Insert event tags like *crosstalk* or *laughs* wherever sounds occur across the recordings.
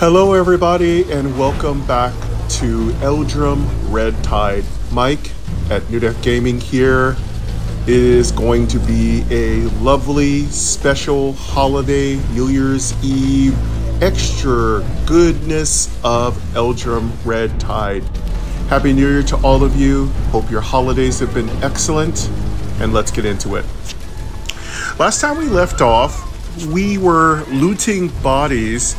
Hello, everybody, and welcome back to Eldrum Red Tide. Mike at Newdeath Gaming here. It is going to be a lovely, special holiday, New Year's Eve, extra goodness of Eldrum Red Tide. Happy New Year to all of you. Hope your holidays have been excellent, and let's get into it. Last time we left off, we were looting bodies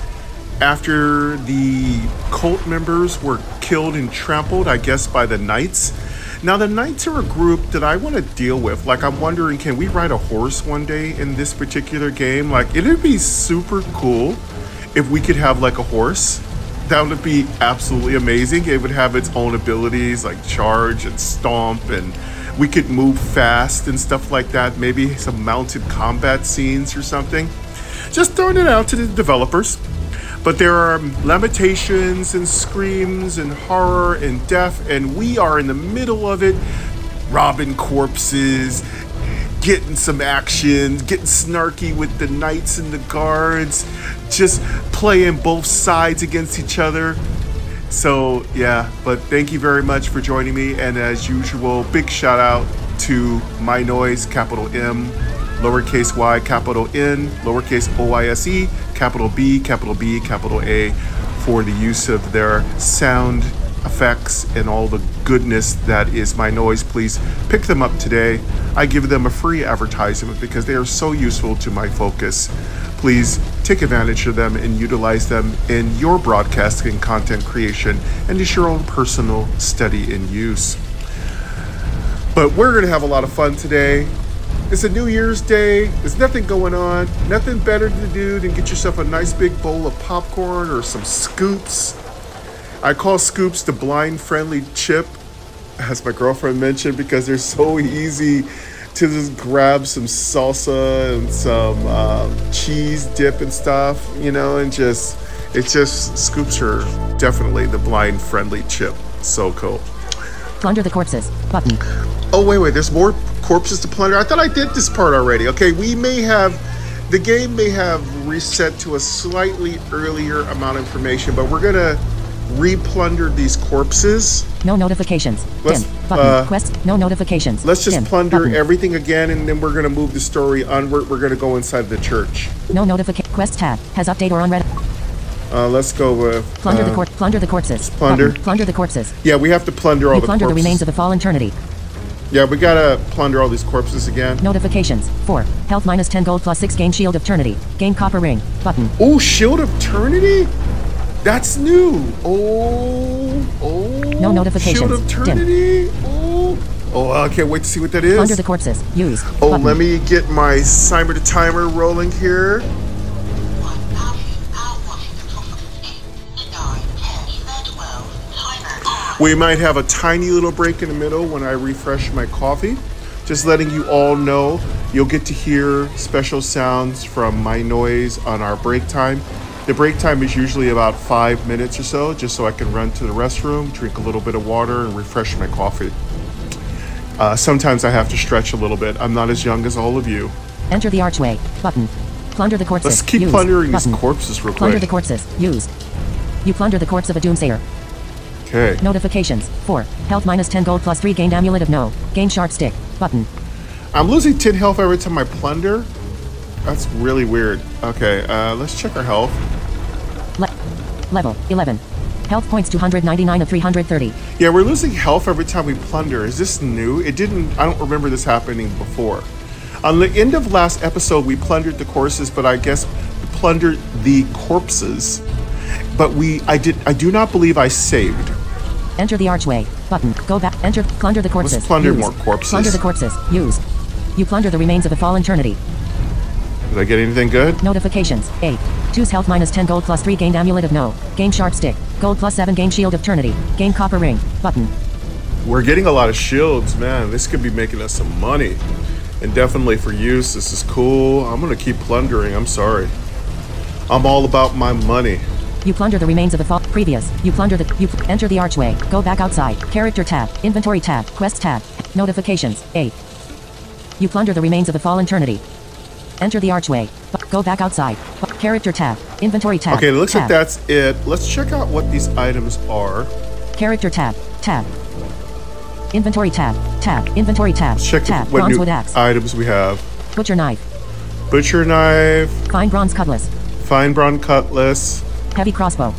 after the cult members were killed and trampled, I guess, by the knights. Now, the knights are a group that I want to deal with. Like, I'm wondering, can we ride a horse one day in this particular game? Like, it'd be super cool if we could have like a horse. That would be absolutely amazing. It would have its own abilities like charge and stomp, and we could move fast and stuff like that. Maybe some mounted combat scenes or something. Just throwing it out to the developers. But there are lamentations and screams and horror and death, and we are in the middle of it, robbing corpses, getting some action, getting snarky with the knights and the guards, just playing both sides against each other. So, yeah, but thank you very much for joining me, and as usual, big shout out to MyNoise, capital M, lowercase y, capital N, lowercase O I S E, capital B, capital B, capital A, for the use of their sound effects and all the goodness that is MyNoise. Please pick them up today. I give them a free advertisement because they are so useful to my focus. Please take advantage of them and utilize them in your broadcasting content creation and just your own personal study and use. But we're going to have a lot of fun today. It's a New Year's Day. There's nothing going on. Nothing better to do than get yourself a nice big bowl of popcorn or some scoops. I call scoops the blind friendly chip, as my girlfriend mentioned, because they're so easy to just grab some salsa and some um, cheese dip and stuff, you know, and just, it just, scoops are definitely the blind friendly chip. So cool. Plunder the corpses. Button. Oh, wait, wait, there's more corpses to plunder. I thought I did this part already. Okay, we may have, the game may have reset to a slightly earlier amount of information, but we're going to replunder these corpses. No notifications. Let's, Dim. Button. uh, Quest. No notifications. Let's just Dim. plunder Button. everything again, and then we're going to move the story onward. We're going to go inside the church. No notification. Quest tab has update or unread. Uh, let's go with. Plunder the uh, cor- Plunder the corpses. plunder. Button. Plunder the corpses. Yeah, we have to plunder all You the plunder the remains of the fallen eternity. yeah, we gotta plunder all these corpses again. Notifications. 4. Health minus 10 gold plus 6 gain shield of eternity. Gain copper ring. Button. Oh, Shield of Eternity? That's new. Oh, oh. No notifications. Shield of Dim. Eternity? Oh. Oh, I can't wait to see what that is. Plunder the corpses. Use. Oh, Button. let me get my timer to timer rolling here. We might have a tiny little break in the middle when I refresh my coffee. Just letting you all know, you'll get to hear special sounds from MyNoise on our break time. The break time is usually about five minutes or so, just so I can run to the restroom, drink a little bit of water, and refresh my coffee. Uh, sometimes I have to stretch a little bit. I'm not as young as all of you. Enter the archway. Button. Plunder the corpses. Let's keep Use. plundering Button. these corpses real quick. Plunder the corpses. Use. You plunder the corpse of a doomsayer. Okay. Notifications. 4. Health minus 10 gold plus 3 gained amulet of no. Gain sharp stick. Button. I'm losing 10 health every time I plunder. That's really weird. Okay, uh, let's check our health. Le- level 11. Health points 299 of 330. Yeah, we're losing health every time we plunder. Is this new? It didn't. I don't remember this happening before. On the end of last episode, we plundered the corpses, but I guess plundered the corpses. But we, I did, I do not believe I saved. Enter the archway. Button. Go back. Enter. Plunder the corpses. plunder Use. more corpses. Plunder the corpses. Use. You plunder the remains of the fallen eternity. Did I get anything good? Notifications. 8. Choose health minus 10 gold plus 3 gained amulet of no. Gain sharp stick. Gold plus 7 gain shield of eternity. Gain copper ring. Button. We're getting a lot of shields, man. This could be making us some money. And definitely for use, this is cool. I'm gonna keep plundering. I'm sorry. I'm all about my money. You plunder the remains of the fall. Previous. You plunder the. You enter the archway. Go back outside. Character tab. Inventory tab. Quest tab. Notifications. 8. You plunder the remains of the fallen eternity. Enter the archway. Go back outside. Character tab. Inventory tab. Okay, it looks like that's it. Let's check out what these items are. Character tab. Tab. Inventory tab. Tab. Inventory tab. Let's check tab. what Bronze new wood axe. items we have. Butcher knife. Butcher knife, Fine bronze cutlass. fine bronze cutlass. Heavy crossbow.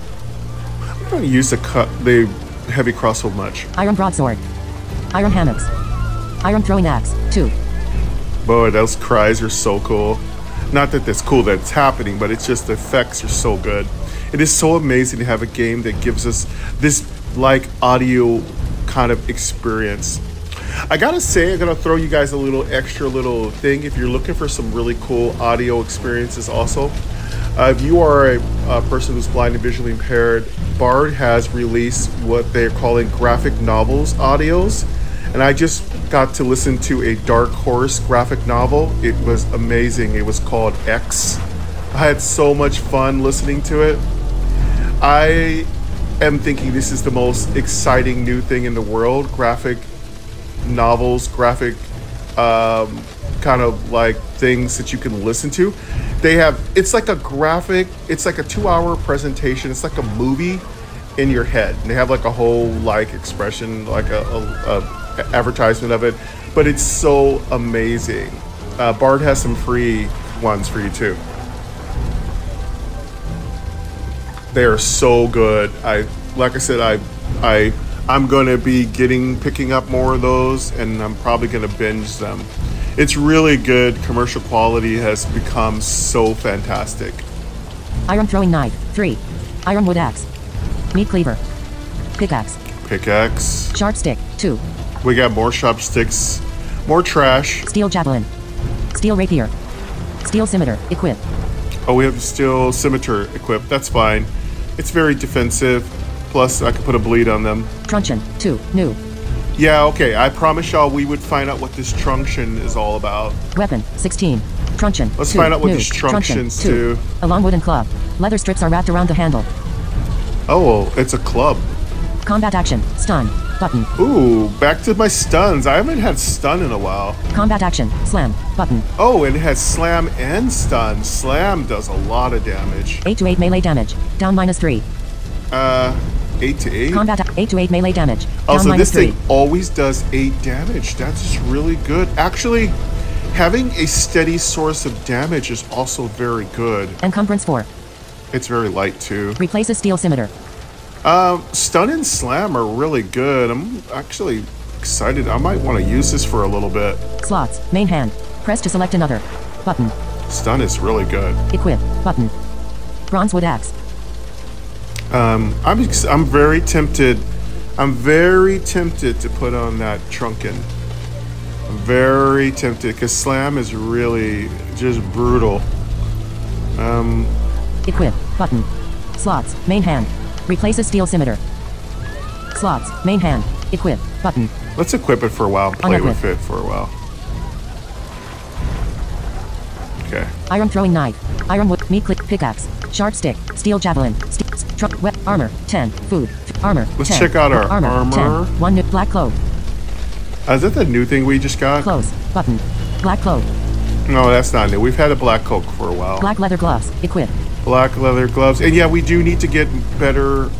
I don't use the cut the heavy crossbow much. Iron broadsword. Iron hammocks. Iron throwing axe. 2. Boy, those cries are so cool. Not that that's cool that it's happening, but it's just the effects are so good. It is so amazing to have a game that gives us this like audio kind of experience. I gotta say, I'm gonna throw you guys a little extra little thing if you're looking for some really cool audio experiences. Also, uh, if you are a, a person who's blind and visually impaired, Bard has released what they're calling graphic novels audios, and I just got to listen to a Dark Horse graphic novel. It was amazing. It was called X. I had so much fun listening to it. I am thinking this is the most exciting new thing in the world graphic novels, graphic um, kind of like things that you can listen to. They have, it's like a graphic, it's like a two hour presentation, it's like a movie in your head. And they have like a whole like expression, like a, a, a advertisement of it, but it's so amazing. Uh, Bard has some free ones for you too. They are so good. I like I said, I I I'm gonna be getting picking up more of those, and I'm probably gonna binge them. It's really good. Commercial quality has become so fantastic. Iron throwing knife. 3. Iron wood axe. Meat cleaver. Pickaxe. Pickaxe. Sharp stick. 2. We got more sharp sticks, more trash. Steel javelin. Steel rapier. Steel scimitar. Equip. Oh, we have steel scimitar equipped. That's fine. It's very defensive. Plus, I could put a bleed on them. Truncheon. 2. New. Yeah, okay. I promise y'all we would find out what this truncheon is all about. Weapon. 16. Truncheon. Let's two, find out what new. these Truncheon, truncheons two. do. A long wooden club. Leather strips are wrapped around the handle. Oh, well, it's a club. Combat action. Stun. Button. Ooh, back to my stuns. I haven't had stun in a while. Combat action. Slam. Button. Oh, and it has slam and stun. Slam does a lot of damage. 8 to 8 melee damage. Down minus 3. Uh, 8 to 8? Combat 8 to 8 melee damage. Also, minus this 3. thing always does 8 damage. That's just really good. Actually, having a steady source of damage is also very good. Encumbrance 4. It's very light, too. Replace a steel scimitar. Um, stun and slam are really good. I'm actually excited. I might want to use this for a little bit. Slots. Main hand. Press to select another. Button. Stun is really good. Equip. Button. Bronzewood axe. Um, I'm I'm very tempted. I'm very tempted to put on that trunkin. I'm very tempted because slam is really just brutal. Um, Equip. Button. Slots. Main hand. Replaces steel scimitar. Slots. Main hand. Equip. Button. let's equip it for a while. Play Unequip. with it for a while. Okay. Iron throwing knife. Iron wood. Meat click. Pickaxe. Sharp stick. Steel javelin. Truck. Wet. Armor. 10. Food. Armor. Let's 10. check out our armor. armor. 10. One new. Black cloak. Uh, is that the new thing we just got? Close. Button. Black cloak. No, that's not new. We've had a black cloak for a while. Black leather gloves. Equip. black leather gloves. And yeah, we do need to get better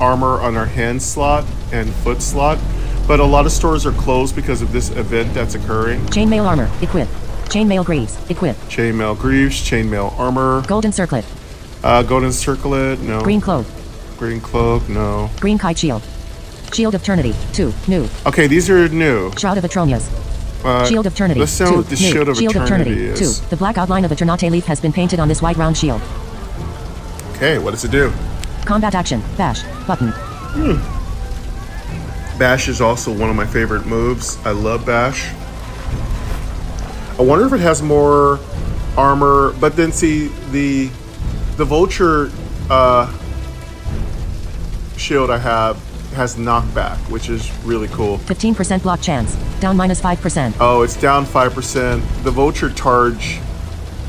armor on our hand slot and foot slot. But a lot of stores are closed because of this event that's occurring. Chainmail armor. Equip. Chainmail greaves. Equip. Chainmail greaves, chainmail armor, Golden circlet. Uh, golden circlet, no. Green cloak. Green cloak, no. Green kite shield. Shield of Eternity. 2. New. Okay, these are new. Shroud of Atronias. Uh, Shield of Eternity. Let's know Two. what the New. shield of eternity, is. Two. The black outline of the Ternate leaf has been painted on this white round shield. Okay, what does it do? Combat action. Bash. Button. Hmm. Bash is also one of my favorite moves. I love Bash. I wonder if it has more armor, but then see the the vulture uh, shield I have has knockback, which is really cool. 15% block chance. Down minus 5%. Oh, it's down five percent. The vulture targe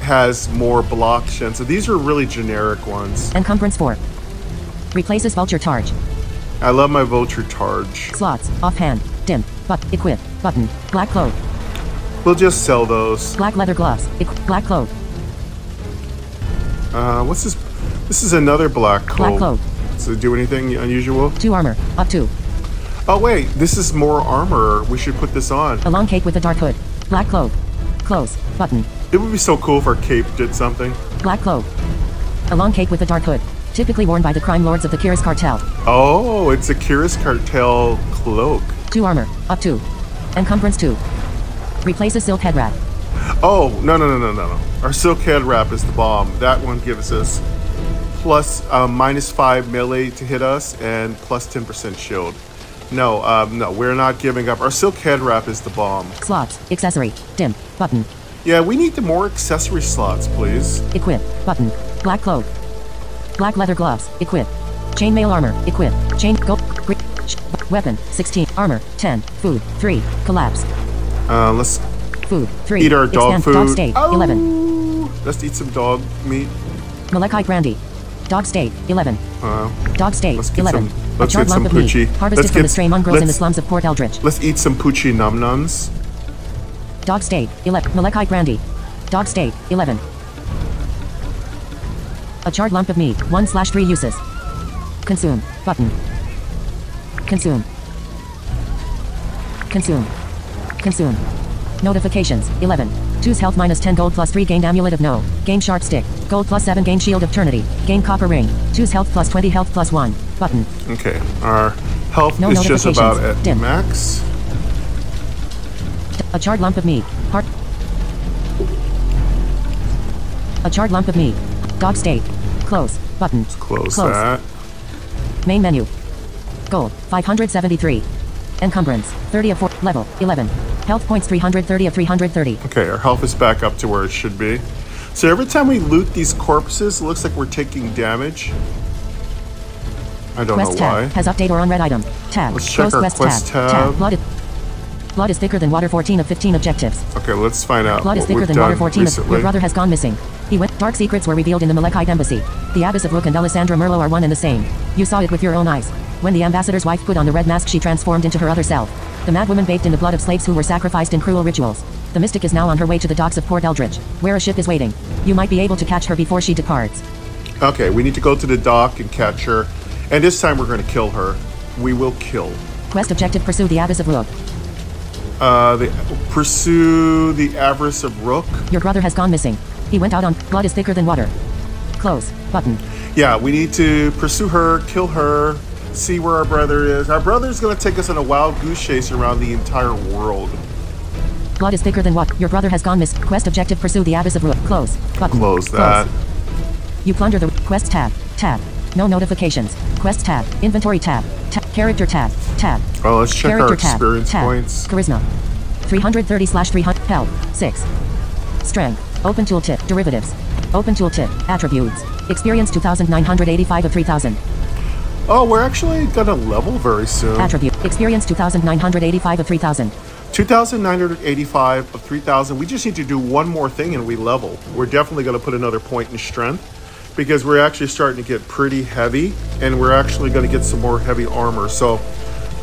has more block chance. So these are really generic ones. Encumbrance 4. Replaces Vulture Targe. I love my vulture targe. Slots. Offhand. Dim. But. Equip. Button. Black cloak. We'll just sell those. Black leather gloves. Black cloak. Uh, what's this? This is another black cloak. Black cloak. Does it do anything unusual? 2 armor. Up 2. Oh wait, this is more armor. We should put this on. A long cape with a dark hood. Black cloak. Close. Button. It would be so cool if our cape did something. Black cloak. A long cape with a dark hood. Typically worn by the crime lords of the Kiris cartel. Oh, it's a Kiris cartel cloak. 2 armor. Up 2. Encumbrance 2. Replace a silk head wrap. Oh, no, no, no, no, no, no. Our silk head wrap is the bomb. That one gives us plus uh, minus 5 melee to hit us and plus 10% shield. No, um, no, we're not giving up. Our silk head wrap is the bomb. Slots. Accessory. Dim. Button. Yeah, we need the more accessory slots, please. Equip. Button. Black cloak. Black leather gloves. Equip. Chainmail armor. Equip. Chain. Go. Weapon. 16. Armor. 10. Food. 3. Collapse. Uh, let's Food. 3. eat our dog food. Dog state. Oh, 11. Let's eat some dog meat. Malachi brandy. Dog state. 11. Uh, Dog state. Let's get 11. some- A let's charred get lump some of poochie. meat. Harvested Let's from the get- stray mongrels in the slums of Port Eldritch. let's eat some poochie num nums. Dog state. 11. Malachi brandy. Dog state. 11. A charred lump of meat. 1 slash 3 uses. Consume. Button. Consume. Consume. Consume. Notifications. 11. Choose health minus 10 gold plus 3 gain amulet of no. Gain sharp stick. Gold plus 7 gain shield of eternity. Gain copper ring. Choose health plus 20 health plus 1. Button. Okay, our health No is just about at Dim. max. A charred lump of meat. Heart. A charred lump of meat. Dog state. Close. Button. Close, Close. that. Main menu. Gold. 573. Encumbrance. 30 of 4. Level. 11. Health points 330 of 330. Okay, our health is back up to where it should be. So every time we loot these corpses, it looks like we're taking damage. I don't Quest know tab. why. Has update or unread item. Tab. Let's check Close our quest, quest tab. Blood is, blood is thicker than water 14 of 15 objectives. Okay, let's find out Blood is thicker than water 14 of your brother has gone missing. He went dark secrets were revealed in the Malekite embassy. The abbess of Rook and Alessandra Merlo are one and the same. You saw it with your own eyes. When the ambassador's wife put on the red mask she transformed into her other self. The madwoman bathed in the blood of slaves who were sacrificed in cruel rituals. The mystic is now on her way to the docks of Port Eldritch, where a ship is waiting. You might be able to catch her before she departs. Okay, we need to go to the dock and catch her. And this time we're going to kill her. We will kill. Quest objective pursue the abbess of Rook. Uh, the, pursue the avarice of Rook. Your brother has gone missing. He went out on blood is thicker than water. Close. Button. Yeah, we need to pursue her, kill her, see where our brother is. Our brother's going to take us on a wild goose chase around the entire world. Blood is thicker than what? Your brother has gone miss. Quest objective pursue the abyss of Rook. Close. Button. Close that. You plunder the quest tab. Tab. No notifications. Quest tab. Inventory tab. Tab. Character tab. Tab. Well, let's check our Character tab. experience tab. points. Charisma. 330 slash 300. Health. 6. Strength. Open tooltip. Derivatives. Open tooltip. Attributes. Experience 2985 of 3000. Oh, we're actually going to level very soon. Attribute. Experience 2985 of 3000. 2,985 of 3,000. We just need to do one more thing and we level. We're definitely going to put another point in strength because we're actually starting to get pretty heavy and we're actually going to get some more heavy armor. So,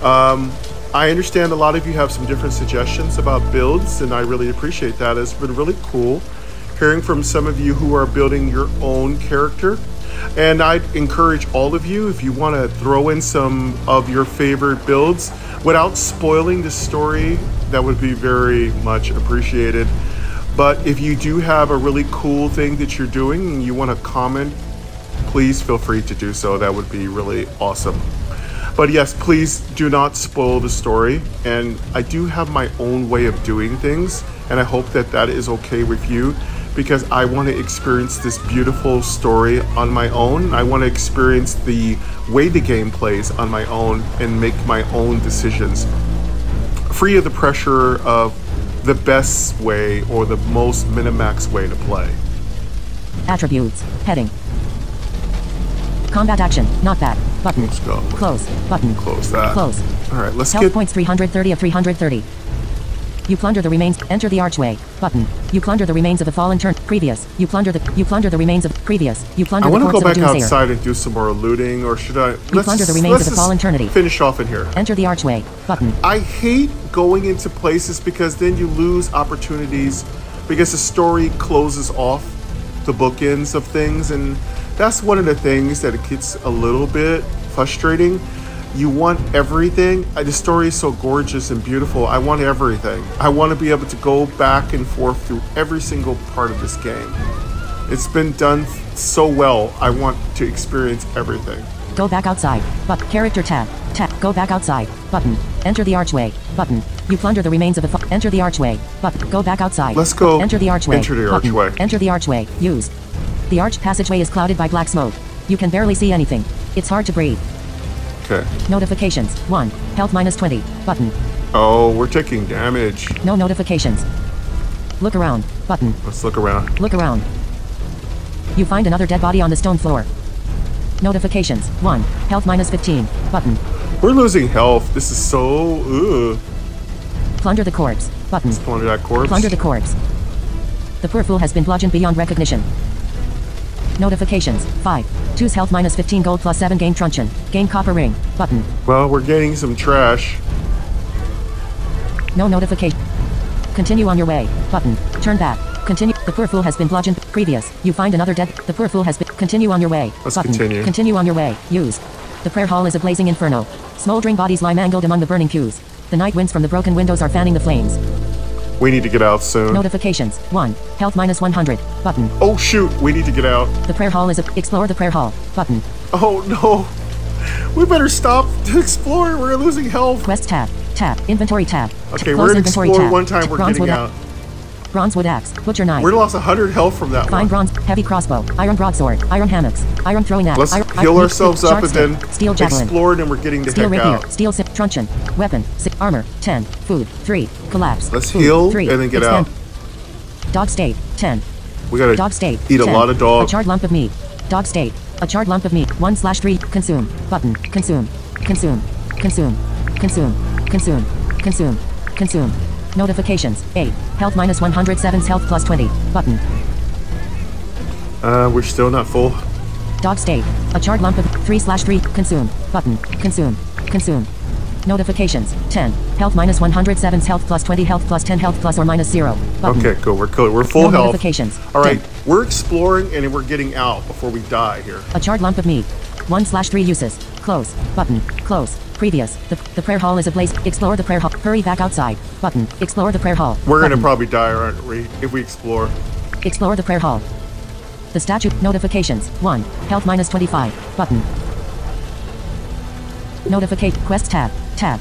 um, I understand a lot of you have some different suggestions about builds and I really appreciate that. It's been really cool hearing from some of you who are building your own character. And I'd encourage all of you, if you want to throw in some of your favorite builds without spoiling the story, that would be very much appreciated. But if you do have a really cool thing that you're doing and you want to comment, please feel free to do so. That would be really awesome. But yes, please do not spoil the story. And I do have my own way of doing things, and I hope that that is okay with you because I want to experience this beautiful story on my own. I want to experience the way the game plays on my own and make my own decisions free of the pressure of the best way or the most minimax way to play. Attributes. Heading. Combat action. Not that. Button. Let's go. Close. Button. Close that. Close. All right, let's Health get points 330 of 330. You plunder the remains. Enter the archway. Button. You plunder the remains of the fallen turn. Previous. You plunder the. You plunder the remains of previous. You plunder I the want to go back outside and do some more looting, or should I? Let's plunder the remains of the fallen eternity. Finish off in here. Enter the archway. Button. I hate going into places because then you lose opportunities because the story closes off the bookends of things, and that's one of the things that it gets a little bit frustrating. You want everything. Uh, The story is so gorgeous and beautiful. I want everything. I want to be able to go back and forth through every single part of this game. It's been done so well. I want to experience everything. Go back outside. But character tab. Tab. Go back outside. Button. Enter the archway. Button. You plunder the remains of a. Fu- enter the archway. Button. Go back outside. Let's go. Enter the archway. Enter the Button. archway. Enter the archway. Use. The arch passageway is clouded by black smoke. You can barely see anything. It's hard to breathe. Okay. Notifications. 1. Health minus 20. Button. Oh, we're taking damage. No notifications. Look around. Button. Let's look around. Look around. You find another dead body on the stone floor. Notifications. 1. Health minus 15. Button. We're losing health. This is so. Ugh. Plunder the corpse. Button. Plunder that corpse. Plunder the corpse. The poor fool has been bludgeoned beyond recognition. Notifications. 5. Choose health minus 15 gold plus 7 gain truncheon. Gain copper ring. Button. Well, we're getting some trash. No notification. Continue on your way. Button. Turn back. Continue. The poor fool has been bludgeoned. Previous. You find another dead. The poor fool has been. Continue on your way. Let's Button. continue. Continue on your way. Use. The prayer hall is a blazing inferno. Smoldering bodies lie mangled among the burning pews. The night winds from the broken windows are fanning the flames. We need to get out soon. Notifications. 1. Health minus 100. Button. Oh shoot, we need to get out. The prayer hall is a. Explore the prayer hall. Button. Oh no. We better stop *laughs* to explore. We're losing health. Quest tab. Tab. Inventory tab. Okay, Close we're gonna explore tab. one time. We're Bronze getting out. A- Bronze wood axe. Butcher knife. We lost 100 health from that Fine one. bronze, heavy crossbow, iron broadsword, iron hammocks, iron throwing axe. Let's iron, heal iron- ourselves up and stick, then steel javelin, and we're getting the steel heck rapier, out. steel sip, truncheon, weapon, six, armor, 10, food, 3, collapse. Let's food, heal 3, and then get expand. Dog state, 10, We gotta dog state, eat a lot of dog. A charred lump of meat. Dog state, a charred lump of meat, 1 slash 3, consume, button, consume, consume, consume, consume, consume, consume, consume. Notifications, 8, health minus 107, health plus 20, button. Uh, we're still not full. Dog state. A charred lump of 3 slash 3. Consume. Button. Consume. Consume. Notifications. 10. Health minus 107. Health plus 20. Health plus 10. Health plus or minus 0. Button. Okay, cool. We're cool. We're full No health. notifications. All right, Dim. we're exploring and we're getting out before we die here. A charred lump of meat. 1 slash 3 uses. Close. Button. Close. Previous. The, the prayer hall is ablaze. Explore the prayer hall. Hurry back outside. Button. Explore the prayer hall. We're gonna probably die, aren't we, if we explore? Explore the prayer hall. The statue. Notifications. 1. Health minus 25. Button. Notificate. Quest tab. Tab.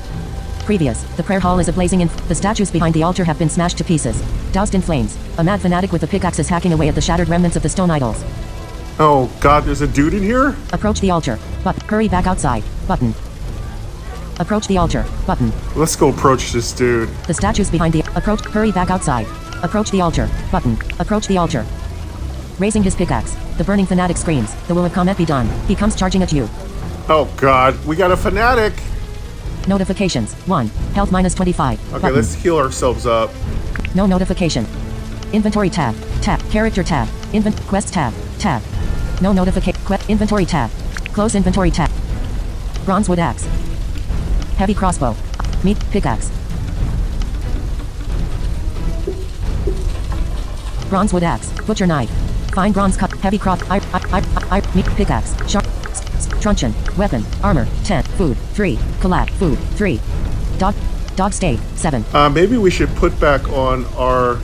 Previous. The prayer hall is ablazing in. The statues behind the altar have been smashed to pieces. Doused in flames. A mad fanatic with a pickaxe is hacking away at the shattered remnants of the stone idols. Oh God, there's a dude in here. Approach the altar. But hurry back outside. Button. Approach the altar. Button. Let's go approach this dude. The statues behind the approach. Hurry back outside. Approach the altar. Button. Approach the altar. Raising his pickaxe. The burning fanatic screams. The will of Comet be done. He comes charging at you. Oh God, we got a fanatic. Notifications. 1. Health minus 25. Okay, Button. let's heal ourselves up. No notification. Inventory tab. Tab. Character tab. Invent. Quest tab. Tab. No notification. Quest. Inventory tab. Close inventory tab. Bronzewood axe. Heavy crossbow. Meat. Pickaxe. Bronze wood axe. Butcher knife. Fine bronze cut. Heavy cross. I, I, I, I, meat. Pickaxe. Sharp. Truncheon. Weapon. Armor. 10. Food. 3. Collapse. Food. 3. Dog. Dog stayed. 7. Uh, maybe we should put back on our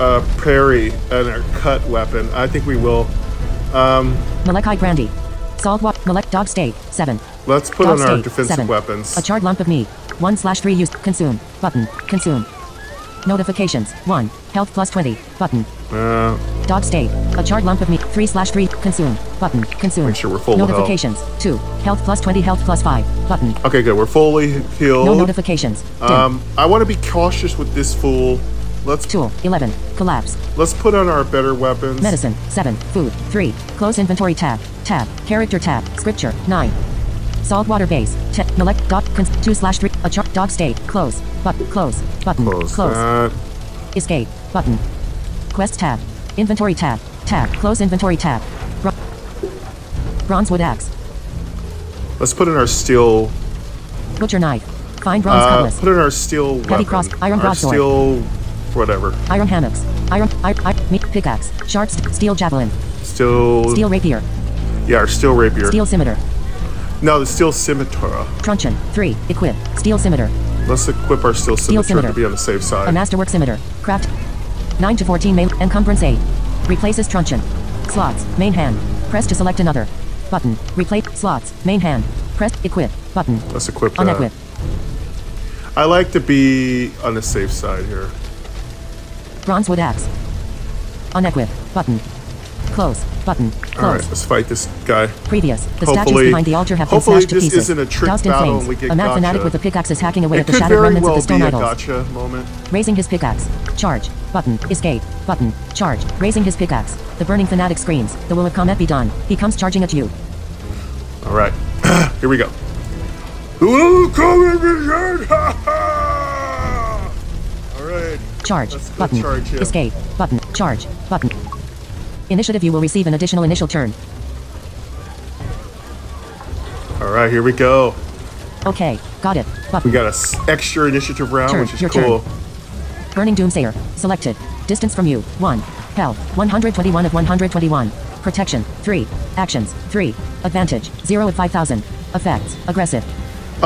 uh, prairie and our cut weapon. I think we will. Malachi brandy. Salt water. Malek dog state. 7. Let's put Dog on our state, defensive seven. weapons. A charred lump of meat. 1 slash 3 used. Consume. Button. Consume. Notifications. 1. Health plus 20. Button. Uh, Dog state. A charred lump of meat. 3 slash 3. Consume. Button. Consume. Make sure we're full of health. Notifications. 2. Health plus 20. Health plus 5. Button. okay, good. We're fully healed. No notifications. Dim. um, I want to be cautious with this fool. Let's Tool. 11. Collapse. let's put on our better weapons. Medicine. 7. Food. 3. Close inventory tab. Tab. Character tab. Scripture. 9. Saltwater base. 10. Malek. Dot. Cons- 2 slash 3. A char- dog state. Close. But. Close. Button. Close. Close. that. Escape. Button. Quest tab. Inventory tab. Tab. Close inventory tab. Bro- Bronze wood axe. let's put in our steel. Butcher knife. Fine bronze Uh, cutlass. put in our steel weapon. cross- iron our broadsword. steel whatever. Iron hammocks. Iron, iron, iron meat, pickaxe. Sharp, st- steel javelin. Steel. Steel rapier. yeah, or steel rapier. Steel scimitar. No, the steel scimitar. Truncheon. 3. Equip. Steel scimitar. Let's equip our steel scimitar to scimitar. be on the safe side. A masterwork scimitar. Craft. 9 to 14 main. Encumbrance 8. Replaces truncheon. Slots. Main hand. Press to select another. Button. Replace. Slots. Main hand. Press. Equip. Button. Let's equip that. Unequip. I like to be on the safe side here. Bronzewood axe. Unequip. Button. Close. Button. Close. All right, let's fight this guy. Previous. The statues behind the altar have been smashed to this pieces. isn't a trick Doused in flames. and we get a mad gotcha. fanatic with a pickaxe is hacking away It at the shattered remnants well of the stone be idols. gotcha moment. Raising his pickaxe. Charge. Button. Escape. Button. Charge. Raising his pickaxe. The burning fanatic screams. The will of Comet be done. He comes charging at you. All right, *clears throat* here we go. Ooh, come in, Richard! Ha ha! All right, Charge. Button. charge. Escape. Button. Charge. Button. Initiative you will receive an additional initial turn. all right, here we go. Okay. Got it. We got a s- extra initiative round, Turn, which is cool. turn. Burning Doomsayer. Selected. Distance from you. 1. Health. 121 of 121. Protection. 3. Actions. 3. Advantage. 0 of 5000. Effects. Aggressive.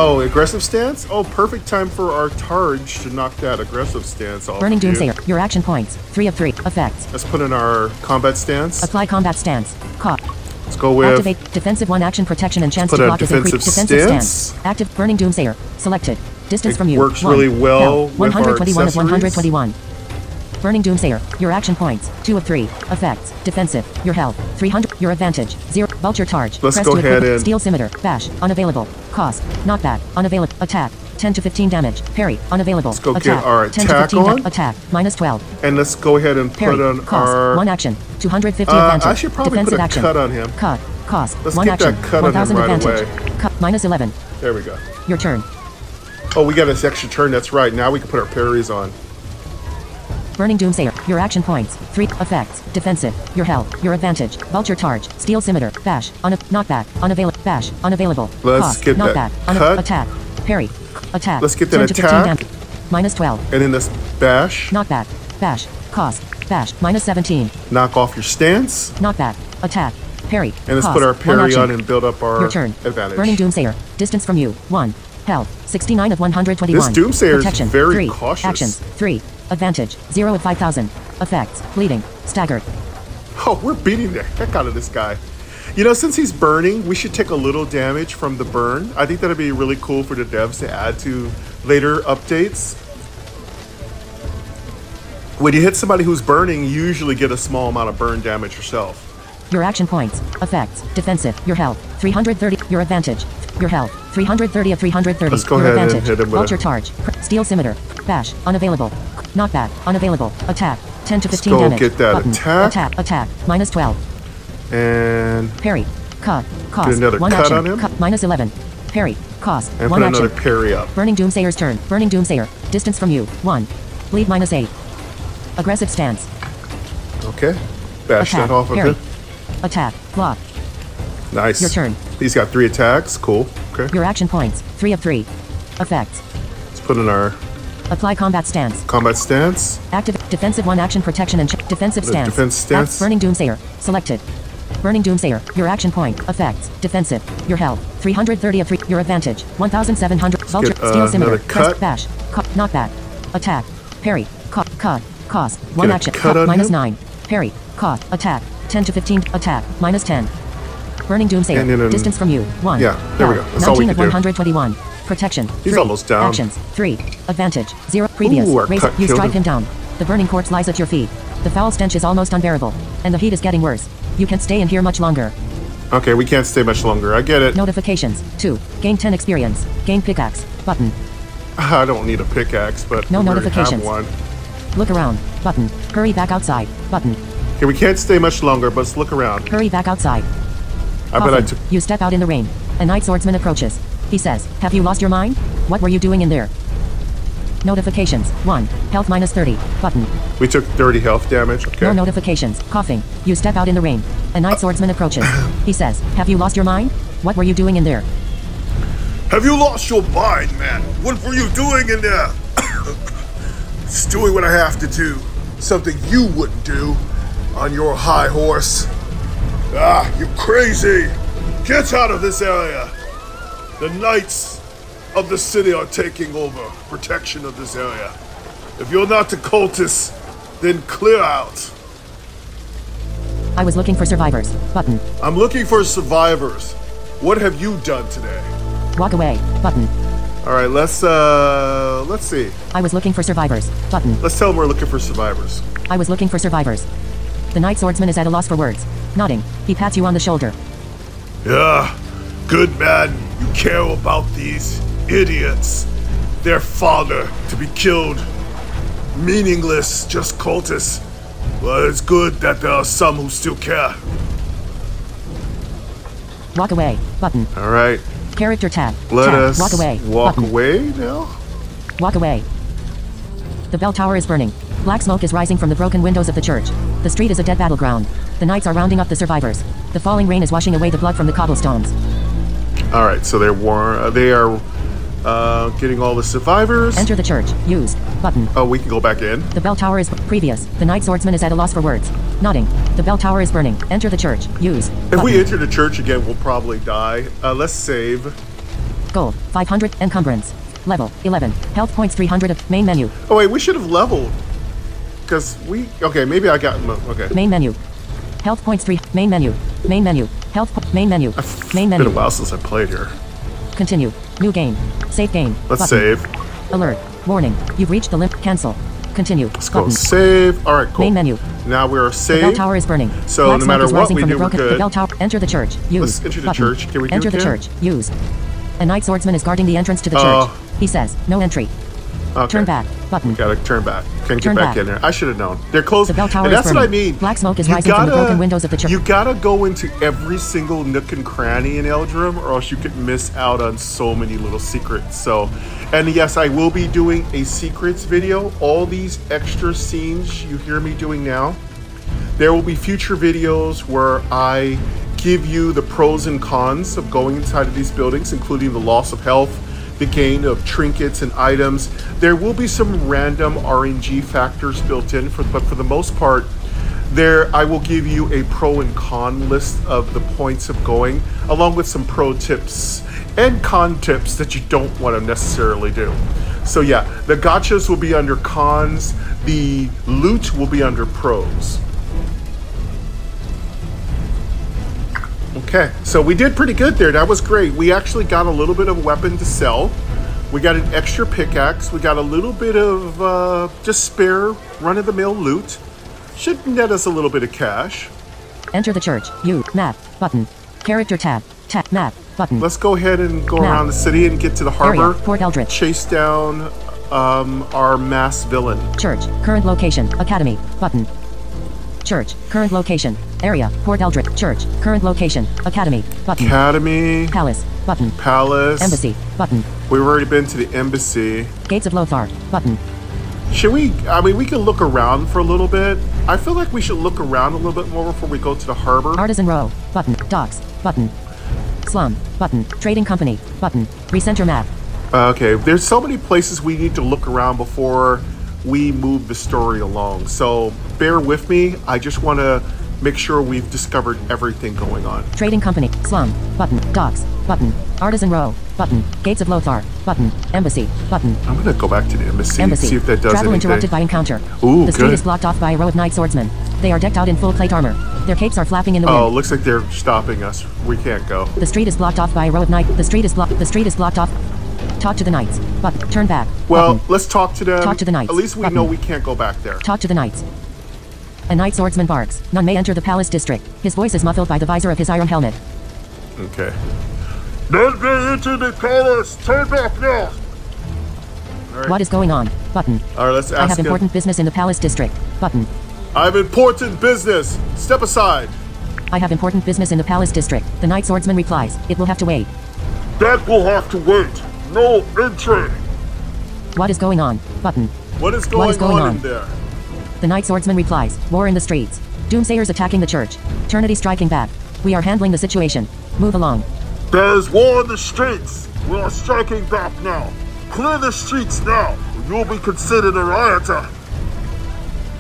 Oh, aggressive stance? Oh, perfect time for our Targe to knock that aggressive stance off. Burning of you. Doomsayer. Your action points. 3 of 3. Effects. Let's put in our combat stance. Apply combat stance. Caught. Let's go with. Activate defensive one action protection and chance to block is increased. defensive stance. Active burning doomsayer. Selected. Distance It from you. works One. really well our 121 of 121. Burning doomsayer. Your action points. Two of three. Effects. Defensive. Your health. 300. Your advantage. Zero. Vulture targe. Let's Press go ahead and- Steel scimitar. Bash. Unavailable. Cost. Knockback. Unavailable. Attack. 10 to 15 damage. Parry. Unavailable. Let's go get attack. our 10 to attack 15 on. attack. Minus 12. And let's go ahead and Parry. put on Cost. our. One action. 250 Uh, advantage. I should probably put Defensive a action. cut on him. Cut. Cost. Let's one get action. that cut on him 1000 right advantage. away. Cut. Minus 11. There we go. Your turn. Oh, we got this extra turn. That's right. Now we can put our parries on. Burning Doomsayer. Your action points. Three effects. Defensive. Your health. Your advantage. Vulture targe. Steel scimitar. Bash. Una- knockback. Unavailable. Bash. Unavailable. Let's Cost. get that knockback. cut. attack. Parry. Attack. Let's get that 10 to 15 attack. Minus 12. And then this bash, Knockback. Bash. Cost. Bash. Minus 17. knock off your stance. Knockback. Attack. Parry. And let's Cost. put our parry on and build up our Your turn. advantage. Burning Doomsayer. Distance from you. 1. Health. 69 of 121. This Doomsayer is very 3. cautious. Actions. 3. Advantage. 0 of 5000. Effects. Bleeding. Staggered. Oh, we're beating the heck out of this guy. You know, since he's burning, we should take a little damage from the burn. I think that'd be really cool for the devs to add to later updates. When you hit somebody who's burning, you usually get a small amount of burn damage yourself. Your action points. Effects. Defensive. Your health. 330. Your advantage. Your health. 330 of 330. Let's go Your ahead and advantage. hit him with Vulture targe. Steel scimitar. Bash. Unavailable. Knockback. Unavailable. Attack. 10 to 15 go damage. get that Button. attack. Attack. Attack. Minus 12. And Parry. Cut. Cost. Get another One cut action. on him? Cut. Minus 11. Parry. Cost. and One put action. another parry up. Burning Doomsayer's turn. Burning Doomsayer. Distance from you. 1. Bleed minus 8. Aggressive stance. Okay. Bash Attack. that off of Parry. him. Attack. Block. Nice. Your turn. He's got three attacks. Cool. Okay. Your action points. 3 of 3. Effects. Let's put in our Apply combat stance. combat stance. Active defensive one action protection and defensive The stance. defense stance. Act- Burning Doomsayer. Selected. Burning Doomsayer. Your action point. Effects. Defensive. Your health. 330 of 3. Your advantage. 1700. Vulture. get, uh, Steel scimitar. Press. cut. Bash. Cut. Knockback. Attack. Parry. Cut. Cut. Cost. One action. cut on minus him? 9. Parry. Cost. Attack. 10 to 15. Attack. Minus 10. Burning Doomsayer. And Distance from you. 1. yeah, there we go. That's all we 19 of can do. 121. Protection. He's Three. almost down. Actions. 3. Advantage. 0. Previous. Ooh, our Raise- cut you strike him. him down. The burning corpse lies at your feet. The foul stench is almost unbearable. And the heat is getting worse. You can't stay in here much longer. Okay, we can't stay much longer. I get it. Notifications. 2. Gain 10 experience. Gain pickaxe. Button. *laughs* I don't need a pickaxe, but No notifications. have one. Look around. Button. Hurry back outside. Button. Okay, we can't stay much longer, but let's look around. Hurry back outside. I bet I took. You step out in the rain. A knight swordsman approaches. He says, Have you lost your mind? What were you doing in there? Notifications. 1. Health minus 30. Button. We took 30 health damage. Okay. No notifications. Coughing. You step out in the rain. A knight swordsman approaches. *coughs* He says, Have you lost your mind? What were you doing in there? Have you lost your mind, man? What were you doing in there? *coughs* Just doing what I have to do. Something you wouldn't do on your high horse. Ah, you crazy! Get out of this area! The knights of the city are taking over protection of this area. If you're not the cultists, then clear out. I was looking for survivors. Button. I'm looking for survivors. What have you done today? Walk away. Button. All right, let's uh let's see. I was looking for survivors. Button. Let's tell them we're looking for survivors. I was looking for survivors. The Knight Swordsman is at a loss for words. Nodding. He pats you on the shoulder. Yeah, good man. You care about these idiots. Their father to be killed. Meaningless, just cultists. But it's good that there are some who still care. Walk away. Button. All right, Character tab. let tab. us Walk away. walk Button. away now. Walk away. The bell tower is burning. Black smoke is rising from the broken windows of the church. The street is a dead battleground. The knights are rounding up the survivors. The falling rain is washing away the blood from the cobblestones. All right, so they're war. Uh, they are uh, getting all the survivors. Enter the church. Used. Button. Oh, we can go back in. The bell tower is previous. The knight swordsman is at a loss for words. Nodding. The bell tower is burning. Enter the church. Use. If we enter the church again, we'll probably die. Uh, let's save. Gold. 500. Encumbrance. Level. 11. Health points 300 of main menu. Oh wait, we should have leveled. Cause we okay, maybe I got okay. Main menu. Health points 3. Main menu. Main menu. Health. Po- main menu. Main It's been a while since I played here. Continue. New game. Save game. Let's Button. save. Alert. Warning. You've reached the limp. Cancel. Continue. Let's go save. All right, cool. Main menu. Now we're The bell tower is burning. So Black no matter is what we do, we're good. The bell tower. Enter the church. Use. Let's enter the Button. church. Can we do enter the again? church. Use. A knight swordsman is guarding the entrance to the Oh. church. He says, "No entry. Okay. Turn back. Button. Gotta turn back. Can't Turn get back, back. in there. I should have known. They're closed. The bell tower and that's what I mean. Black smoke is You rising from the broken windows of the church. You gotta go into every single nook and cranny in Eldrum, or else you could miss out on so many little secrets. So, and yes, I will be doing a secrets video. All these extra scenes you hear me doing now, there will be future videos where I give you the pros and cons of going inside of these buildings, including the loss of health, the gain of trinkets and items. There will be some random RNG factors built in, for, but for the most part, there I will give you a pro and con list of the points of going, along with some pro tips and con tips that you don't want to necessarily do. So yeah, the gotchas will be under cons, the loot will be under pros. Okay, so we did pretty good there. That was great. We actually got a little bit of weapon to sell. We got an extra pickaxe. We got a little bit of uh, just spare run-of-the-mill loot. Should net us a little bit of cash. Enter the church. Use. Map. Button. Character tab. Tab. Map. Button. Let's go ahead and go Now. around the city and get to the Area. harbor. Port Eldritch. Chase down um, our mass villain. Church. Current location. Academy. Button. Church. Current location. Area. Port Eldritch. Church. Current location. Academy. Button. Academy, Palace. Button. palace. Embassy. Button. We've already been to the embassy. Gates of Lothar. Button. Should we? I mean, we can look around for a little bit. I feel like we should look around a little bit more before we go to the harbor. Artisan Row. Button. Docks. Button. Slum. Button. Trading Company. Button. Recenter map. Uh, okay, there's so many places we need to look around before we move the story along. So bear with me. I just want to make sure we've discovered everything going on. Trading Company. Slum. Button. Docks. Button. Artisan Row. Button. Gates of Lothar. Button. Embassy. Button. I'm gonna go back to the embassy, Embassy. see if that does Travel anything. interrupted by encounter. Ooh, the street good. is blocked off by a row of knight swordsmen. They are decked out in full plate armor. Their capes are flapping in the wind. oh, looks like they're stopping us. We can't go. The street is blocked off by a row of night. The street is blocked. The street is blocked off. Talk to the knights. Button. Turn back. Well, Button. let's talk to them. Talk to the knights. At least we Button. know we can't go back there. Talk to the knights. A knight swordsman barks. None may enter the palace district. His voice is muffled by the visor of his iron helmet. Okay. None may enter the palace. Turn back now. All right. What is going on? Button. All right, let's ask I have ask him. important business in the palace district. Button. I have important business. Step aside. I have important business in the palace district. The knight swordsman replies. It will have to wait. That will have to wait. No entry. What is going on? Button. What is going, is going on, on? in there? The knight swordsman replies. War in the streets. Doomsayers attacking the church. Trinity striking back. We are handling the situation. Move along. There's war in the streets. We are striking back now. Clear the streets now. or you'll be considered a rioter.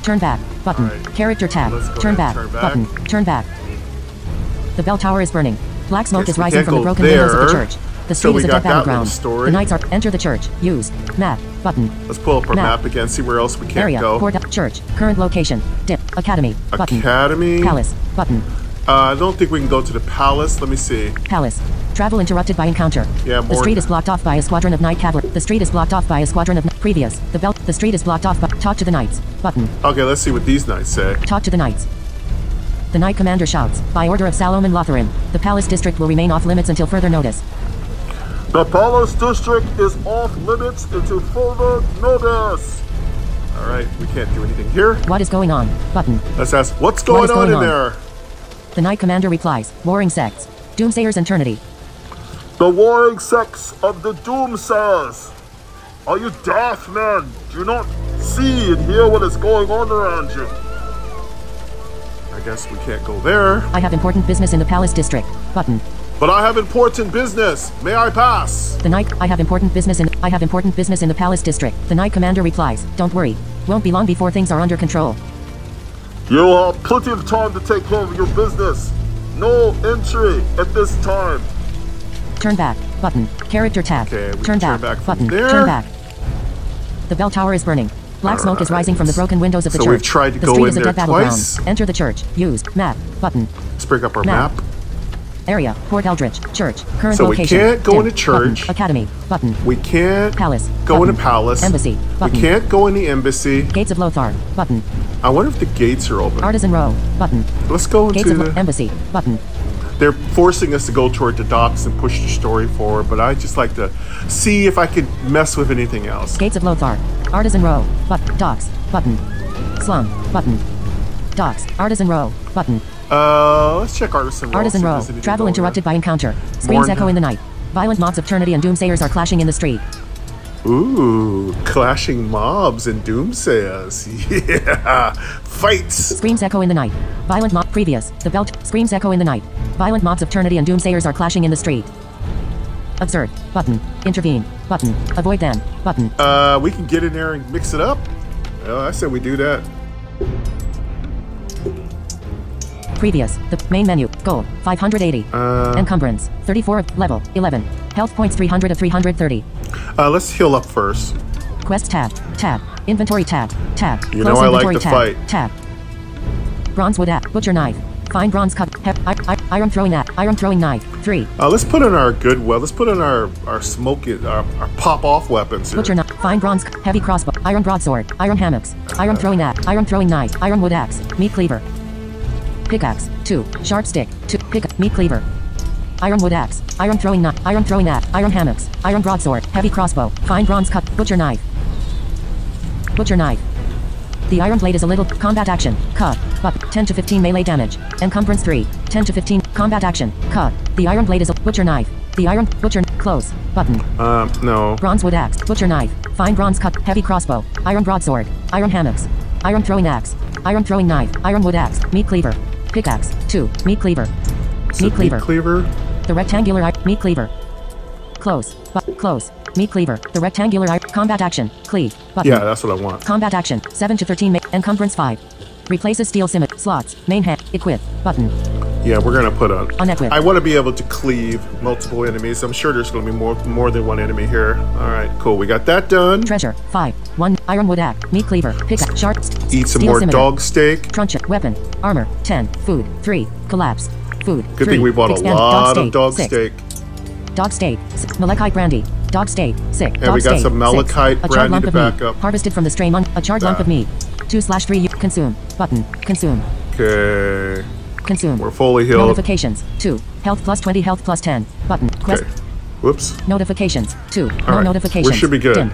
Turn back. Button. Alright. Character tab. Turn back. turn back. Button. Turn back. The bell tower is burning. Black smoke is rising from the broken windows of the church. The street we is a got dead that little battleground. story. The knights are enter the church. Use map button. Let's pull up our Map. map again, see where else we can't Area. go. Port church. Current location. Dip. Academy. Button. Academy. Palace. Button. Uh, I don't think we can go to the palace. Let me see. Palace. Travel interrupted by encounter. Yeah, The street is blocked off by a squadron of night cavalry. The street is blocked off by a squadron of previous. The belt. The street is blocked off by talk to the knights. Button. Okay, let's see what these knights say. Talk to the knights. The knight commander shouts, by order of Salomon Lotharen, the palace district will remain off limits until further notice. The Palace District is off limits until further notice. All right, we can't do anything here. What is going on? Button. Let's ask, what's going, is on going in on? there? The knight commander replies, warring sects. Doomsayers and Trinity. The warring sects of the Doomsayers. Are you deaf, man? Do you not see and hear what is going on around you? I guess we can't go there. I have important business in the palace district. Button. But I have important business. May I pass? The knight, I have important business in, I have important business in the palace district. The knight commander replies, don't worry. Won't be long before things are under control. You have plenty of time to take care of your business. No entry at this time. Turn back. Button. Character tab. Okay, turn back. turn back button. there. Turn back. The bell tower is burning. Black smoke is rising from the broken windows of the So church. we've tried to the go street in is a there dead battleground. twice. Enter the church. Use map. Button. Let's bring up our Map. map. Area. Port Eldritch. Church. Current So we location. can't go Dim. into church. Button. Academy. Button. We can't Palace. go Button. into palace. Embassy. Button. We can't go in the embassy. Gates of Lothar. Button. I wonder if the gates are open. Artisan Row. Button. Let's go Gates into of the. Embassy. Button. They're forcing us to go toward the docks and push the story forward, but I just like to see if I could mess with anything else. Gates of Lothar. Artisan Row. But docks. Button. Slum. Button. Docks. Artisan Row. Button. Uh, let's check Artisan Row. Artisan Row. Travel interrupted by encounter. Screams Morn- echo in the night. Violent mobs of Trinity and Doomsayers are clashing in the street. Ooh, clashing mobs and doomsayers. *laughs* Yeah, fights. Screams echo in the night. Violent mob previous. The belt screams echo in the night. Violent mobs of Trinity and Doomsayers are clashing in the street. Absurd. Button. Intervene. Button. Avoid them. Button. Uh, we can get in there and mix it up. Oh, I said we do that. Previous. The main menu. Goal. 580. Uh, Encumbrance. 34 of level. 11. Health points 300 of 330. uh, let's heal up first. Quest tab. Tab. Inventory tab. Tab. You Close know I like inventory to tab. fight. Tab. Bronze wood app. Butcher knife. Find bronze cut. He- I- I- iron throwing app. Iron throwing knife. 3. Uh, let's put in our good well. Let's put in our our smoke it our, our pop off weapons here. Butcher knife. Find bronze. Heavy crossbow. Iron broadsword. Iron hammocks. Iron throwing axe. Iron throwing knife. Iron wood axe. Meat cleaver. Pickaxe. 2. Sharp stick. 2. Pick. Meat cleaver. Iron wood axe. Iron throwing knife. Iron throwing axe. Iron hammocks. Iron broadsword. Heavy crossbow. Fine bronze cut. Butcher knife. Butcher knife. The iron blade is a little combat action. Cut. But 10 to 15 melee damage. Encumbrance 3. 10 to 15 combat action. Cut. The iron blade is a butcher knife. The iron butcher close. Button. Um, no. Bronze wood axe. Butcher knife. Fine bronze cut. Heavy crossbow. Iron broadsword. Iron hammocks. Iron throwing axe. Iron throwing knife. Iron wood axe. Meat cleaver. Pickaxe. 2. Meat cleaver. Is Meat cleaver. cleaver. The rectangular eye. Meat cleaver. Close. But close. Meat cleaver. The rectangular eye. Combat action. Cleave. Button. Yeah, that's what I want. Combat action. 7 to 13. Ma- encumbrance 5. Replaces steel cement. Slots. Main hand. Equip. Button. Yeah, we're gonna put on. Unequipped. I want to be able to cleave multiple enemies. I'm sure there's gonna be more more than one enemy here. All right, cool. We got that done. Treasure. 5. 1. ironwood axe. Meat cleaver. Pickaxe. Sharp. Eat some more scimitar. dog steak. Truncheon. Weapon. Armor. 10. Food. 3. Collapse. Food. Good Three. thing we bought a lot dog of dog Six. steak. Dog steak. S- Malachite brandy. Dog steak. Sick. And dog we got steak. some Six. malachite A charred brandy lump to of back meat. up Harvested from the strain on a charred lump of ah. meat. 2 slash 3. U- consume. Button. Consume. Okay, Consume. we're fully healed. Notifications. 2. Health plus 20. Health plus 10. Button. Quest. Okay. Whoops. Notifications. 2. All no right. notifications. We should be good. Dim.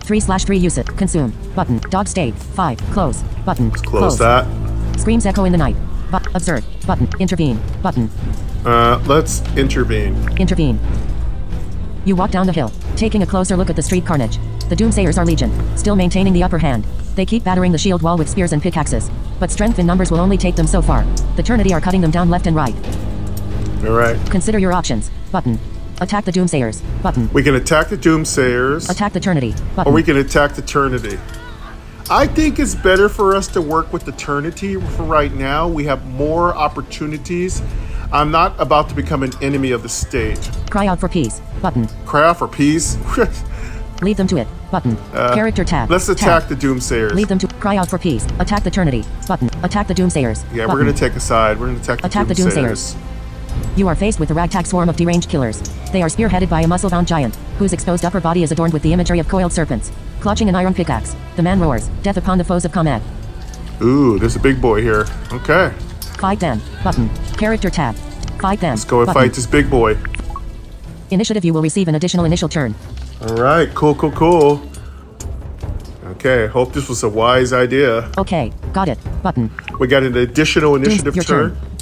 3 slash 3 use it. Consume. Button. Dog steak. 5. Close. Button. Close that. Screams echo in the night. But observe. Button. Intervene. Button. Uh, let's intervene. Intervene. You walk down the hill, taking a closer look at the street carnage. The Doomsayers are legion, still maintaining the upper hand. They keep battering the shield wall with spears and pickaxes. But strength in numbers will only take them so far. The Trinity are cutting them down left and right. All right. Consider your options. Button. Attack the Doomsayers. Button. We can attack the Doomsayers, Attack the Eternity. or we can attack the Eternity. I think it's better for us to work with the Eternity for right now. We have more opportunities. I'm not about to become an enemy of the state. Cry out for peace. Button. Cry out for peace. *laughs* Leave them to it. Button. Character tab. Uh, Let's Tab. attack the Doomsayers. Leave them to cry out for peace. Attack the Eternity. Button. Attack the Doomsayers. yeah, Button. we're gonna take a side. We're gonna attack the Attack the Doomsayers. You are faced with a ragtag swarm of deranged killers. They are spearheaded by a muscle-bound giant, whose exposed upper body is adorned with the imagery of coiled serpents. Clutching an iron pickaxe, the man roars, death upon the foes of Comad. Ooh, there's a big boy here. Okay, Fight them. Button. Character tab. Fight them. let's go and Button. fight this big boy. Initiative you will receive an additional initial turn. All right, cool, cool, cool. Okay, hope this was a wise idea. Okay, got it. Button. We got an additional initiative your turn. turn.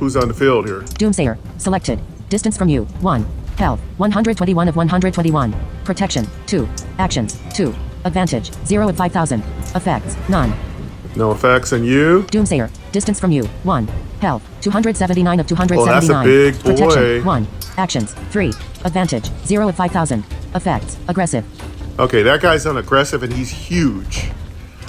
Who's on the field here? Doomsayer. Selected. Distance from you. 1. Health. 121 of 121. Protection. 2. Actions. 2. Advantage. 0 of 5000. Effects. None. No effects on you. Doomsayer. Distance from you. 1. Health. 279 of 279. Oh, that's a big boy. Protection. 1. Actions. 3. Advantage. 0 of 5000. Effects. Aggressive. Okay, that guy's on aggressive and he's huge.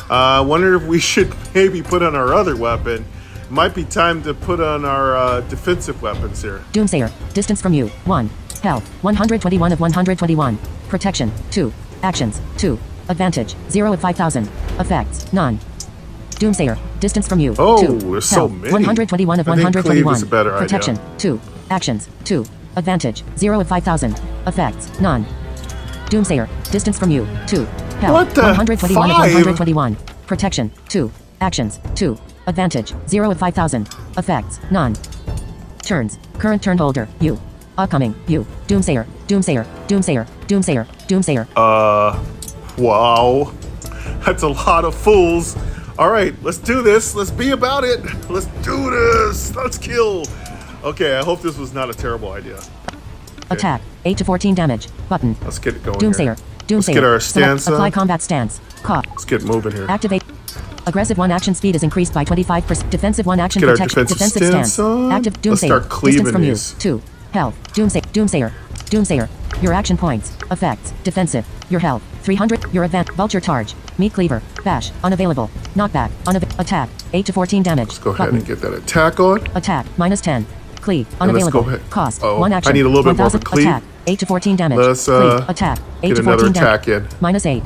Uh, I wonder if we *laughs* should maybe put on our other weapon. Might be time to put on our uh, defensive weapons here. Doomsayer. Distance from you. 1. Health. 121 of 121. Protection. 2. Actions. 2. Advantage. 0 of 5000. Effects. None. Doomsayer. Distance from you. Oh, 2. there's so many. 121 of I think cleave 121. is a better idea. Protection. 2. Actions. 2. Advantage. 0 of 5000. Effects. None. Doomsayer. Distance from you. 2. Health. What the? 121 of 121. Protection. 2. Actions. 2. Advantage. 0 of 5000. Effects. None. Turns. Current turn holder. You. Upcoming. You. Doomsayer. Doomsayer. Doomsayer. Doomsayer. Doomsayer. Uh, wow. That's a lot of fools. All right, let's do this. Let's be about it. Let's do this. Let's kill. Okay, I hope this was not a terrible idea. Attack. 8 to 14 damage. Button. Let's get it going Doomsayer. here. Doomsayer. Let's get our Select- stance Apply combat stance. Caught. Let's get moving here. Activate. Aggressive 1 action speed is increased by 25%. Defensive 1 action protection. defensive stance on. Active Let's Doomsayer. start cleaving Distance from these. you. 2. Health. Doomsayer. Doomsayer. Doomsayer. Your action points. Effects. Defensive. Your health. 300. Your event. Vulture targe. Meat cleaver. Bash. Unavailable. Knockback. Unav- attack. 8 to 14 damage. Let's go ahead Button. and get that attack on. Attack. Minus 10. Cleave. And let's go Unavailable. ahead- Cost. Oh, 1 I action. need a little bit more of a 1000. cleave. Attack. 8 to 14 damage. Let's, uh, Cleave. Attack. 8 get to another 14 damage. attack in. Minus 8.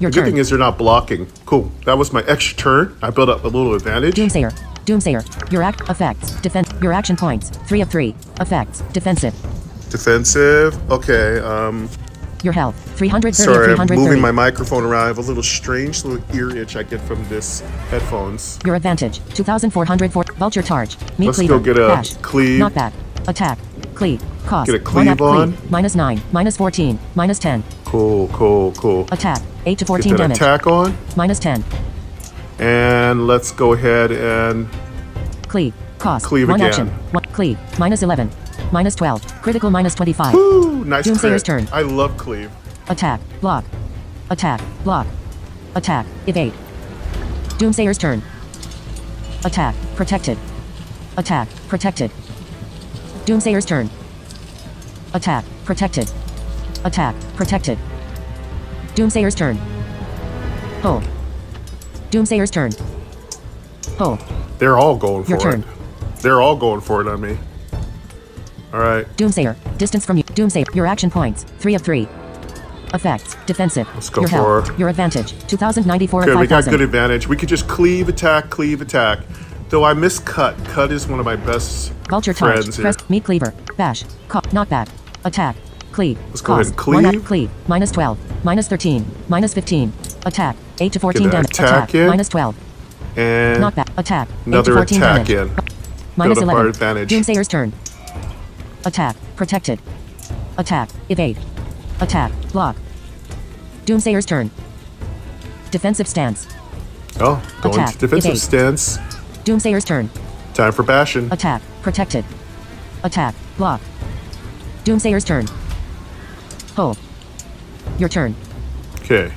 Your The good turn. thing is you're not blocking. Cool. That was my extra turn. I built up a little advantage. Doomsayer. Doomsayer. Your act effects. Defense. Your action points. 3 of 3. Effects. Defensive. Defensive. Okay. Um. Your health. 330 of Sorry, I'm moving my microphone around. I have a little strange little ear itch I get from this headphones. Your advantage. 2404. Vulture targe. Meat Let's cleaver. go get a Bash. cleave. Knockback. Attack. Cleave. Cost. Get a One up cleave on. Cleave. Minus 9. Minus 14. Minus 10. Cool, cool, cool. Attack. 8 to 14 Get that damage. attack on, Minus 10. and let's go ahead and Cleave. Cost. Cleave One again. action. One. Cleave. Minus 11. Minus 12. Critical minus 25. Woo, nice Doomsayer's crit. turn. I love cleave. Attack. Block. Attack. Block. Attack. Evade. Doomsayer's turn. Attack. Protected. Attack. Protected. Doomsayer's turn. Attack. Protected. Attack. Protected. Doomsayer's turn. Pull. Doomsayer's turn. Pull. They're all going for Your turn. it. They're all going for it on me. All right, Doomsayer. Distance from you. Doomsayer. Your action points. 3 of 3. Effects. Defensive. Let's go your health. Your advantage. 2094 of good. We got good advantage. We could just cleave, attack, cleave, attack. Though I miss cut. Cut is one of my best Vulture friends charge. here. Press. Meat cleaver. Bash. Co- knockback. Attack. Cleave. Let's go ahead and cleave. up. Cleave. Minus 12. Minus 13. Minus 15. Attack. 8 to 14 damage. attack in. Minus 12. And Knockback. Attack. 8 to another 14 attack damage. in. Minus Build up our 11. advantage. Doomsayer's turn. Attack. Protected. Attack. Evade. Attack. Block. Doomsayer's turn. Defensive stance. Oh, going Attack. to defensive Evade. stance. Doomsayer's turn. Time for bashing. Attack. Protected. Attack. Block. Doomsayer's turn. Pull. Your turn. Okay.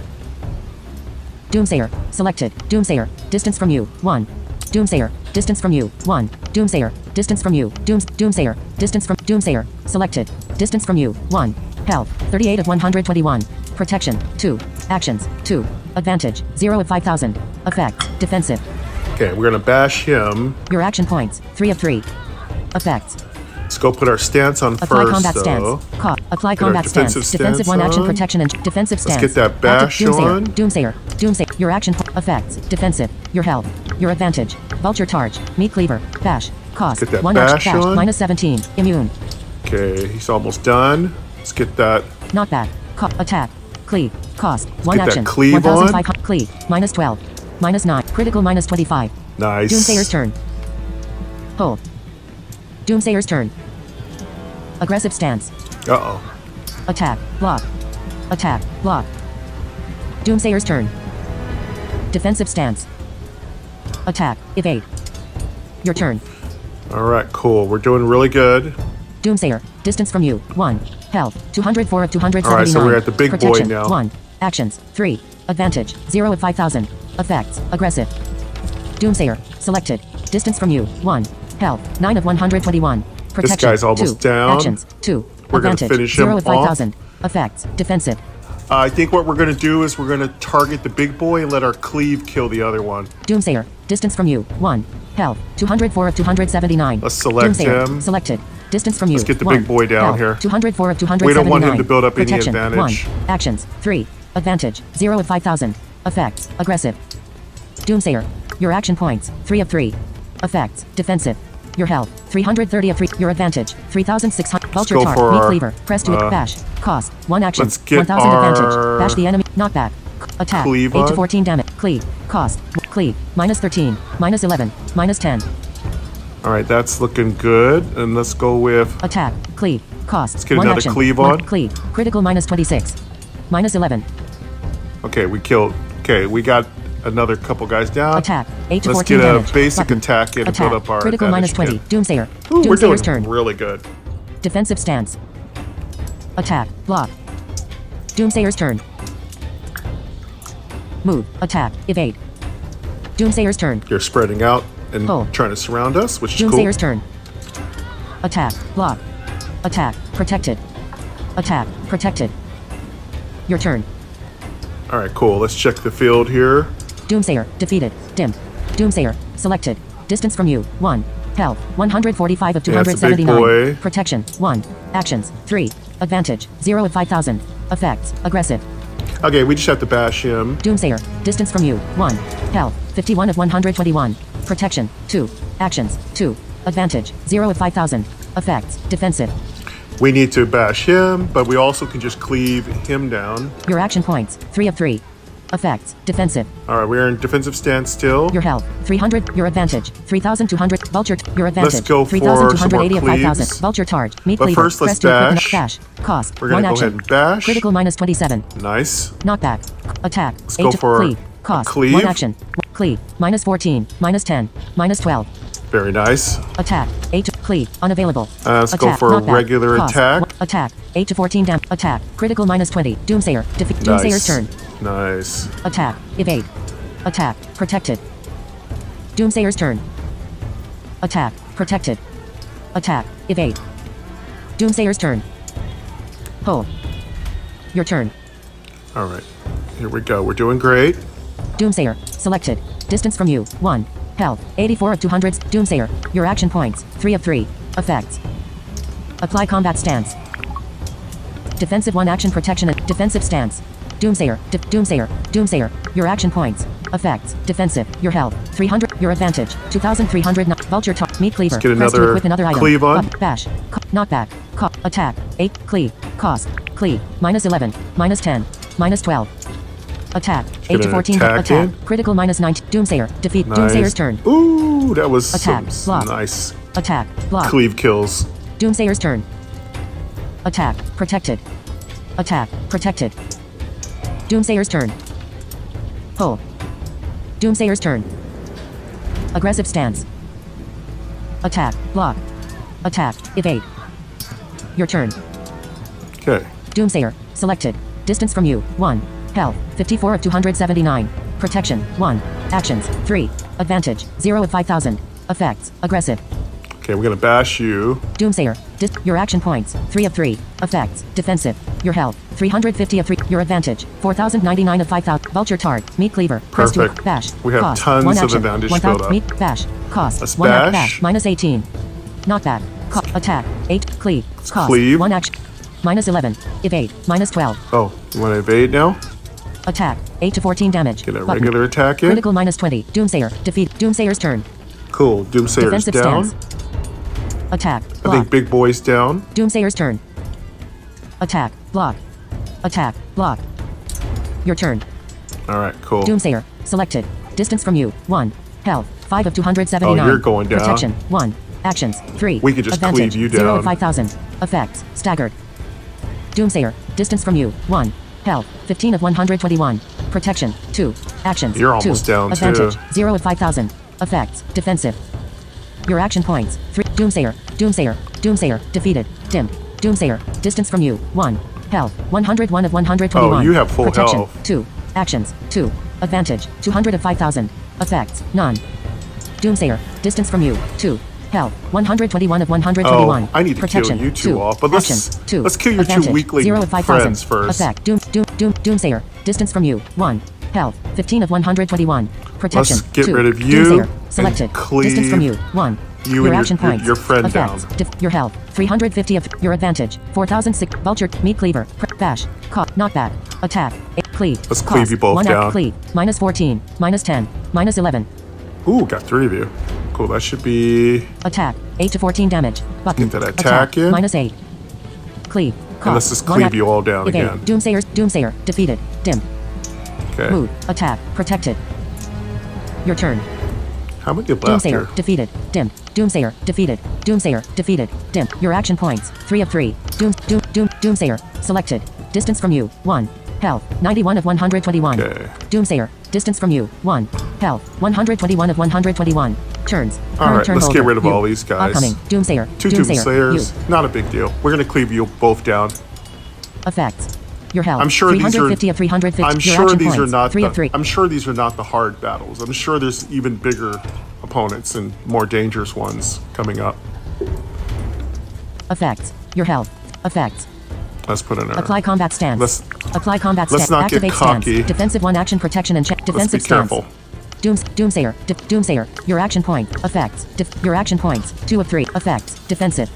Doomsayer. Selected. Doomsayer. Distance from you. 1. Doomsayer. Distance from you. 1. Doomsayer. Distance from you. Dooms. Doomsayer. Distance from Doomsayer. Selected. Distance from you. 1. Health. 38 of 121. Protection. 2. Actions. 2. Advantage. 0 of 5000. Effects. Defensive. Okay, we're gonna bash him. Your action points. 3 of 3. Effects. Let's go put our stance on Apply first, combat though. stance. Co- apply Get combat stance. defensive Defensive stance one action protection and defensive stance. get that bash Doomsayer. on. Doomsayer. Doomsayer. Your action effects. Defensive. Your health. Your advantage. Vulture targe. Meat cleaver. Bash. Cost. Get that one bash action. on. Minus 17. Immune. Okay, he's almost done. Let's get that. Knockback. Co- attack. Cleave. Cost. one get that action. cleave 1500 Cleave. Minus 12. Minus 9. Critical minus 25. Nice. Doomsayer's turn. Hold. Doomsayer's turn. Aggressive stance. Uh oh. Attack. Block. Attack. Block. Doomsayer's turn. Defensive stance. Attack. Evade. Your turn. All right, cool. We're doing really good. Doomsayer. Distance from you. 1. Health. 204 of 279. All right, so we're at the big boy Protection. now. 1. Actions. 3. Advantage. 0 of 5000. Effects. Aggressive. Doomsayer. Selected. Distance from you. 1. Health. 9 of 121. Protection. guy's almost 2. down. Actions. 2. We're gonna Advantage. finish him 0 of 5000. Effects. Defensive. Uh, I think what we're gonna do is we're gonna target the big boy and let our cleave kill the other one. Doomsayer. Distance from you. 1. Health. 204 of 279. Let's select Doomsayer. him. Selected. Distance from you. Let's get the 1. big boy down Health. here. 204 of 279. We don't want him to build up any Protection. advantage. 1. Actions. 3. Advantage. 0 of 5000. Effects. Aggressive. Doomsayer. Your action points. 3 of 3. Effects. Defensive. Your health. 330 of 3. Your advantage. 3600. Vulture go for Meat cleaver. Press to uh, it. Bash. Cost. 1 action. let's get 1000 our advantage. Bash the enemy. Knockback. Attack. cleave 8 on. to 14 damage. Cleave. Cost. Cleave. Minus 13. Minus 11. Minus 10. All right, that's looking good. And let's go with Attack. Cleave. Cost. Let's get one another action. cleave on. Cleave. Critical minus 26. Minus 11. Okay, we killed. Okay, we got another couple guys down. Attack. 8 to Let's 14 get a damage. basic Button. attack to Attack. build up our Critical advantage 20. again. Doomsayer. Ooh, we're Doomsayer's doing turn. really good. Defensive stance. Attack. Block. Doomsayer's turn. Move. Attack. Evade. Doomsayer's turn. You're spreading out and Pull. trying to surround us, which is cool. Doomsayer's turn. Attack. Block. Attack. Protected. Attack. Protected. Your turn. All right, cool. Let's check the field here. Doomsayer. Defeated. Dim. Doomsayer. Selected. Distance from you. 1. Health. 145 of Yeah, it's a big 279. boy. Protection. 1. Actions. 3. Advantage. 0 of 5000. Effects. Aggressive. Okay, we just have to bash him. Doomsayer. Distance from you. 1. Health. 51 of 121. Protection. 2. Actions. 2. Advantage. 0 of 5000. Effects. Defensive. We need to bash him, but we also can just cleave him down. Your action points. 3 of 3. Effects. Defensive. All right, we're in defensive stance still. Your health. 300. Your advantage. 3200. Vulture. Your advantage. go for 3280 of some more 5000. Vulture targe. Meat But cleaver. first, let's to bash. Dash. Cost. We're gonna One go action. ahead and bash. Critical minus 27. Nice. Knockback. Attack. Let's 8 go to for cleave. Cost. cleave. One action. Cleave. Minus 14. Minus 10. Minus 12. Very nice. Attack. 8 to cleave. Unavailable. Uh, let's go attack. for a regular Cost. attack. Attack. 8 to 14 dam. Attack. Critical minus 20. Doomsayer. Defeat. Nice. Doomsayer's turn. Nice. Attack. Evade. Attack. Protected. Doomsayer's turn. Attack. Protected. Attack. Evade. Doomsayer's turn. Pull. Your turn. All right. Here we go. We're doing great. Doomsayer. Selected. Distance from you. 1. Health. 84 of 200. Doomsayer. Your action points. 3 of 3. Effects. Apply combat stance. Defensive 1 action protection. At defensive stance. Doomsayer. De- Doomsayer. Doomsayer. Your action points. Effects. Defensive. Your health. 300. Your advantage. 2300. Vulture top. Meat cleaver. get Press to another equip another item. cleave on. Buff. Bash. Co- knockback. Co- attack. 8. Cleave. Cost. Cleave. Minus 11. Minus 10. Minus 12. Attack. 8 to 14. attack Attack. Critical minus 9. Doomsayer. Defeat. Nice. Doomsayer's turn. Ooh, that was Attack. Block. nice Attack. Block. cleave kills. Doomsayer's turn. Attack. Protected. Attack. Protected. Doomsayer's turn. Pull. Doomsayer's turn. Aggressive stance. Attack. Block. Attack. Evade. Your turn. Okay. Doomsayer. Selected. Distance from you. 1. Health. 54 of 279. Protection. 1. Actions. 3. Advantage. 0 of 5000. Effects. Aggressive. Okay, we're gonna bash you. Doomsayer. Dis- your action points. 3 of 3. Effects. Defensive. Your health. 350 of 3. Your advantage. 4099 of 5000. Vulture Tard. Meat Cleaver. To Perfect. Bash. We have Cost. tons One of action. advantage 1000 built up. Meat. Bash. Cost. Let's 1 bash. bash. Minus 18. Knockback. Co- attack. 8. Cleave. Cost. cleave. 1 action. Minus 11. Evade. Minus 12. Oh, you wanna evade now? Attack. 8 to 14 damage. Get a Button. regular attack in. Critical minus 20. Doomsayer. Defeat. Doomsayer's turn. Cool. Doomsayer's Defensive down. stance. Attack. I think Big Boy's down. Doomsayer's turn. Attack. Block. Attack. Block. Your turn. All right, cool. Doomsayer. Selected. Distance from you. 1. Health. 5 of 279. Oh, you're going down. Protection. 1. Actions. 3. We could just Advantage. cleave you down. 0 down. of 5000. Effects. Staggered. Doomsayer. Distance from you. 1. Health. 15 of 121. Protection. 2. Actions. You're 2. almost down, Advantage. too. 0 of 5000. Effects. Defensive. Your action points. 3. Doomsayer. Doomsayer. Doomsayer. Defeated. Dim. Doomsayer. Distance from you. 1. Health. 101 of 121. Oh, you have full Protection. health. 2. Actions. 2. Advantage. 200 of 5000. Effects. None. Doomsayer. Distance from you. 2. Health. 121 of 121. Oh, I need to kill Protection. you two off, but let's- Actions. 2. let's kill your two Advantage. weakling 0 of 5000. friends first. Effect. Doom. Doom. Doom. Doomsayer. Distance from you. 1. Health. 15 of 121. Protection. Let's get 2. rid of you Doomsayer. Selected. Distance from you. 1. you your and action your- points. your friend Effects. down. Your health. 350 of your advantage. 4006. Vulture. Meat cleaver. Bash. Caught. Knockback. Attack. Cleave. Let's cleave you both One down. Cleave. Minus 14. Minus 10. Minus 11. Ooh, got three of you. Cool. That should be. Attack. 8 to 14 damage. Button. Get that attack in. Minus 8. Cleave. Cost. let's just cleave you all down Evade. again. Doomsayers. Doomsayer. Defeated. Dim. Okay. Move. Attack. Protected. Your turn. How many left Doomsayer. here? Defeated. Dim. Doomsayer. Defeated. Doomsayer. Defeated. Dim. Your action points. 3 of 3. Doom. Doom. Doom. Doomsayer. Selected. Distance from you. 1. Health. 91 of 121. Okay. Doomsayer. Distance from you. 1. Health. 121 of 121. Turns. All right, turn let's get rid of You. all these guys. Upcoming. Doomsayer. Two Doomsayer. Doomsayers. You. Not a big deal. We're gonna cleave you both down. Effects. Your health. I'm sure these are. 350 of 350. I'm Your sure these are not. 3 the, of 3. I'm sure these are not the hard battles. I'm sure there's even bigger opponents and more dangerous ones coming up. Effects. Your health. Effects. Let's put in our. Apply combat stance. Let's- Apply combat let's stance. not get Activate cocky. stance. Defensive one action protection and check. Let's be Defensive stance. careful. Dooms, Doomsayer. Doomsayer. Your action point. Effects. Your action points. 2 of 3. Effects. Defensive.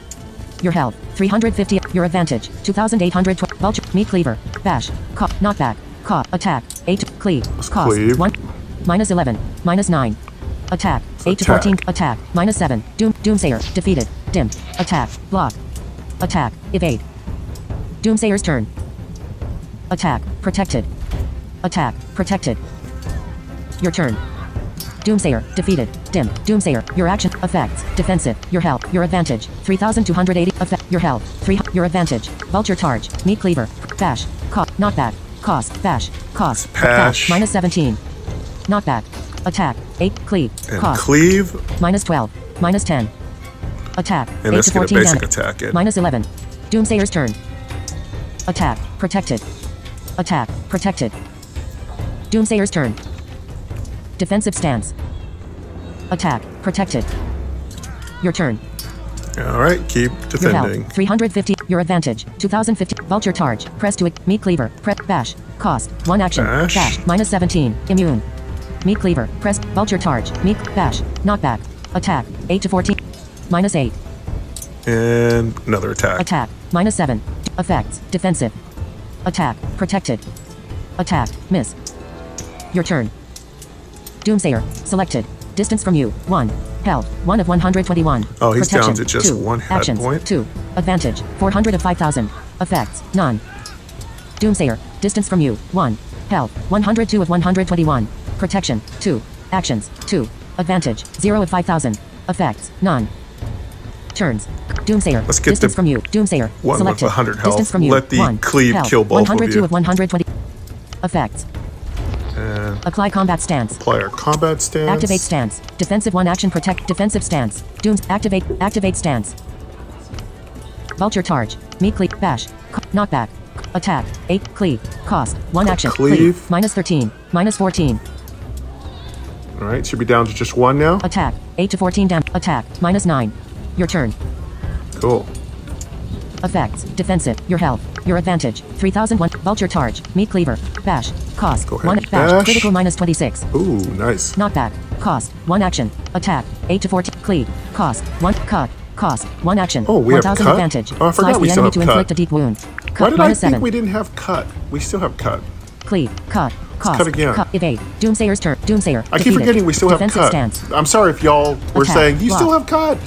Your health. 350. Your advantage. 2820. Vulture. Meat cleaver. Bash. Ca- knockback. Ca- attack. 8. Cleave. Cost. cleave. 1. Minus 11. Minus 9. Attack. 8 to 14. Attack. Minus 7. Doom. Doomsayer. Defeated. Dim. Attack. Block. Attack. Evade. Doomsayer's turn. Attack. Protected. Attack. Protected. Your turn. Doomsayer. Defeated. Dim. Doomsayer. Your action. Effects. Defensive. Your health. Your advantage. 3,280. Effect. Your health. 3. Your advantage. Vulture targe. Meat cleaver. Bash. Cost. Knockback. Cost. Bash. Cost. Bash. Minus 17. Knockback. Attack. 8. Cleave. And Cost. cleave. Minus 12. Minus 10. Attack. And 8 to 14 basic damage. attack in. Minus 11. Doomsayer's turn. Attack. Protected. Attack. Protected. Doomsayer's turn. Defensive stance. Attack. Protected. Your turn. All right, keep defending. Your health. 350. Your advantage. 2050. Vulture targe. Press to it. Meat cleaver. Press. Bash. Cost. One action. Bash. Minus 17. Immune. Meat cleaver. Press. Vulture targe. Meat. Bash. Knockback. Attack. 8 to 14. Minus 8. And another attack. Attack. Minus 7. Effects. Defensive. Attack. Protected. Attack. Miss. Your turn. Doomsayer. Selected. Distance from you. 1. Health. 1 of 121. Oh, he's down Protection. to just 2. one hit Actions. point. 2. Advantage. 400 of 5000. Effects. None. Doomsayer. Distance from you. 1. Health. 102 of 121. Protection. 2. Actions. 2. Advantage. 0 of 5000. Effects. None. Turns. Doomsayer. Let's get Distance the from you. Doomsayer. one Selected. 100 health. Distance from you. Let the 1. cleave Health. kill both of 102 you. of 120. Effects. And Apply combat stance. apply our combat stance. Activate stance. Defensive one action protect. Defensive stance. Dooms. Activate. Activate stance. Vulture targe. Meat cleave. Bash. Knockback. Attack. 8. Cleave. Cost. 1 action. Cleave. Minus 13. Minus 14. All right, should be down to just one now. Attack. 8 to 14 down. Attack. Minus 9. Your turn. Cool. Effects. Defensive. Your health. Your advantage. 3001. Vulture targe. Meat cleaver. Bash. Cost. Go ahead 1. Bash. bash. Critical minus 26. Ooh, nice. Knockback. Cost. 1 action. Attack. 8 to 14. Cleave. Cost. 1. Cut. Cost. 1 action. Oh, we have 1000 cut? advantage. Oh, I forgot Slice we the still enemy have to cut. inflict a deep wound. Cut Why did I think 7. we didn't have cut? We still have cut. Cleave. Cut. Cost. cut again. Evade. Doomsayer's turn. Doomsayer. I keep defeated. forgetting we still have Defensive cut. stance. I'm sorry if y'all were Attack. saying you Block. still have cut.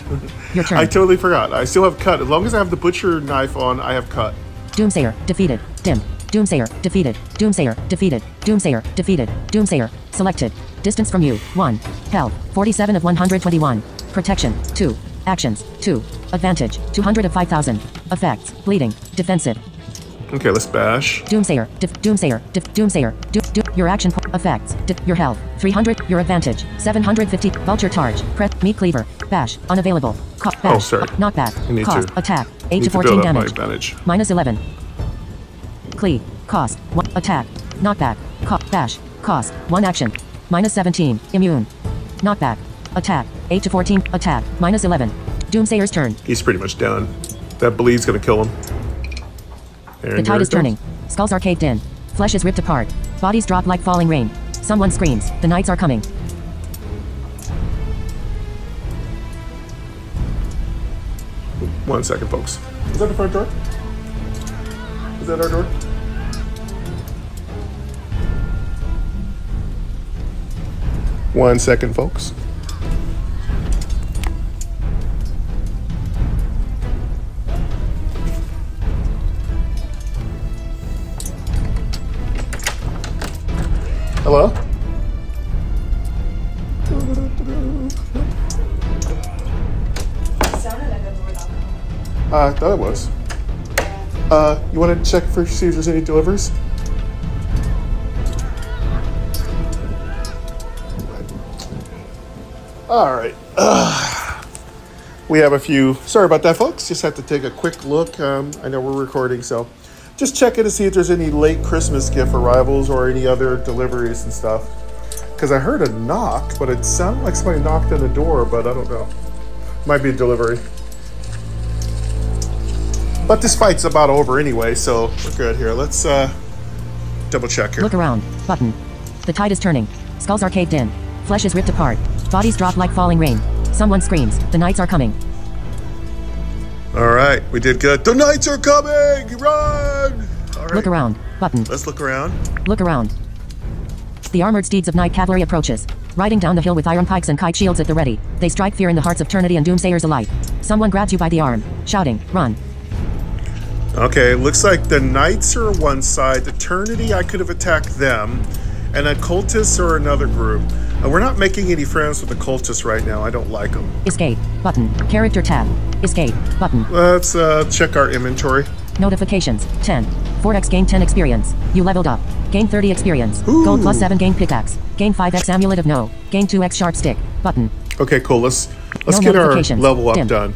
Your *laughs* turn. I totally forgot. I still have cut. As long as I have the butcher knife on, I have cut. Doomsayer, defeated. Dim. Doomsayer, defeated. Doomsayer, defeated. Doomsayer, defeated. Doomsayer, selected. Distance from you, 1. Health, 47 of 121. Protection, 2. Actions, 2. Advantage, 200 of 5000. Effects, bleeding, defensive. Okay, let's bash. Doomsayer, Doomsayer, Doomsayer, do, do, your action effects, your health, 300, your advantage, 750, vulture targe, press, meat cleaver, bash, unavailable, Co- oh, bash, Oh, sorry. knockback, I need cost, to- attack, 8 Need to to 14 build up damage. advantage. Minus 11. Cleave. Cost. 1. Attack. Knockback. Co- dash. Cost. 1 action. Minus 17. Immune. Knockback. Attack. 8 to 14. Attack. Minus 11. Doomsayer's turn. He's pretty much done. That bleed's gonna kill him. And The tide is turning. Skulls are caved in. Flesh is ripped apart. Bodies drop like falling rain. Someone screams. The knights are coming. One second, folks. Is that the front door? Is that our door? One second, folks. Hello? Uh, I thought it was. Uh, you want to check for see if there's any deliveries? All right. Ugh. we have a few. Sorry about that, folks. Just have to take a quick look. Um, I know we're recording, so just checking to see if there's any late Christmas gift arrivals or any other deliveries and stuff. Because I heard a knock, but it sounded like somebody knocked on the door, but I don't know. Might be a delivery. But this fight's about over anyway, so we're good here. Let's uh, double check here. Look around. Button. The tide is turning. Skulls are caved in. Flesh is ripped apart. Bodies drop like falling rain. Someone screams. The knights are coming. All right, we did good. The knights are coming! Run! All right, Look around. Button. let's look around. Look around. The armored steeds of night cavalry approaches. Riding down the hill with iron pikes and kite shields at the ready, they strike fear in the hearts of Trinity and Doomsayers alike. Someone grabs you by the arm, shouting, Run. Okay, looks like the knights are one side. Eternity, I could have attacked them. And occultists are another group. Uh, we're not making any friends with the cultists right now. I don't like them. Escape. Button. Character tab. Escape. Button. Let's uh, check our inventory. Notifications. 10. 4x gain 10 experience. You leveled up. Gain 30 experience. Ooh. Gold plus 7 gain pickaxe. Gain 5x amulet of no. Gain 2x sharp stick. Button. Okay, cool. Let's let's No get our level up Dim. done.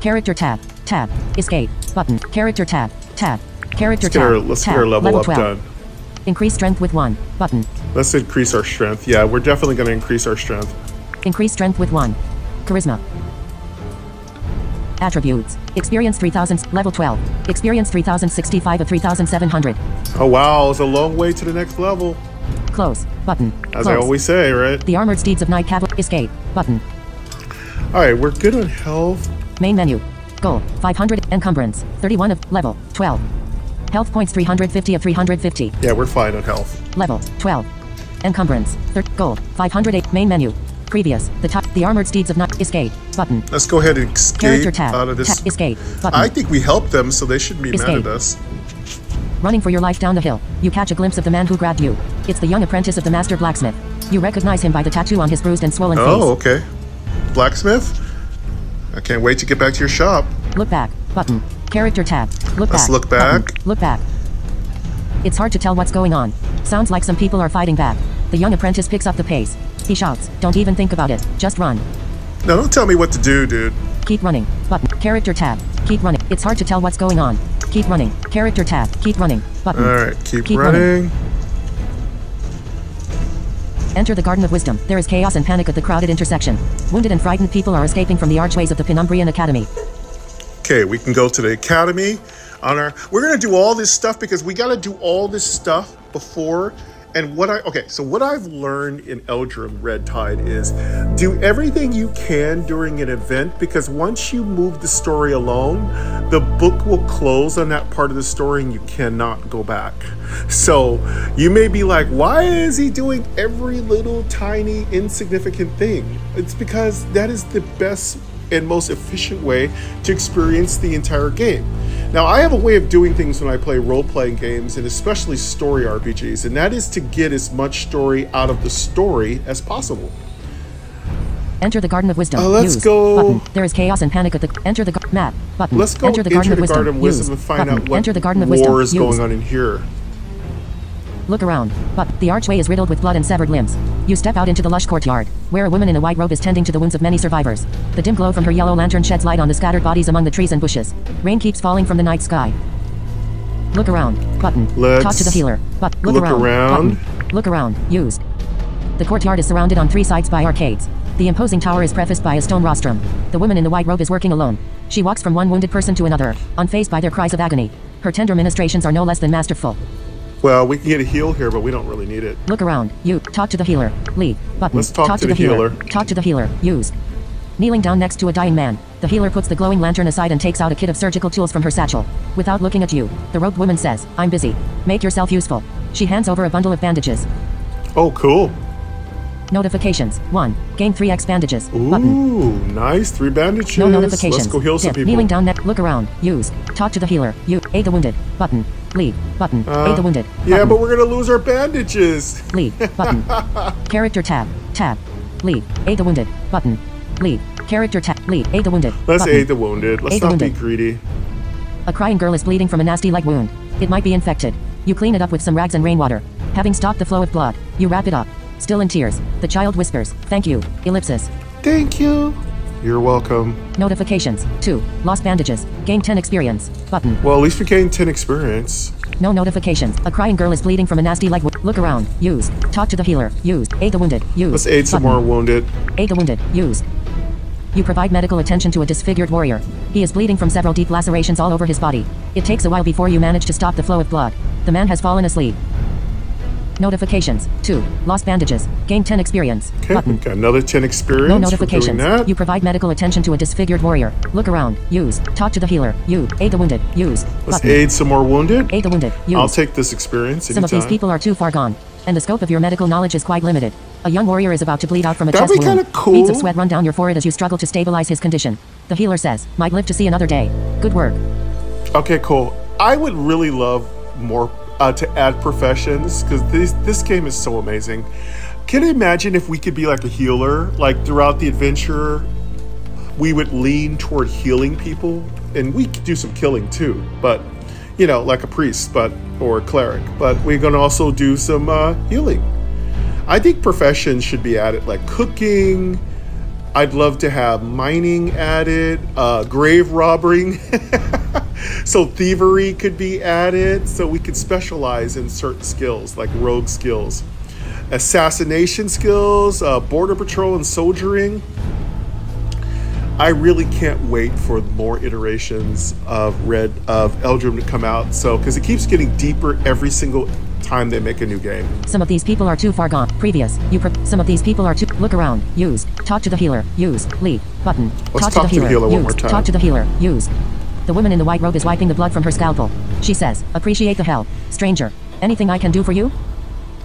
Character tab. Tab. Escape. Button. Character tab. Tab. Character Let's get tab. our let's tab. get our level, up 12. done. Increase strength with 1. Button. Let's increase our strength. Yeah, we're definitely going to increase our strength. Increase strength with 1. Charisma. Attributes. Experience 3000, level 12. Experience 3065 of 3700. Oh wow, it's a long way to the next level. Close. Button. As Close. I always say, right? The armored steeds of night cavalry. Escape. Button. All right, we're good on health. Main menu. Goal. 500. Encumbrance. 31 of level 12. Health points 350 of 350. Yeah, we're fine on health. Level 12. Encumbrance. Thir- goal. 508. Main menu. Previous. The top. The armored steeds of night. Escape. Button. Let's go ahead and escape Character tab. out of this. Ta- escape. Button. I think we helped them, so they shouldn't be mad at us. Running for your life down the hill, you catch a glimpse of the man who grabbed you. It's the young apprentice of the master blacksmith. You recognize him by the tattoo on his bruised and swollen Oh, face. okay. Blacksmith. I can't wait to get back to your shop. Look back. Button. Character tab. Look Let's back. look Button. back. Um, look back. It's hard to tell what's going on. Sounds like some people are fighting back. The young apprentice picks up the pace. He shouts, Don't even think about it. Just run. Now, don't tell me what to do, dude. Keep running. Button. Character tab. Keep running. It's hard to tell what's going on. Keep running. Character tab. Keep running. Button. All right, keep, Keep running. running. Enter the Garden of Wisdom. There is chaos and panic at the crowded intersection. Wounded and frightened people are escaping from the archways of the Penumbrian Academy. Okay, we can go to the academy on our. We're gonna do all this stuff because we gotta do all this stuff before. And what I okay, so what I've learned in Eldrum Red Tide is do everything you can during an event because once you move the story along, the book will close on that part of the story and you cannot go back. So you may be like, why is he doing every little tiny insignificant thing? It's because that is the best and most efficient way to experience the entire game. Now, I have a way of doing things when I play role playing games and especially story RPGs, and that is to get as much story out of the story as possible. Enter the Garden of Wisdom. Uh, let's Use. go- Button. There is chaos and panic at the. Enter the map. Button. Let's go Enter the Garden of Wisdom. Garden of Wisdom Use. and find Button. out what Enter the Garden of Wisdom. war is Use. going on in here. Look around. But the archway is riddled with blood and severed limbs. You step out into the lush courtyard, where a woman in a white robe is tending to the wounds of many survivors. The dim glow from her yellow lantern sheds light on the scattered bodies among the trees and bushes. Rain keeps falling from the night sky. Look around. Button. Let's Talk to the healer. But look, look around. around. Button. Look around. Used. The courtyard is surrounded on three sides by arcades. The imposing tower is prefaced by a stone rostrum. The woman in the white robe is working alone. She walks from one wounded person to another, unfazed by their cries of agony. Her tender ministrations are no less than masterful. Well, we can get a heal here, but we don't really need it. Look around. You. Talk to the healer. Lee Button. Let's talk to the, the healer. Talk to the healer. Used. Kneeling down next to a dying man, the healer puts the glowing lantern aside and takes out a kit of surgical tools from her satchel. Without looking at you, the robed woman says, I'm busy. Make yourself useful. She hands over a bundle of bandages. Oh, cool. Notifications. 1. Gain 3x bandages. Ooh, Button. nice. Three bandages. No notifications. Let's go heal some people. Kneeling down next. Look around. Use. Talk to the healer. You. Aid the wounded. Button. Leave. Button. Uh, Aid the wounded. Yeah, but we're gonna lose our bandages. Leave. Button. *laughs* Character tab. Tab. Leave. Aid the wounded. Button. Leave. Character tab. Leave. Aid the wounded. Let's Button. aid the wounded. Let's Aid not be greedy. A crying girl is bleeding from a nasty leg wound. It might be infected. You clean it up with some rags and rainwater. Having stopped the flow of blood, you wrap it up. Still in tears, the child whispers, Thank you. Ellipsis. Thank you. You're welcome. Notifications. 2. Lost bandages. Gain 10 experience. Button. Well, at least we gained 10 experience. No notifications. A crying girl is bleeding from a nasty leg wound. Look around. Use. Talk to the healer. Use. Aid the wounded. Use. Let's aid some more wounded. Aid the wounded. Use. You provide medical attention to a disfigured warrior. He is bleeding from several deep lacerations all over his body. It takes a while before you manage to stop the flow of blood. The man has fallen asleep. Notifications. 2. Lost bandages. Gain 10 experience. Okay, Button. got another 10 experience. No notifications. You provide medical attention to a disfigured warrior. Look around. Use. Talk to the healer. You. Aid the wounded. Use. Let's Button. aid some more wounded. Aid the wounded. Use. I'll take this experience Some of these people are too far gone, and the scope of your medical knowledge is quite limited. A young warrior is about to bleed out from a That'd chest be wound. cool. Beads of sweat run down your forehead as you struggle to stabilize his condition. The healer says, "Might live to see another day. Good work." Okay, cool. I would really love more uh, to add professions because this this game is so amazing. Can you imagine if we could be like a healer, like throughout the adventure, we would lean toward healing people, and we could do some killing too, but you know, like a priest, but or a cleric. But we're gonna also do some uh, healing. I think professions should be added, like cooking. I'd love to have mining added, uh, grave robbing. *laughs* *laughs* so thievery could be added, so we could specialize in certain skills, like rogue skills, assassination skills, uh, border patrol, and soldiering. I really can't wait for more iterations of Red of Eldrum to come out. So because it keeps getting deeper every single time they make a new game. Some of these people are too far gone. Previous. You. Pre- some of these people are too. Look around. Use. Talk to the healer. Use. Leave. Button. Let's talk to the healer one Use. more time. Talk to the healer. Use. The woman in the white robe is wiping the blood from her scalpel. She says, "Appreciate the help, stranger. Anything I can do for you?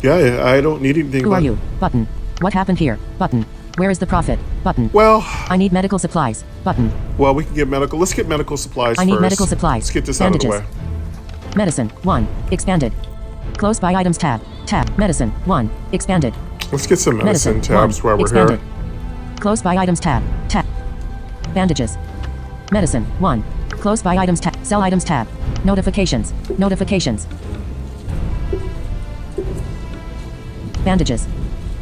Yeah, yeah, I don't need anything. Who are you? Button. What happened here? Button. Where is the prophet? Button. Well, I need medical supplies. Button. well, we can get medical. Let's get medical supplies I need first. medical supplies. Let's get this Bandages. out of the way. Medicine. 1. Expanded. Close by items tab. Tab. Medicine. 1. Expanded. Let's get some medicine, Medicine. tabs 1. while we're Expanded. here. Close by items tab. Tab. Bandages. Medicine. 1. Close by items tab. Sell items tab. Notifications. Notifications. Bandages.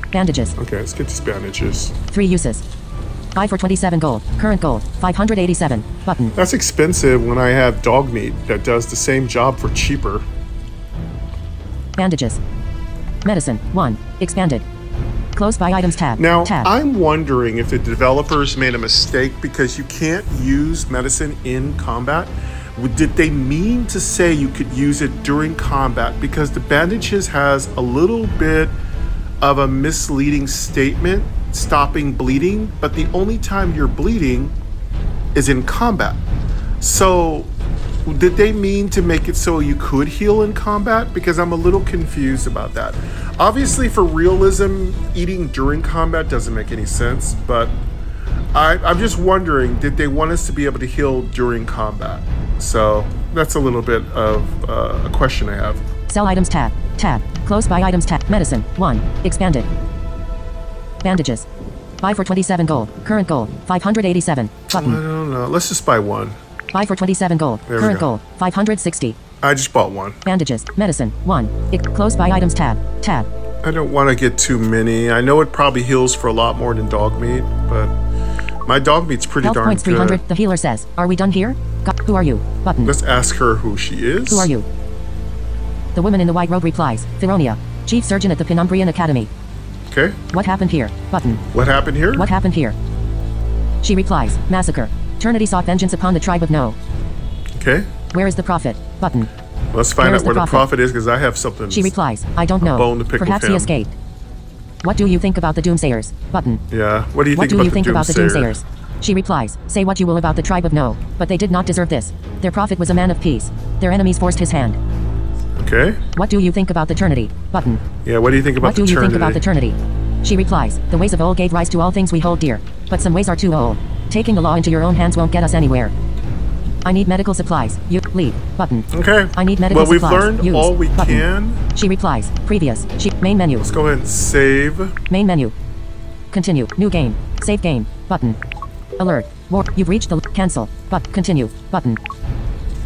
Bandages. Okay, let's get these bandages. 3 uses. 5 for 27 gold. Current gold. 587. Button. That's expensive when I have dog meat that does the same job for cheaper. Bandages. Medicine. 1. Expanded. Close by items tab. Now, tab. I'm wondering if the developers made a mistake because you can't use medicine in combat. Did they mean to say you could use it during combat? Because the bandages has a little bit of a misleading statement, stopping bleeding, but the only time you're bleeding is in combat. So, did they mean to make it so you could heal in combat? Because I'm a little confused about that. Obviously, for realism, eating during combat doesn't make any sense, but I, I'm just wondering did they want us to be able to heal during combat? So, that's a little bit of uh, a question I have. Sell items tab. Tab. Close by items tab. Medicine. 1. Expanded. Bandages. Buy for 27 gold. Current goal. 587. I don't know. Let's just buy one. Buy for 27 gold. There Current go. goal. 560. I just bought one. Bandages. Medicine. 1. Ex- close by items tab. Tab. I don't want to get too many. I know it probably heals for a lot more than dog meat, but my dog meat's pretty Health darn points 300. good. The healer says. Are we done here? Go- who are you? Button. Let's ask her who she is. Who are you? The woman in the white robe replies. Theronia. Chief surgeon at the Penumbrian Academy. Okay. What happened here? Button. What happened here? What happened here? She replies. Massacre. Trinity sought vengeance upon the tribe of No. Okay. Where is the prophet? Button. Let's find Where out the where the prophet? prophet is because I have something. She replies. I don't know. bone to pick Perhaps he escaped. What do you think about the Doomsayers? Button. Yeah. What do you What think do about you the think about the Doomsayers? She replies, Say what you will about the tribe of No, but they did not deserve this. Their prophet was a man of peace. Their enemies forced his hand. Okay. What do you think about the Trinity? Button. Yeah. What do you think about What do the you think about the? Trinity? She replies, The ways of old gave rise to all things we hold dear, but some ways are too old. Taking the law into your own hands won't get us anywhere. I need medical supplies. You leave. Button. Okay. I need medical supplies. Well, we've learned Use. all we Button. can. She replies, Previous. She main menu. Let's go ahead and save. Main menu. Continue. New game. Save game. Button. Alert. War. You've reached the cancel. But continue. Button.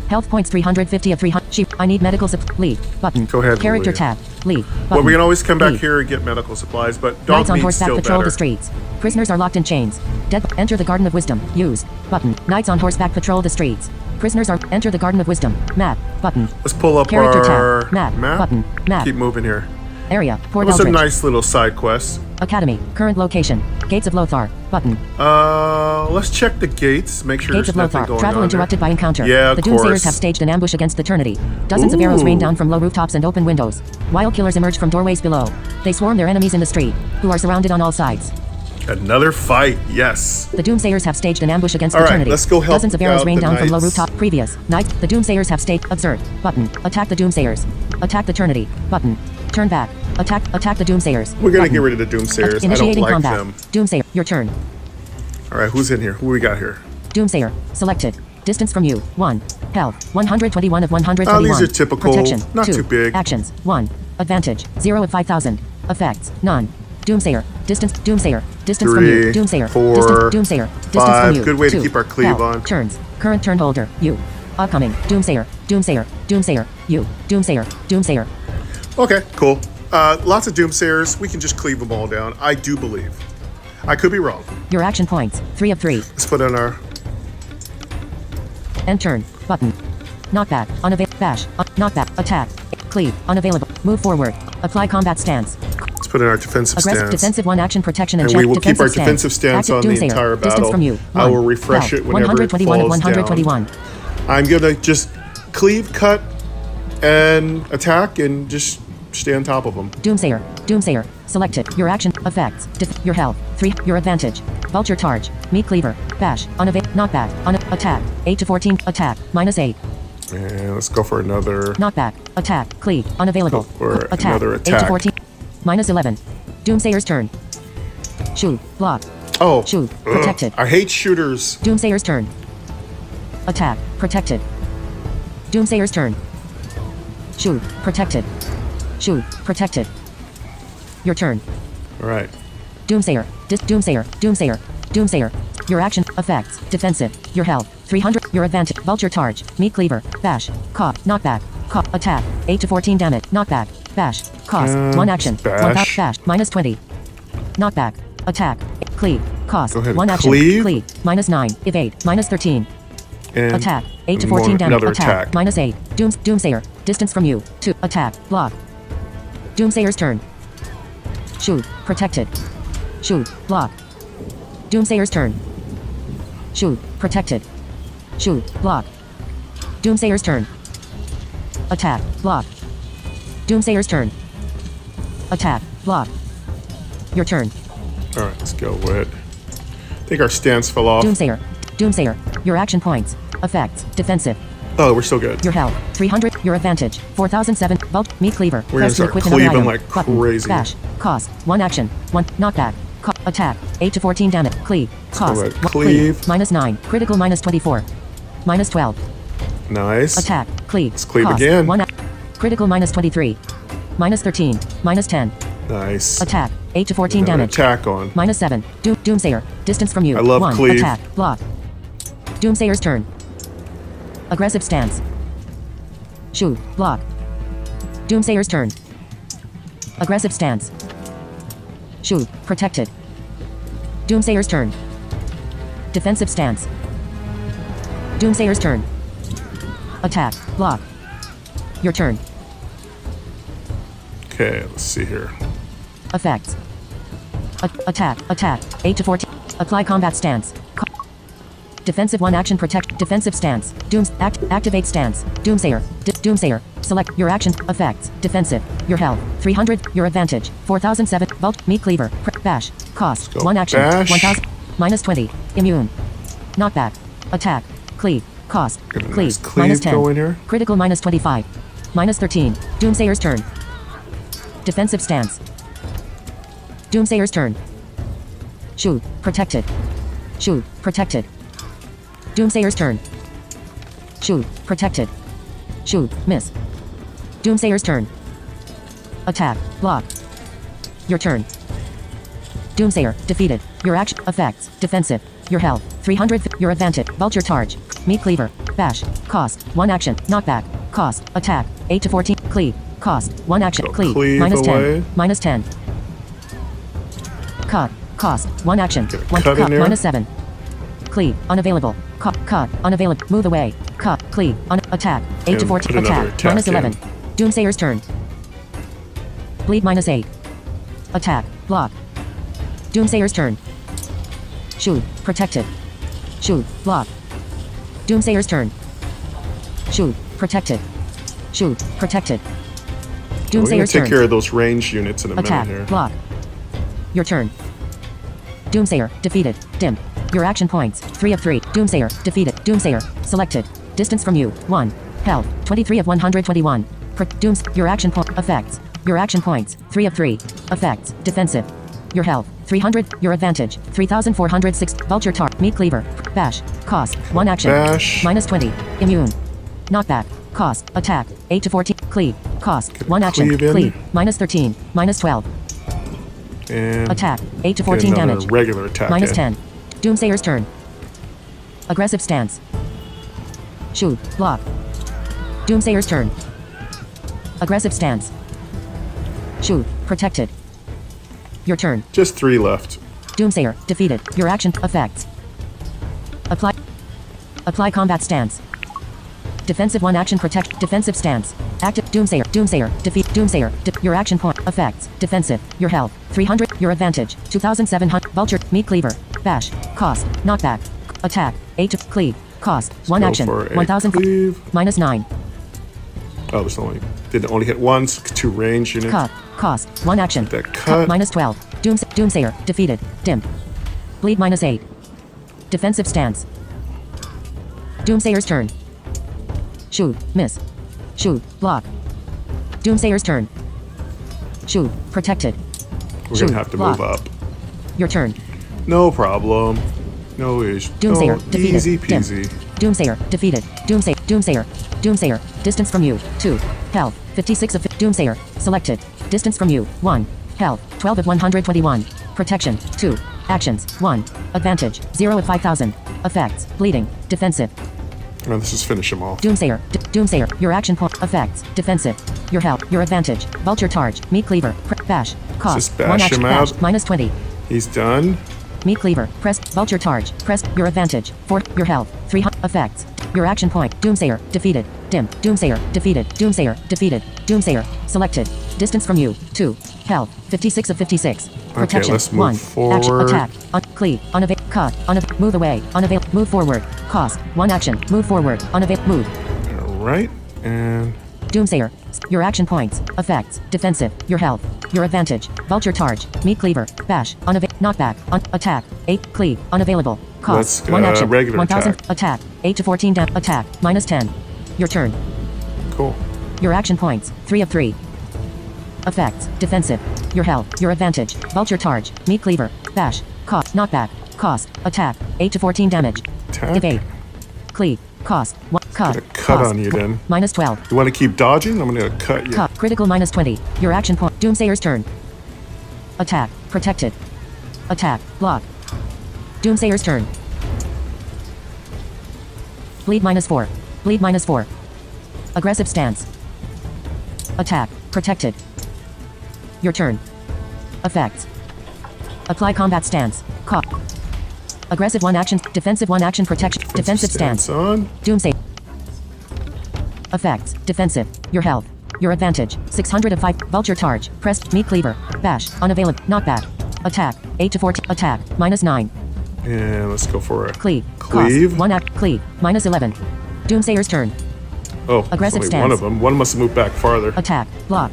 Health points 350 of 300. She. I need medical sup. Leave. Button. Mm, go ahead Character tab. Leave. Well, we can always come back Leave. here and get medical supplies, but dog Knights on horseback still patrol better. the streets. Prisoners are locked in chains. Dead. Enter the Garden of Wisdom. Use. Button. Knights on horseback patrol the streets. Prisoners are. Enter the Garden of Wisdom. Map. Button. Let's pull up Character tab. our Map. Button. Map. Keep moving here. Area. Port It was a nice little side quest. Academy. Current location. Gates of Lothar. Button. Uh, let's check the gates. Make sure Gates of Lothar. Travel interrupted there. by encounter. Yeah, of the Doomsayers course. have staged an ambush against the Trinity. Dozens of arrows rain down from low rooftops and open windows. Wild killers emerge from doorways below. They swarm their enemies in the street, who are surrounded on all sides. Another fight. Yes. The Doomsayers have staged an ambush against All the right, Trinity. let's go help Dozens of arrows rain the down from low knights. rooftop. Previous night, the Doomsayers have staged. Observe. Button. Attack the Doomsayers. Attack the Trinity. Button. Turn back. Attack. Attack the Doomsayers. We're gonna Button. get rid of the Doomsayers. I don't Initiating like combat. them. Doomsayer. Your turn. All right, who's in here? Who we got here? Doomsayer. Selected. Distance from you. 1. Health. 121 of 121. Oh, ah, these are typical. Protection. Not 2. too big. Actions. 1. Advantage. 0 of 5000. Effects. None. Doomsayer. Distance. Doomsayer. Distance from you. Doomsayer. four, Distance. Doomsayer. Distance five. from you. Good way to keep our cleave Health. on. Turns. Current turn holder. You. Upcoming. Doomsayer. Doomsayer. Doomsayer. You. Doomsayer. Doomsayer. Okay, cool. Uh, lots of Doomsayers. We can just cleave them all down. I do believe. I could be wrong. Your action points. 3 of 3. Let's put in our. End turn. Button. Knockback. Unavailable. Bash. Un- knockback. Attack. Cleave. Unavailable. Move forward. Apply combat stance. Let's put in our defensive Aggressive stance. defensive one action protection and, And check we will keep our defensive defensive stance Active on the Doomsayer. entire Distance battle. from you. I will refresh Health. it whenever it 121 of falls down. I'm gonna just cleave, cut, and attack, and just stay on top of them. Doomsayer. Doomsayer. Selected. Your action. Effects. Def- your health. 3. Your advantage. Vulture targe. Meat cleaver. Bash. Unavail. Knockback. Un- attack. 8 to 14. Attack. Minus 8. And let's go for another. Knockback. Attack. Cleave. Unavailable. Or attack. another 8 to 14. Minus 11. Doomsayer's turn. Shoot. Block. Oh, Shoot. ugh, Protected. I hate shooters. Doomsayer's turn. Attack. Protected. Doomsayer's turn. Shoot. Protected. Shoot. Protected. Your turn. All right. Doomsayer. Dis- Doomsayer. Doomsayer. Doomsayer. Your action. Effects. Defensive. Your health. 300. Your advantage. Vulture targe. Meat cleaver. Bash. Cough. Knockback. Cough. Attack. 8 to 14 damage. Knockback. Bash. Cost. Uh, 1 action. bash. 1 bash. Bash. Minus 20. Knockback. Attack. Cleave. Cost. Go ahead. 1 action. Cleave. Minus 9. Evade. Minus 13. And Attack. 8 to 14 damage. Attack. attack. Minus 8. Dooms- Doomsayer. Distance from you. 2. Attack. Block. Doomsayer's turn. Shoot. Protected. Shoot. Block. Doomsayer's turn. Shoot. Protected. Shoot. Block. Doomsayer's turn. Attack. Block. Doomsayer's turn. Attack. Block. Your turn. All right, let's go with. I think our stance fell off. Doomsayer. Doomsayer. Your action points. Effects. Defensive. Oh, we're still good. Your health. 300. Your advantage. 4007. Bulk. Meat cleaver. We're gonna Press start cleaving like Button. crazy. Bash. Cost. 1 action. 1. Knockback. Co- attack. 8 to 14 damage. Cleave. Cost. right, one- cleave. Minus 9. Critical minus 24. Minus 12. Nice. Attack. Cleave. Let's cleave Cost. again. 1 a- Critical minus 23. Minus 13. Minus 10. Nice. Attack. 8 to 14 damage. Attack on. Minus 7. Doom, Doomsayer. Distance from you. I love 1. cleave. Attack. Block. Doomsayer's turn. Aggressive stance. Shoot. Block. Doomsayer's turn. Aggressive stance. Shoot. Protected. Doomsayer's turn. Defensive stance. Doomsayer's turn. Attack. Block. Your turn. Okay, let's see here. Effects. A- attack. Attack. 8 to 14. Apply combat stance. Co- defensive 1 action protect. Defensive stance. Dooms. Act. Activate stance. Doomsayer. D- Doomsayer. Select your action. Effects. Defensive. Your health. 300. Your advantage. 4007. Bulk. Meat cleaver. Bash. Cost. 1 action. bash. 1000. Minus 20. Immune. Knockback. Attack. Cleave. Cost. A nice Cleave. cleave Minus 10. going here. Critical minus 25. Minus 13. Doomsayer's turn. Defensive stance. Doomsayer's turn. Shoot. Protected. Shoot. Protected. Doomsayer's turn. Shoot. Protected. Shoot. Miss. Doomsayer's turn. Attack. Block. Your turn. Doomsayer. Defeated. Your action. Effects. Defensive. Your health. 300. Your advantage. Vulture targe. Meat cleaver. Bash. Cost. 1 action. Knockback. Cost. Attack. 8 to 14. Cleave. Cost. 1 action. Cleave. cleave Minus 10. away. Minus 10. Cut. Cost. 1 action. 1 cut in cut. there. Minus 7. Cleave. Unavailable. Cut. Cut. Unavailable. Move away. Cut. Cleave. Un- attack. 8 to 14. Attack. attack Minus in. 11. Doomsayer's turn. Bleed minus 8. Attack. Block. Doomsayer's turn. Shoot. Protected. Shoot. Block. Doomsayer's turn. Shoot. Protected. Shoot. Protected. Doomsayer's We're gonna take turn. care of those range units in a Attack. minute here. Block. Your turn. Doomsayer. Defeated. Dim. Your action points. 3 of 3. Doomsayer. Defeated. Doomsayer. Selected. Distance from you. 1. Health. 23 of 121. Pro- Dooms. Your action point. Effects. Your action points. 3 of 3. Effects. Defensive. Your health. 300. Your advantage. 3406. Vulture tar. Meat cleaver. Bash. Cost. 1 action. Bash. Minus 20. Immune. Knockback. Cost. Attack. 8 to 14. Cleave. Cost. 1 action. cleave. Cleave. Minus 13. Minus 12. And Attack. 8 to 14 damage. regular attack. Minus in. 10. Doomsayer's turn. Aggressive stance. Shoot. Block. Doomsayer's turn. Aggressive stance. Shoot. Protected. Your turn. Just three left. Doomsayer. Defeated. Your action. Effects. Apply. Apply combat stance. Defensive 1 action protect. Defensive stance. Active. Doomsayer. Doomsayer. Defeat. Doomsayer. De- your action point. Effects. Defensive. Your health. 300. Your advantage. 2700. Vulture. Meat cleaver. Bash. Cost. Knockback. Attack. 8 to cleave. Cost. 1 action. for 1000. cleave. Minus 9. Oh, there's only did only hit once. Two range units. Cut. Cost. 1 action. That cut. minus 12. Dooms- Doomsayer. Defeated. Dim. Bleed minus 8. Defensive stance. Doomsayer's turn. Shoot. Miss. Shoot. Block. Doomsayer's turn. Shoot. Protected. We're Shoot, gonna have to block. move up. Your turn. No problem. No issue. Doomsayer. No, oh, defeated. easy Dim. Doomsayer. Defeated. Doomsayer. Doomsayer. Doomsayer. Distance from you. 2. Health. 56 of Doomsayer. Selected. Distance from you. 1. Health. 12 of 121. Protection. 2. Actions. 1. Advantage. 0 of 5000. Effects. Bleeding. Defensive. Now let's just finish him off. Doomsayer. D- Doomsayer. Your action point. Effects. Defensive. Your health. Your advantage. Vulture targe. Meat cleaver. Pr- bash. Cost. Just bash One action. him bash. out. Minus 20. He's done. Meat cleaver. Press. Vulture targe. Press. Your advantage. 4. Your health. 300. Effects. Your action point. Doomsayer. Defeated. Dim. Doomsayer. Defeated. Doomsayer. Defeated. Doomsayer. Selected. Distance from you. 2. Health. 56 of 56. Protection. let's move 1. forward. Action. Attack. Un- cleave. Unavail. Cut. Unavail. Move away. Unavail. Move forward. Cost. 1 action. Move forward. Unavail. Move. All right, and Doomsayer. Your action points. Effects. Defensive. Your health. Your advantage. Vulture targe. Meat cleaver. Bash. Unavail. Knockback. Un- attack. 8. Cleave. Unavailable. Cost. Let's, 1 uh, action. regular 1000. attack. Attack. 8 to 14 dam- Attack. Minus 10. Your turn. cool. Your action points. 3 of 3. Effects. Defensive. Your health. Your advantage. Vulture targe. Meat cleaver. Bash. Cost. Knockback. Cost. Attack. 8 to 14 damage. Attack. 8. Cleave. Cost. 1. Cut. Cut Cost. on you then. Minus 12. You want to keep dodging? I'm gonna cut you. Cut. Critical minus 20. Your action point. Doomsayer's turn. Attack. Protected. Attack. Block. Doomsayer's turn. Bleed minus 4. Bleed minus 4. Aggressive stance. Attack. Protected. Your turn. Effects. Apply combat stance. Cop. Aggressive 1 action. Defensive 1 action protection. Defensive stance. on. Doomsday. Effects. Defensive. Your health. Your advantage. 600 of 5. Vulture targe. Pressed. Meat cleaver. Bash. Unavailable. Knockback. Attack. 8 to 14. Attack. Minus 9. And let's go for a Cleave. Cleave. Cost. 1 act. Cleave. Minus 11. Doomsayer's turn. Oh, Aggressive only stance. one of them. One must move back farther. Attack. Block.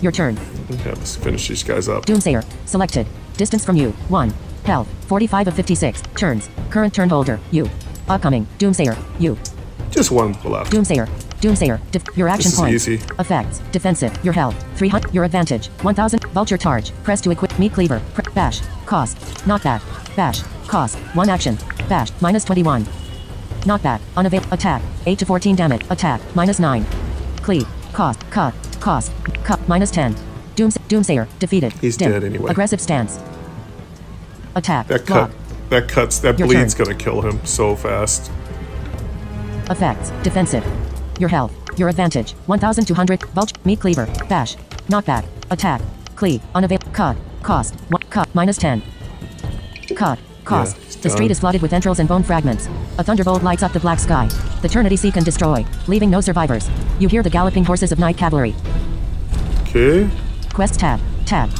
Your turn. Okay, let's finish these guys up. Doomsayer. Selected. Distance from you. 1. Health. 45 of 56. Turns. Current turn holder. You. Upcoming. Doomsayer. You. Just one left. Doomsayer. Doomsayer. Def- your action points. easy. Effects. Defensive. Your health. 300. Your advantage. 1000. Vulture targe. Press to equip. Meat cleaver. Pre- bash. Cost. Not Knockback. Bash. Cost. 1 action. Bash. Minus 21. Knockback. Unavail. Attack. 8 to 14 damage. Attack. Minus 9. Cleave. Cost. Cut. Cost. Cut. Minus 10. Dooms- Doomsayer. Defeated. He's Dim. dead anyway. Aggressive stance. Attack. That cut. That cuts. That Your bleed's turn. gonna kill him so fast. Effects. Defensive. Your health. Your advantage. 1200. Bulge. Meat cleaver. Bash. Knockback. Attack. Cleave. Unavail. Cut. Cost. One. Cut. Minus 10. Cut. Cost. he's the street is flooded with entrails and bone fragments. A thunderbolt lights up the black sky. The Trinity seek and destroy, leaving no survivors. You hear the galloping horses of night cavalry. Okay. Quest tab. Tab.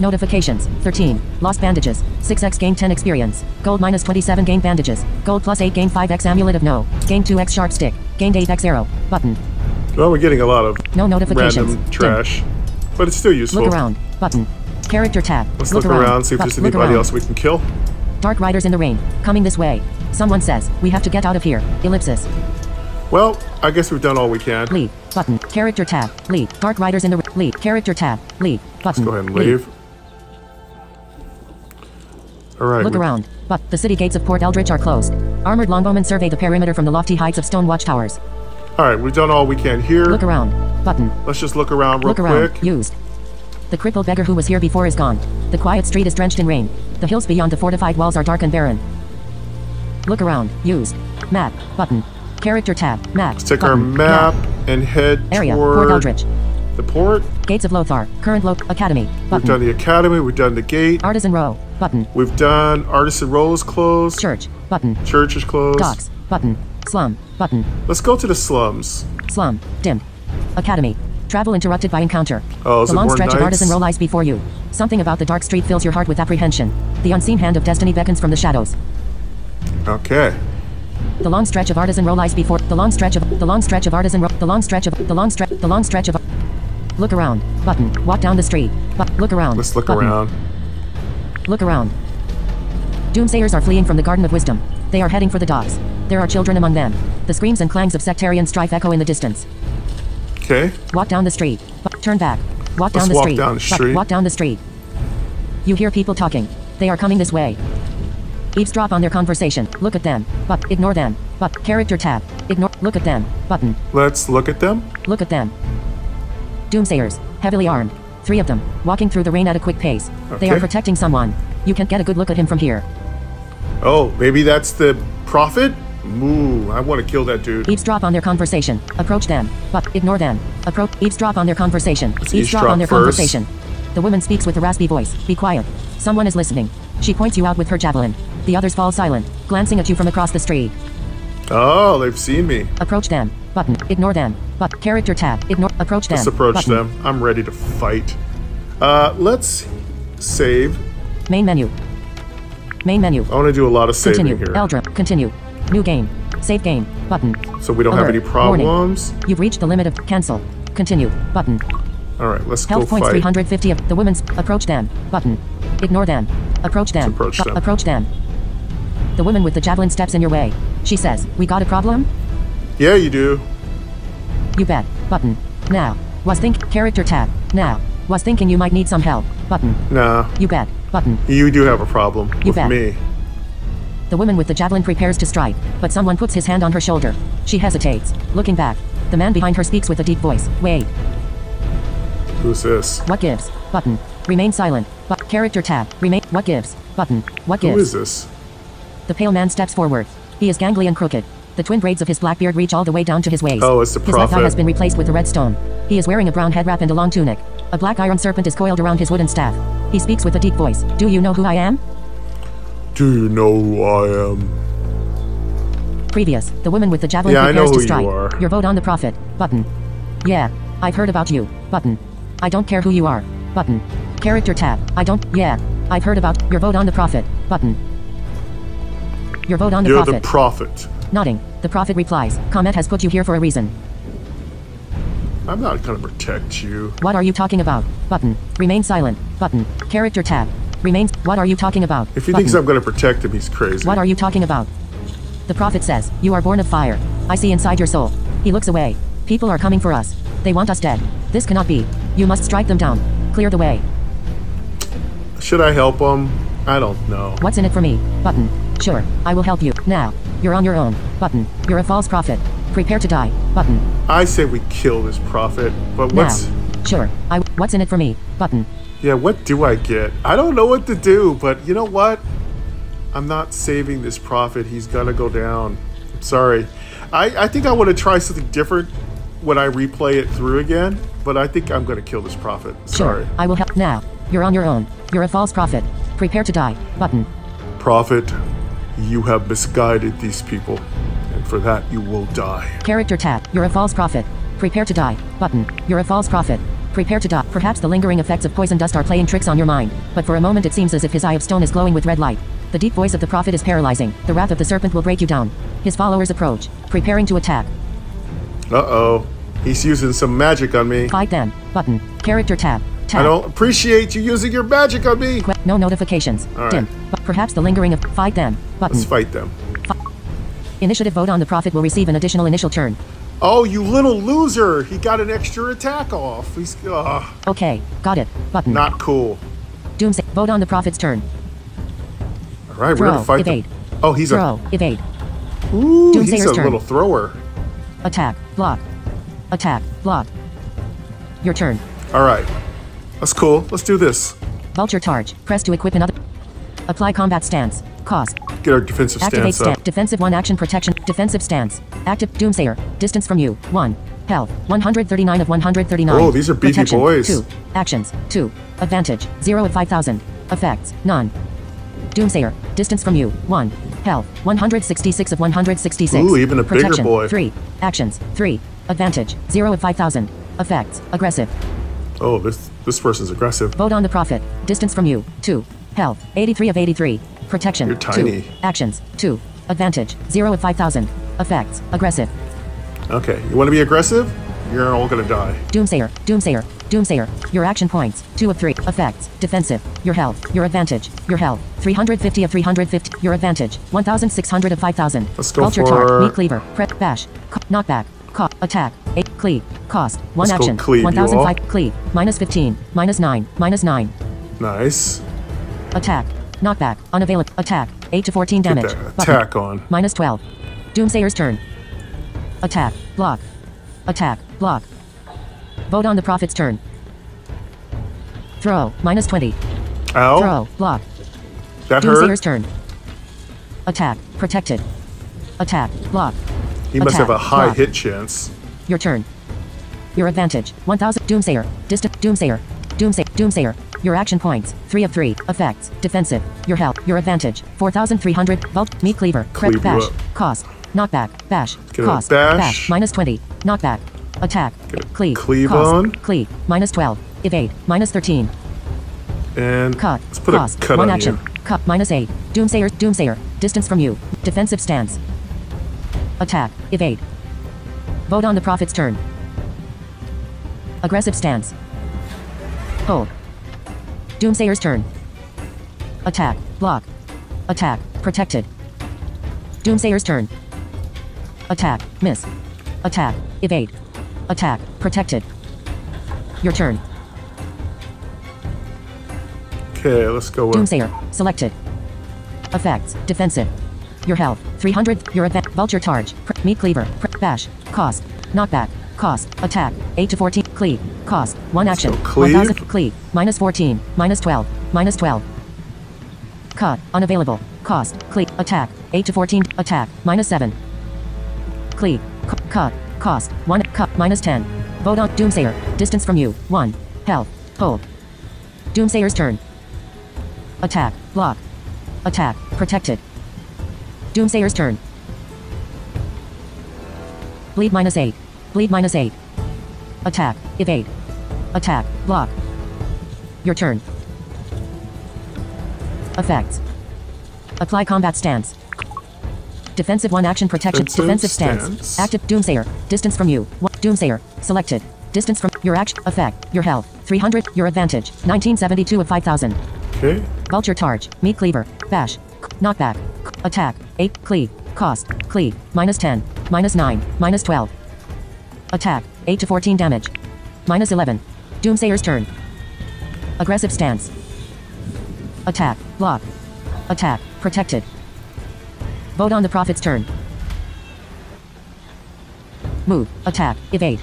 Notifications. 13. Lost bandages. 6x gain 10 experience. Gold minus 27 gain bandages. Gold plus 8 gain 5x amulet of no. Gain 2x sharp stick. Gained 8x arrow. Button. Well, we're getting a lot of No notifications. random Dim. trash, but it's still useful. Look around. Button. Character tab. Let's look, around, see if there's anybody else we can kill. Dark Riders in the rain. Coming this way. Someone says, we have to get out of here. Ellipsis. Well, I guess we've done all we can. Leave. Button. Character tab. Leave. Dark Riders in the leave. Character tab. Leave. Button. Go ahead and leave. All right. Look around. But the city gates of Port Eldritch are closed. Armored longbowmen survey the perimeter from the lofty heights of stone watchtowers. All right, we've done all we can here. Look around. Button. Let's just look around real Look around. quick. Used. The crippled beggar who was here before is gone. The quiet street is drenched in rain. The hills beyond the fortified walls are dark and barren. Look around. Used. Map. Button. Character tab. Map. Let's take our Button. map and head Area. toward Port Eldritch. the port. Gates of Lothar. Current Lo- Academy. We've done the academy. We've done the gate. Artisan Row. Button. We've done Artisan Rose closed. Church. Button. Church is closed. Docks. Button. Slum. Button. Let's go to the slums. Slum. Dim. Academy. Travel interrupted by encounter. Oh, the long stretch of artisan row lies before you. Something about the dark street fills your heart with apprehension. The unseen hand of destiny beckons from the shadows. Okay. The long stretch of artisan row lies before the long stretch of the long stretch of artisan row the long stretch of the long stretch the long stretch of Look around. Button. Walk down the street. But look around. Let's look Button. around. Look around. Doomsayers are fleeing from the Garden of Wisdom. They are heading for the docks. There are children among them. The screams and clangs of sectarian strife echo in the distance. Okay. Walk down the street. Turn back. Walk Let's down the walk street. down the street. walk down the street. You hear people talking. They are coming this way. Eavesdrop on their conversation. Look at them. But ignore them. But character tab. Ignore. Look at them. Button. Let's look at them. Look at them. Doomsayers. Heavily armed. Three of them. Walking through the rain at a quick pace. They are protecting someone. You can't get a good look at him from here. Oh, maybe that's the prophet? Moo, I want to kill that dude. Eavesdrop on their conversation. Approach them. But ignore them. Approach. Eavesdrop on their conversation. eavesdrop eavesdrop on their first. conversation. The woman speaks with a raspy voice. Be quiet. Someone is listening. She points you out with her javelin. The others fall silent, glancing at you from across the street. Oh, they've seen me. Approach them. Button. Ignore them. But character tab. Ignore. Approach them. Let's approach Button. them. I'm ready to fight. Uh, let's save. Main menu. Main menu. I want to do a lot of saving Continue. here. Eldra. Continue. New game. Save game. Button. So we don't have any problems. You've reached the limit of cancel. Continue. Button. All right, let's Health go points fight. 350 of the women's. Approach them. Button. Ignore them. Approach them. approach them. Approach them. The woman with the javelin steps in your way. She says, We got a problem? Yeah, you do. You bet. Button. Now. Was think. Character tab. Now. Was thinking you might need some help. Button. Nah, You bet. Button. you do have a problem You with bet. me. The woman with the javelin prepares to strike, but someone puts his hand on her shoulder. She hesitates, looking back. The man behind her speaks with a deep voice. Wait, Who's this? what gives? Button. Remain silent. But character tab. Remain. What gives? Button. What gives? Who is this? The pale man steps forward. He is gangly and crooked. The twin braids of his black beard reach all the way down to his waist. Oh, it's the prophet. His left eye has been replaced with a red stone. He is wearing a brown head wrap and a long tunic. A black iron serpent is coiled around his wooden staff. He speaks with a deep voice. Do you know who I am? Do you know who I am? Previous. The woman with the javelin Yeah, I know prepares to you strike. are. Your vote on the prophet. Button. Yeah. I've heard about you. Button. I don't care who you are. Button. Character tab. I don't. Yeah. I've heard about your vote on the prophet. Button. Your vote on the You're prophet. the prophet. Nodding. The prophet replies. Comet has put you here for a reason. I'm not gonna protect you. What are you talking about? Button. Remain silent. Button. Character tab. Remains. What are you talking about? If he Button. thinks I'm gonna protect him, he's crazy. What are you talking about? The prophet says, You are born of fire. I see inside your soul. He looks away. People are coming for us. They want us dead. This cannot be. You must strike them down. Clear the way. Should I help him? I don't know. What's in it for me? Button. Sure, I will help you. Now. You're on your own. Button. You're a false prophet. Prepare to die. Button. I say we kill this prophet, but what's Now. Sure. I. What's in it for me? Button. Yeah? What do I get? I don't know what to do, but you know what? I'm not saving this prophet. He's gonna go down. I'm Sorry. I I think I want to try something different when I replay it through again. But I think I'm gonna kill this prophet. Sure. Sorry, I will help. Now. You're on your own. You're a false prophet. Prepare to die. Button. prophet. You have misguided these people, and for that you will die. Character tab. You're a false prophet. Prepare to die. Button. You're a false prophet. Prepare to die. Perhaps the lingering effects of poison dust are playing tricks on your mind, but for a moment it seems as if his eye of stone is glowing with red light. The deep voice of the prophet is paralyzing. The wrath of the serpent will break you down. His followers approach, preparing to attack. Uh oh. He's using some magic on me. Fight them. Button. Character tab. Tab. I don't appreciate you using your magic on me. Que- no notifications. All Dim. right. Perhaps the lingering of fight them. Button. Let's fight them. Initiative vote on the prophet will receive an additional initial turn. Oh, you little loser! He got an extra attack off. He's uh, Okay. Got it. Button. not cool. Doomsday. Vote on the prophet's turn. All right, we're gonna fight evade. them. Oh, he's Throw. Evade. a ooh, he's Doomsayer's a turn. little thrower. Attack. Block. Attack. Block. Your turn. All right, that's cool. Let's do this. Vulture targe. Press to equip another. Apply combat stance. Get our defensive Activate stance stance. up. Defensive 1 action protection. Defensive stance. Active Doomsayer. Distance from you. 1. Health. 139 of 139. Oh, these are beefy Protection, boys. 2. Actions. 2. Advantage. 0 of 5000. Effects. None. Doomsayer. Distance from you. 1. Health. 166 of 166. Ooh, even a bigger Protection, boy. 3. Actions. 3. Advantage. 0 of 5000. Effects. Aggressive. Oh, this this person's aggressive. Vote on the prophet. Distance from you. 2. Health. 83 of 83. Protection. You're tiny. 2. Actions. 2. Advantage. 0 of 5000. Effects. Aggressive. Okay, you want to be aggressive? You're all gonna die. Doomsayer. Doomsayer. Doomsayer. Your action points. 2 of 3. Effects. Defensive. Your health. Your advantage. Your health. 350 of 350. Your advantage. 1600 of 5000. Let's go for-. Meat cleaver. Prep. Bash. Knockback. Co- attack. 8. Cleave. Cost. 1 Let's action. cleave, you 1005. Cleave. Minus 15. Minus 9. Minus 9. Nice. Attack. Knockback. Unavailable. Attack. 8 to 14 Get damage. that Button. attack on. Minus 12. Doomsayer's turn. Attack. Block. Attack. Block. Vote on the prophet's turn. Throw. Minus 20. Ow. Throw. Block. That Doomsayer's hurt. turn. Attack. Protected. Attack. Block. He must have a high block. hit chance. Your turn. Your advantage. 1000. Doomsayer. Distant. Doomsayer. Doomsayer. Doomsayer. Your action points. 3 of 3. Effects. Defensive. Your health. Your advantage. 4,300. Vault. Meat cleaver. Crit. Cleave Bash. Cost. Knockback. Bash. Get Cost. bash. Minus 20. Knockback. Attack. Cleave. cleave Cost. on. Cleave. Minus 12. Evade. Minus 13. And Cut. let's put Cost. a cut One on action. you. Cut. Minus 8. Doomsayer. Doomsayer. Distance from you. Defensive stance. Attack. Evade. Vote on the Prophet's turn. Aggressive stance. Hold. Doomsayer's turn. Attack. Block. Attack. Protected. Doomsayer's turn. Attack. Miss. Attack. Evade. Attack. Protected. Your turn. Okay, let's go with Doomsayer. Selected. Effects. Defensive. Your health. 300. Your advance. Vulture targe. Pr- meat cleaver. Pr- bash. Cost. Knockback. Cost. Attack. 8 to 14. Cleave. Cost. 1 action. go cleave. 1000. Cleave. Minus 14. Minus 12. Minus 12. Cut. Unavailable. Cost. Cleave. Attack. 8 to 14. Attack. Minus 7. Cleave. Cut. Cost. 1. Cut. Minus 10. Vote on. Doomsayer. Distance from you. 1. Health. Hold. Doomsayer's turn. Attack. Block. Attack. Protected. Doomsayer's turn. Bleed minus 8. Bleed minus 8. Attack. Evade. Attack. Block. Your turn. Effects. Apply combat stance. Defensive 1 action protection. Defensive Defensive stance. stance. Active Doomsayer. Distance from you. One, Doomsayer. Selected. Distance from your action. Effect. Your health. 300. Your advantage. 1972 of 5000. Okay. Vulture targe. Meat cleaver. Bash. Knockback. Attack. 8. Cleave. Cost. Cleave. Minus 10. Minus 9. Minus 12. Attack. 8 to 14 damage. Minus 11. Doomsayer's turn. Aggressive stance. Attack. Block. Attack. Protected. Vote on the Prophet's turn. Move. Attack. Evade.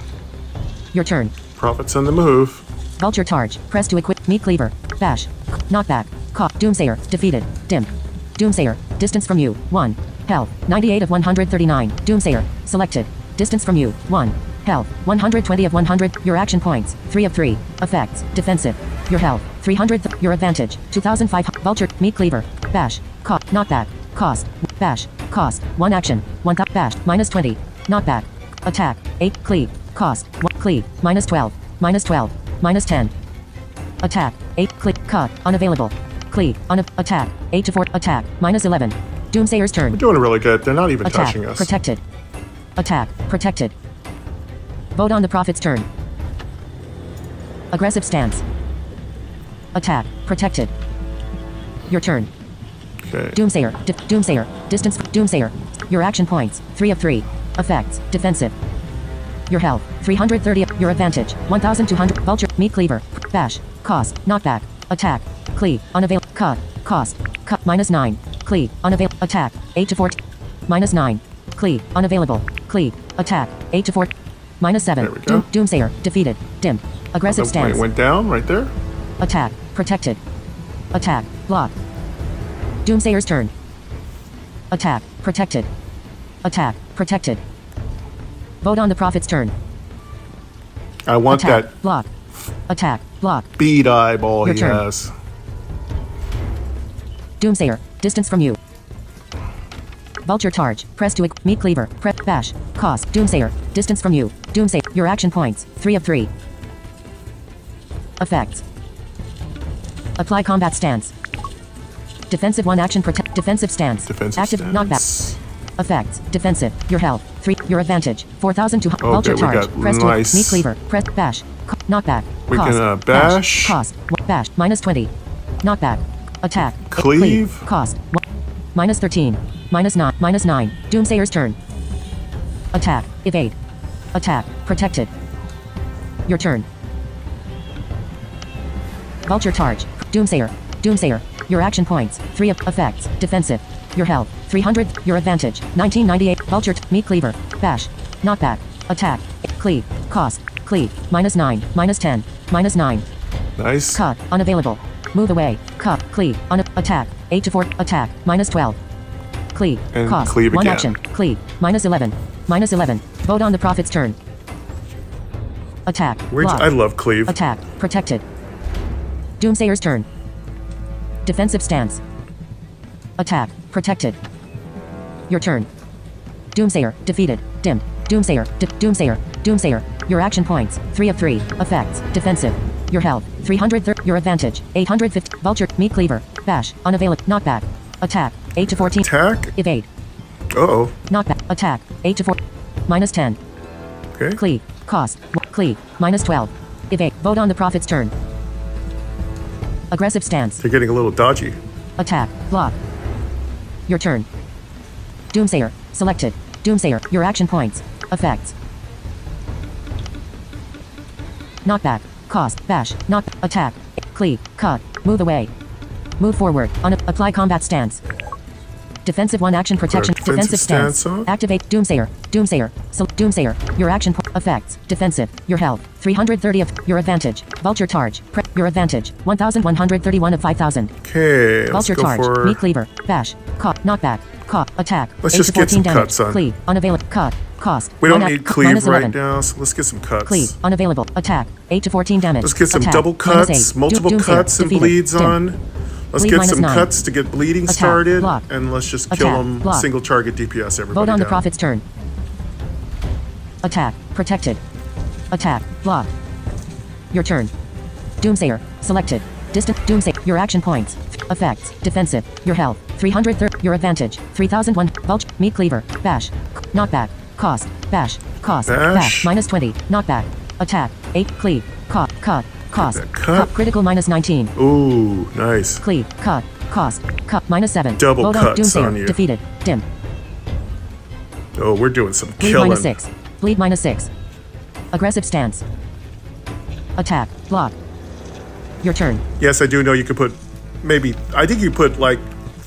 Your turn. Profits on the move. Vulture targe. Press to equip. Meat cleaver. Bash. Knockback. Cough. Doomsayer. Defeated. Dim. Doomsayer. Distance from you. 1. Health. 98 of 139. Doomsayer. Selected. Distance from you. 1. Health. 120 of 100. Your action points. 3 of 3. Effects. Defensive. Your health. 300. Th- your advantage. 2005. Vulture. Meat cleaver. Bash. Cough. Knockback. Cost. Bash. Cost. 1 action. 1 th- bash. Minus 20. Knockback. Attack. 8. Cleave. Cost. 1. Cleave. Minus 12. Minus 12. Minus 10. Attack. 8. Click. Cut. Unavailable. Cleave. Un- attack. 8 to 4. Attack. Minus 11. Doomsayer's turn. We're doing really good. They're not even Attack. touching us. Protected. Attack. Protected. Vote on the Prophet's turn. Aggressive stance. Attack. Protected. Your turn. Okay. Doomsayer. Di- Doomsayer. Distance. Doomsayer. Your action points. 3 of 3. Effects. Defensive. Your health. 330. Your advantage. 1200. Vulture. Meat cleaver. Bash. Cost. Knockback. Attack. Cleave. Unavail. Cut. Cost. Cut. Minus 9. Cleave. Unavail. Attack. 8 to 4. Minus 9. Cleave. Unavailable. Cleave. Attack. 8 to 4. Minus 7. There we go. Doom- Doomsayer. Defeated. Dim. Aggressive oh, The- stance. It went down right there. Attack. Protected. Attack. Block. Doomsayer's turn. Attack. Protected. Attack. Protected. Vote on the Prophet's turn. I want Attack. that Block. Attack. Block. bead eyeball Your he turn. has. Doomsayer. Distance from you. Vulture targe. Press to meat cleaver. Press bash. Cost. Doomsayer. Distance from you. Doomsayer. Your action points. 3 of 3. Effects. Apply combat stance. Defensive 1 action protect. Defensive stance. Defensive Active knockback. Effects. Defensive. Your health. 3. Your advantage. 4,200. Okay, Vulture we charge. Press nice- to meat cleaver. Press bash. Knockback. We Cost. can, uh, bash. Cost. Bash. Minus 20. Knockback. Attack. Cleave. Cost. One- Minus 13. Minus 9. Minus 9. Doomsayer's turn. Attack. Evade. Attack. Protected. Your turn. Vulture targe. Doomsayer. Doomsayer. Your action points. 3 of effects. Defensive. Your health. 300. Your advantage. 1998. Vulture. Meat cleaver. Bash. Knockback. Attack. Cleave. Cost. Cleave. Minus 9. Minus 10. Minus 9. Nice. Cut. Unavailable. Move away. Cut. Cleave. Un- attack. 8 to 4. Attack. Minus 12. Cleave. And Cost. cleave 1 again. action. Cleave. Minus 11. Minus 11. Vote on the Prophet's turn. Attack. Where'd you- Block. I love cleave. Attack. Protected. Doomsayer's turn. Defensive stance. Attack. Protected. Your turn. Doomsayer. Defeated. Dimmed. Doomsayer. Doomsayer. Doomsayer. Your action points. 3 of 3. Effects. Defensive. Your health. 330. Your advantage. 850. Vulture. Meat cleaver. Bash. Unavailable. Knockback. Attack. 8 to 14. Attack. Evade. Uh-oh. Knockback. Attack. 8 to 4. Minus 10. Okay. Cleave. Cost. Cleave. Minus 12. Evade. Vote on the prophet's turn. Aggressive stance. They're getting a little dodgy. Attack. Block. Your turn. Doomsayer. Selected. Doomsayer. Your action points. Effects. Knockback. Cost. Bash. Knock. Attack. Cleave. Cut. Move away. Move forward. On apply combat stance. Defensive one action protection. Defensive Defensive stance. stance. Activate Doomsayer. Doomsayer. So Doomsayer. Your action effects. Defensive. Your health. 330 of your advantage. Vulture targe. Pre- your advantage. 1131 of 5000. Okay. Vulture targe. for. Meat cleaver. Bash. Caught. Knockback. Caught. Attack. Let's 8 just get some damage. cuts on. Cleave. Unavailable. Cut. Cost. We don't need cleave right 11. now, so let's get some cuts. Cleave. Unavailable. Attack. 8 to 14 damage. Let's get some Attack. double cuts, multiple Doom- Doomsayer. cuts and Defeated. bleeds Dim. on. Let's Bleed get some nine. cuts to get bleeding Attack. started, Block. and let's just kill them Block. single target DPS. Everybody Vote on the prophet's turn. Attack. Protected. Attack. Block. Your turn. Doomsayer. Selected. Distant. Doomsayer. Your action points. Effects. Defensive. Your health. 330. Your advantage. 3001. Bulge. Meat cleaver. Bash. Knockback. Cost. Bash. Cost. Bash. Minus 20. Knockback. Attack. 8. Cleave. Cut. Cut. Cost. that cut. Critical minus 19. Ooh, nice. Cleave. Cut. Cost. Cut. Minus 7. Double Vote cuts Doomsayer. on you. Defeated. Dim. Oh, we're doing some Bleed killing. minus 6. Bleed minus 6. Aggressive stance. Attack. Block. Your turn. Yes, I do know you could put maybe. I think you put like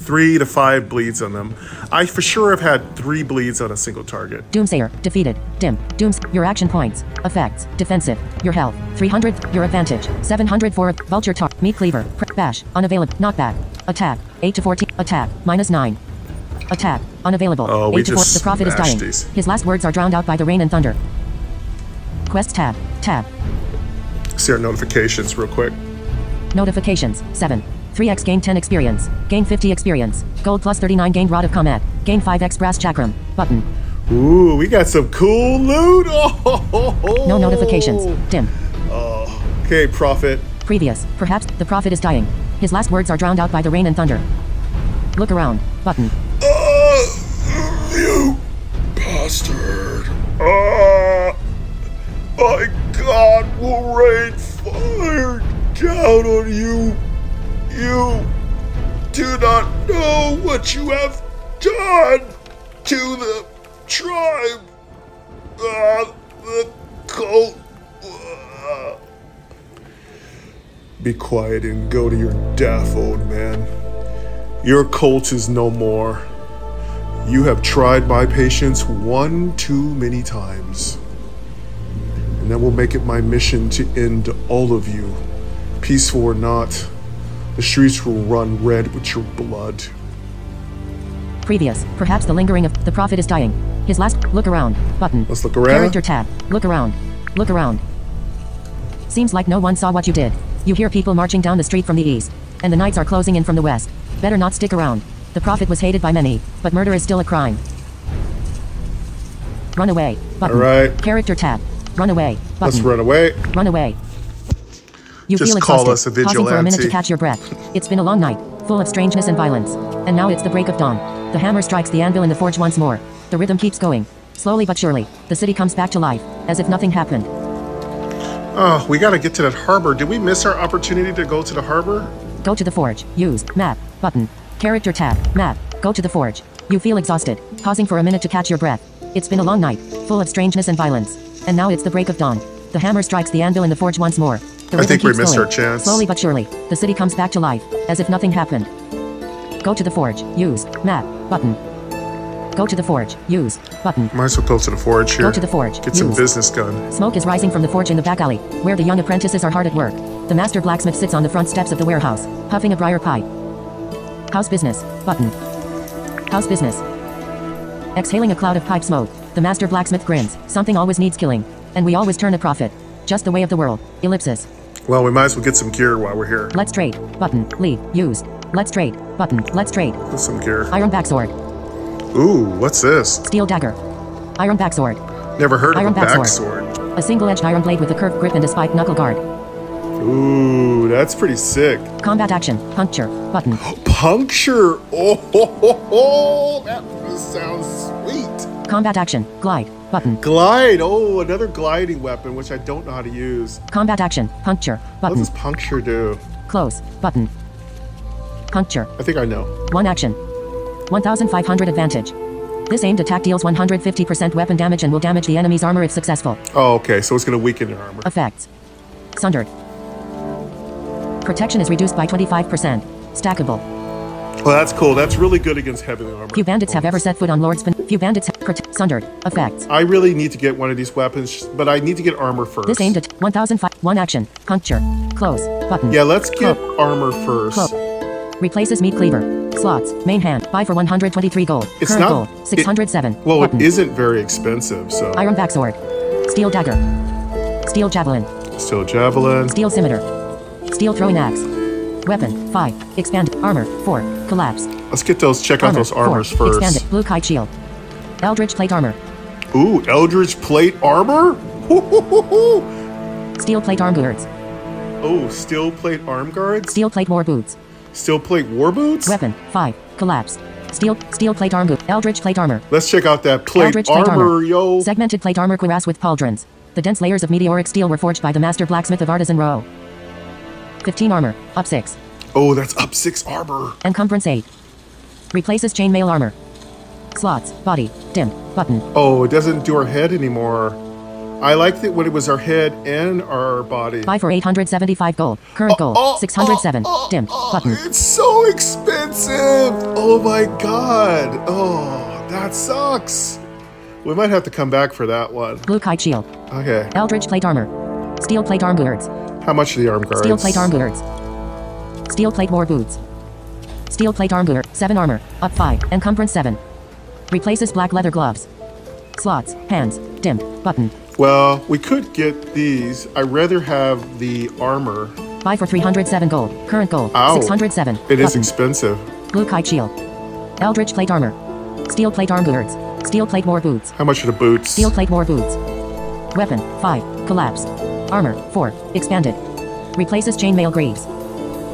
three to five bleeds on them. I for sure have had three bleeds on a single target. Doomsayer. Defeated. Dim. Dooms. Your action points. Effects. Defensive. Your health. 300. Your advantage. 704. Vulture tar. Meat cleaver. Bash. Unavailable. Knockback. Attack. 8 to 14. Attack. Minus 9. Attack. Unavailable. Oh, we 8 to 4. just The prophet is dying. these. His last words are drowned out by the rain and thunder. Quest tab. Tab. See our notifications real quick. Notifications 7. 3x gain 10 experience. Gain 50 experience. Gold plus 39 gained Rod of Combat. Gain 5x brass chakram. Button. Ooh, we got some cool loot. *laughs* Oh, No notifications. Dim. Okay, Prophet. Previous. Perhaps the prophet is dying. His last words are drowned out by the rain and thunder. Look around. Button. Uh, you bastard. Uh, my God will rain fire down on you. You do not know what you have done to the tribe. Uh, the cult. Be quiet and go to your death, old man. Your cult is no more. You have tried my patience one too many times. And I will make it my mission to end all of you. Peaceful or not, the streets will run red with your blood. Previous. Perhaps the lingering of the prophet is dying. His last look around. Button. Let's look around. Character tab. Look around. Look around. Seems like no one saw what you did. You hear people marching down the street from the east, and the knights are closing in from the west. Better not stick around. The prophet was hated by many, but murder is still a crime. Run away. Button. All right. Character tab. Run away. Button. Let's run away. Run away. You Just feel call exhausted, us a pausing for a minute to catch your breath. It's been a long night, full of strangeness and violence. And now it's the break of dawn. The hammer strikes the anvil in the forge once more. The rhythm keeps going. Slowly but surely, the city comes back to life, as if nothing happened. Oh, we gotta get to that harbor. Did we miss our opportunity to go to the harbor? Go to the forge. Use map button. Character tab. Map. Go to the forge. You feel exhausted, pausing for a minute to catch your breath. It's been a long night, full of strangeness and violence. And now it's the break of dawn. The hammer strikes the anvil in the forge once more. The I think we missed our chance. Slowly but surely, the city comes back to life, as if nothing happened. Go to the forge. Use map button. Go to the forge. Use button. Might as well go to the forge here. Go to the forge. Get some Use. business done. Smoke is rising from the forge in the back alley, where the young apprentices are hard at work. The master blacksmith sits on the front steps of the warehouse, puffing a briar pipe. House business. Button. House business. Exhaling a cloud of pipe smoke, the master blacksmith grins. Something always needs killing, and we always turn a profit. Just the way of the world. Ellipsis. Well, we might as well get some gear while we're here. Let's trade. Button. Leave. Used. Let's trade. Button. Let's trade. Get some gear. Iron backsword. Ooh, what's this? Steel dagger. Iron backsword. Never heard of Iron a backsword. backsword. A single-edged iron blade with a curved grip and a spiked knuckle guard. Ooh, that's pretty sick. Combat action. Puncture. Button. *gasps* Puncture. Oh, ho, ho, ho. that sounds. Combat action. Glide. Button. Glide. Oh, another gliding weapon, which I don't know how to use. Combat action. Puncture. Button. What does puncture do? Close. Button. Puncture. I think I know. One action. 1500 advantage. This aimed attack deals 150% weapon damage and will damage the enemy's armor if successful. Oh, okay. So it's going to weaken their armor. Effects. Sundered. Protection is reduced by 25%. Stackable. Well, that's cool. That's really good against heavy armor. Few bandits have ever set foot on Lord's fin. Few bandits have sundered. Effects. I really need to get one of these weapons, but I need to get armor first. This aimed at 1005. One action. Puncture. Close. Button. Yeah, let's get Cloak. armor first. Cloak. Replaces meat cleaver. Slots. Main hand. Buy for 123 gold. It's Current not- gold. 607. Well, Button. it isn't very expensive, so Iron backsword. Steel dagger. Steel javelin. Steel javelin. Steel scimitar. Steel throwing axe. Weapon. 5. Expand. Armor. 4. Collapse. Let's get those. Check out those armors 4. first. Expanded. Blue kite shield. Eldritch plate armor. Ooh, Eldritch plate armor. *laughs* Steel plate arm guards. Oh, steel plate arm guards. Steel plate war boots. Steel plate war boots. Weapon. 5. Collapse. Steel steel plate arm boot. Eldritch plate armor. Let's check out that plate Eldritch plate armor, armor. yo. Segmented plate armor cuirass with pauldrons. The dense layers of meteoric steel were forged by the master blacksmith of Artisan Row. 15 armor. Up 6. Oh, that's up six armor. Encumbrance 8. Replaces chainmail armor. Slots. Body. Dim. Button. Oh, it doesn't do our head anymore. I liked it when it was our head and our body. Buy for 875 gold. Current gold. Uh, uh, uh, oh, 607. oh, Dim. oh, Button. It's so expensive. Oh my god. Oh, that sucks. We might have to come back for that one. Blue kite shield. Okay. Eldritch plate armor. Steel plate arm guards. How much are the arm guards? Steel plate arm guards. Steel plate war boots. Steel plate arm guard. 7 armor. Up 5. Encumbrance 7. Replaces black leather gloves. Slots. Hands. Dim. Button. Well, we could get these. I'd rather have the armor. Buy for 307 gold. Current gold. Ow. 607. It is Button. expensive. Blue kite shield. Eldritch plate armor. Steel plate arm guards. Steel plate war boots. How much are the boots? Steel plate war boots. Weapon. 5. Collapse. Armor. 4. Expanded. Replaces chainmail greaves.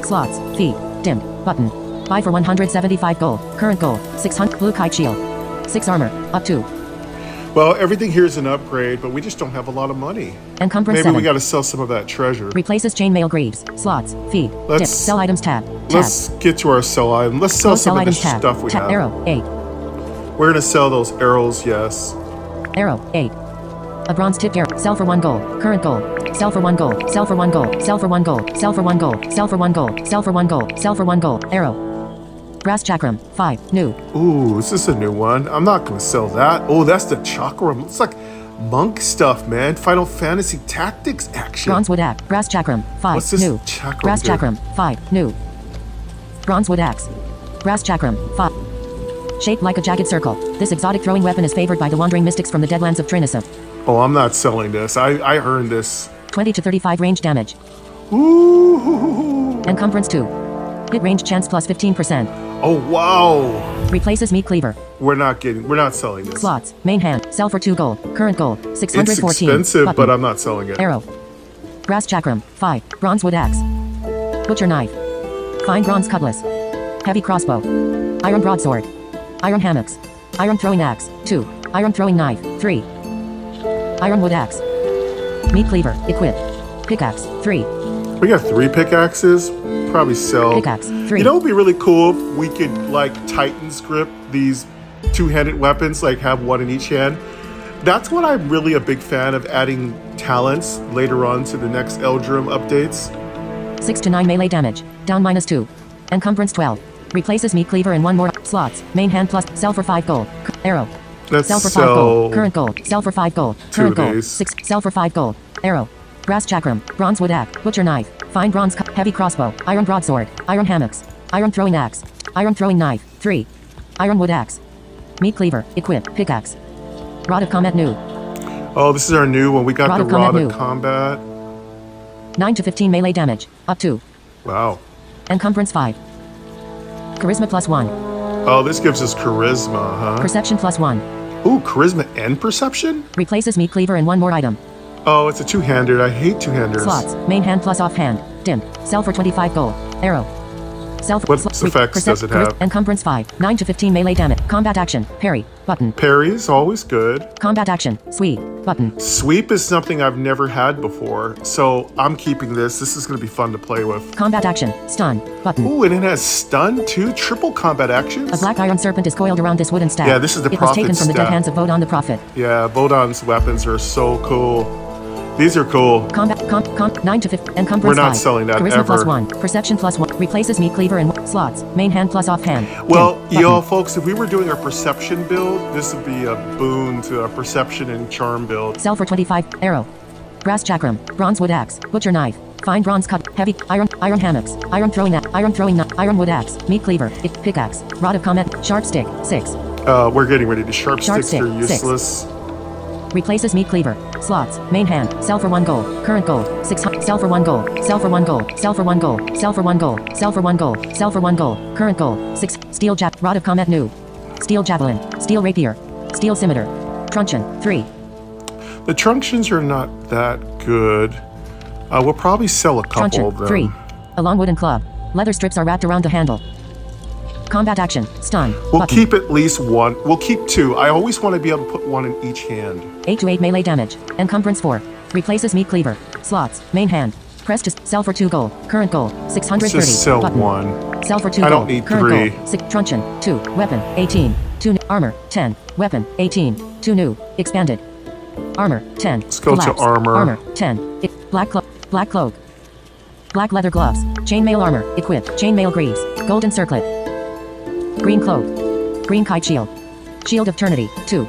Slots. Feet. Dimmed. Button. Buy for 175 gold. Current gold. 600. Blue kite shield. 6 armor. Up 2. Well, everything here is an upgrade, but we just don't have a lot of money. Encumbrance Maybe 7. we got to sell some of that treasure. Replaces chainmail greaves. Slots. Feed. Dip. Let's- Sell items tab. Tab. Let's get to our sell item. Let's sell Close some sell of the items tab. stuff we tab. have. Arrow. 8. We're gonna sell those arrows, yes. Arrow. 8. A bronze tipped arrow. Sell for 1 gold. Current gold. Sell for 1 gold. Sell for 1 gold. Sell for 1 gold. Sell for 1 gold. Sell for 1 gold. Sell for 1 gold. Sell for 1 gold. Arrow. Brass chakram. 5. New. Ooh, is this a new one? I'm not gonna sell that. Oh, that's the chakram. Looks like monk stuff, man. Final Fantasy Tactics action. Bronze wood axe. Brass chakram. 5. What's this New. chakram Brass do? chakram. 5. New. Bronze wood axe. Brass chakram. 5. Shaped like a jagged circle. This exotic throwing weapon is favored by the wandering mystics from the deadlands of Trinissa. Oh, I'm not selling this. I, I earned this. 20 to 35 range damage. Ooh. Encumbrance 2. Hit range chance plus 15%. Oh, wow. Replaces meat cleaver. We're not getting, we're not selling this. Slots. Main hand. Sell for 2 gold. Current gold. 614. It's 614. expensive, Button. but I'm not selling it. Arrow. Brass chakram. 5. Bronze wood axe. Butcher knife. Fine bronze cutlass. Heavy crossbow. Iron broadsword. Iron hammocks. Iron throwing axe. 2. Iron throwing knife. 3. Iron wood axe. Meat cleaver. Equip. Pickaxe. 3. We got three pickaxes. Probably sell. Pickaxe. 3. You know, it'd be really cool if we could like Titans grip these two-handed weapons, like have one in each hand. That's what I'm really a big fan of adding talents later on to the next Eldrum updates. 6 to 9 melee damage. Down minus 2. Encumbrance 12. Replaces meat cleaver in 1 more. Slots. Main hand plus. Sell for 5 gold. Arrow. Let's Sell for 5 sell gold. Current gold. Sell for 5 gold. two Current gold. 6. Sell for 5 gold. Arrow. Brass chakram. Bronze wood axe. Butcher knife. Fine bronze heavy crossbow. Iron broadsword. Iron hammocks. Iron throwing axe. Iron throwing knife. 3. Iron wood axe. Meat cleaver. Equip. Pickaxe. Rod of combat new. Oh, this is our new one. We got Rod the of Combat Rod of new. Combat. 9 to 15 melee damage. Up to. Wow. Encumbrance 5. Charisma plus 1. Oh, this gives us charisma, huh? Perception plus 1. Ooh, charisma and perception? Replaces meat cleaver and one more item. Oh, it's a two-hander. I hate two-handers. Slots. Main hand plus off hand. Dim. Sell for 25 gold. Arrow. Sell for What effects does it have? Encumbrance 5. 9 to 15 melee damage. Combat action. Parry. Button. Parry's always good. Combat action. Sweep. Button. Sweep is something I've never had before, so I'm keeping this. This is going to be fun to play with. Combat action. Stun. Button. Ooh, and it has stun too. Triple combat actions. A black iron serpent is coiled around this wooden staff. Yeah, this is the It was taken from the dead hands of Vodon the prophet. Yeah, Bodon's weapons are so cool. These are cool. Combat com, com 9 to 15 encumbrance We're not 5. selling that Charisma plus ever. 1. Perception plus 1. Replaces meat cleaver and slots. Main hand plus off hand. Well, y'all folks, if we were doing a perception build, this would be a boon to a perception and charm build. Sell for 25. Arrow. Brass chakram. Bronze wood axe. Butcher knife. Fine bronze cut. Heavy. Iron. Iron hammocks. Iron throwing axe. Iron throwing knife. Iron wood axe. Meat cleaver. It, pickaxe. Rod of combat. Sharp stick. 6. Uh, we're getting ready to sharp, Sharp sticks. They're useless. six. Replaces meat cleaver. Slots. Main hand. Sell for 1 gold. Current gold. 6. hu- Sell for 1 gold. Sell for 1 gold. Sell for 1 gold. Sell for 1 gold. Sell for 1 gold. Sell for 1 gold. Current gold. 6. Steel jab. Rod of combat new. Steel javelin. Steel rapier. Steel scimitar. Truncheon. 3. The truncheons are not that good. Uh, we'll probably sell a couple Truncheon. of them. 3. A long wooden club. Leather strips are wrapped around the handle. Combat action. Stun. We'll Button. keep at least one. We'll keep two. I always want to be able to put one in each hand. 8 to 8 melee damage. Encumbrance 4. Replaces meat cleaver. Slots. Main hand. Press to sell for 2 gold. Current gold. 630. Let's just sell Button. one. Sell for 2 I gold. don't need Current three. gold. 6 truncheon. 2. Weapon. 18. 2 n- armor. 10. Weapon. 18. 2 new. Expanded. Armor. 10. Let's go to armor. Armor. 10. I- black cloak. Black cloak. Black leather gloves. Chainmail armor. Equip. Chainmail greaves. Golden circlet. Green cloak. Green kite shield. Shield of Eternity. 2.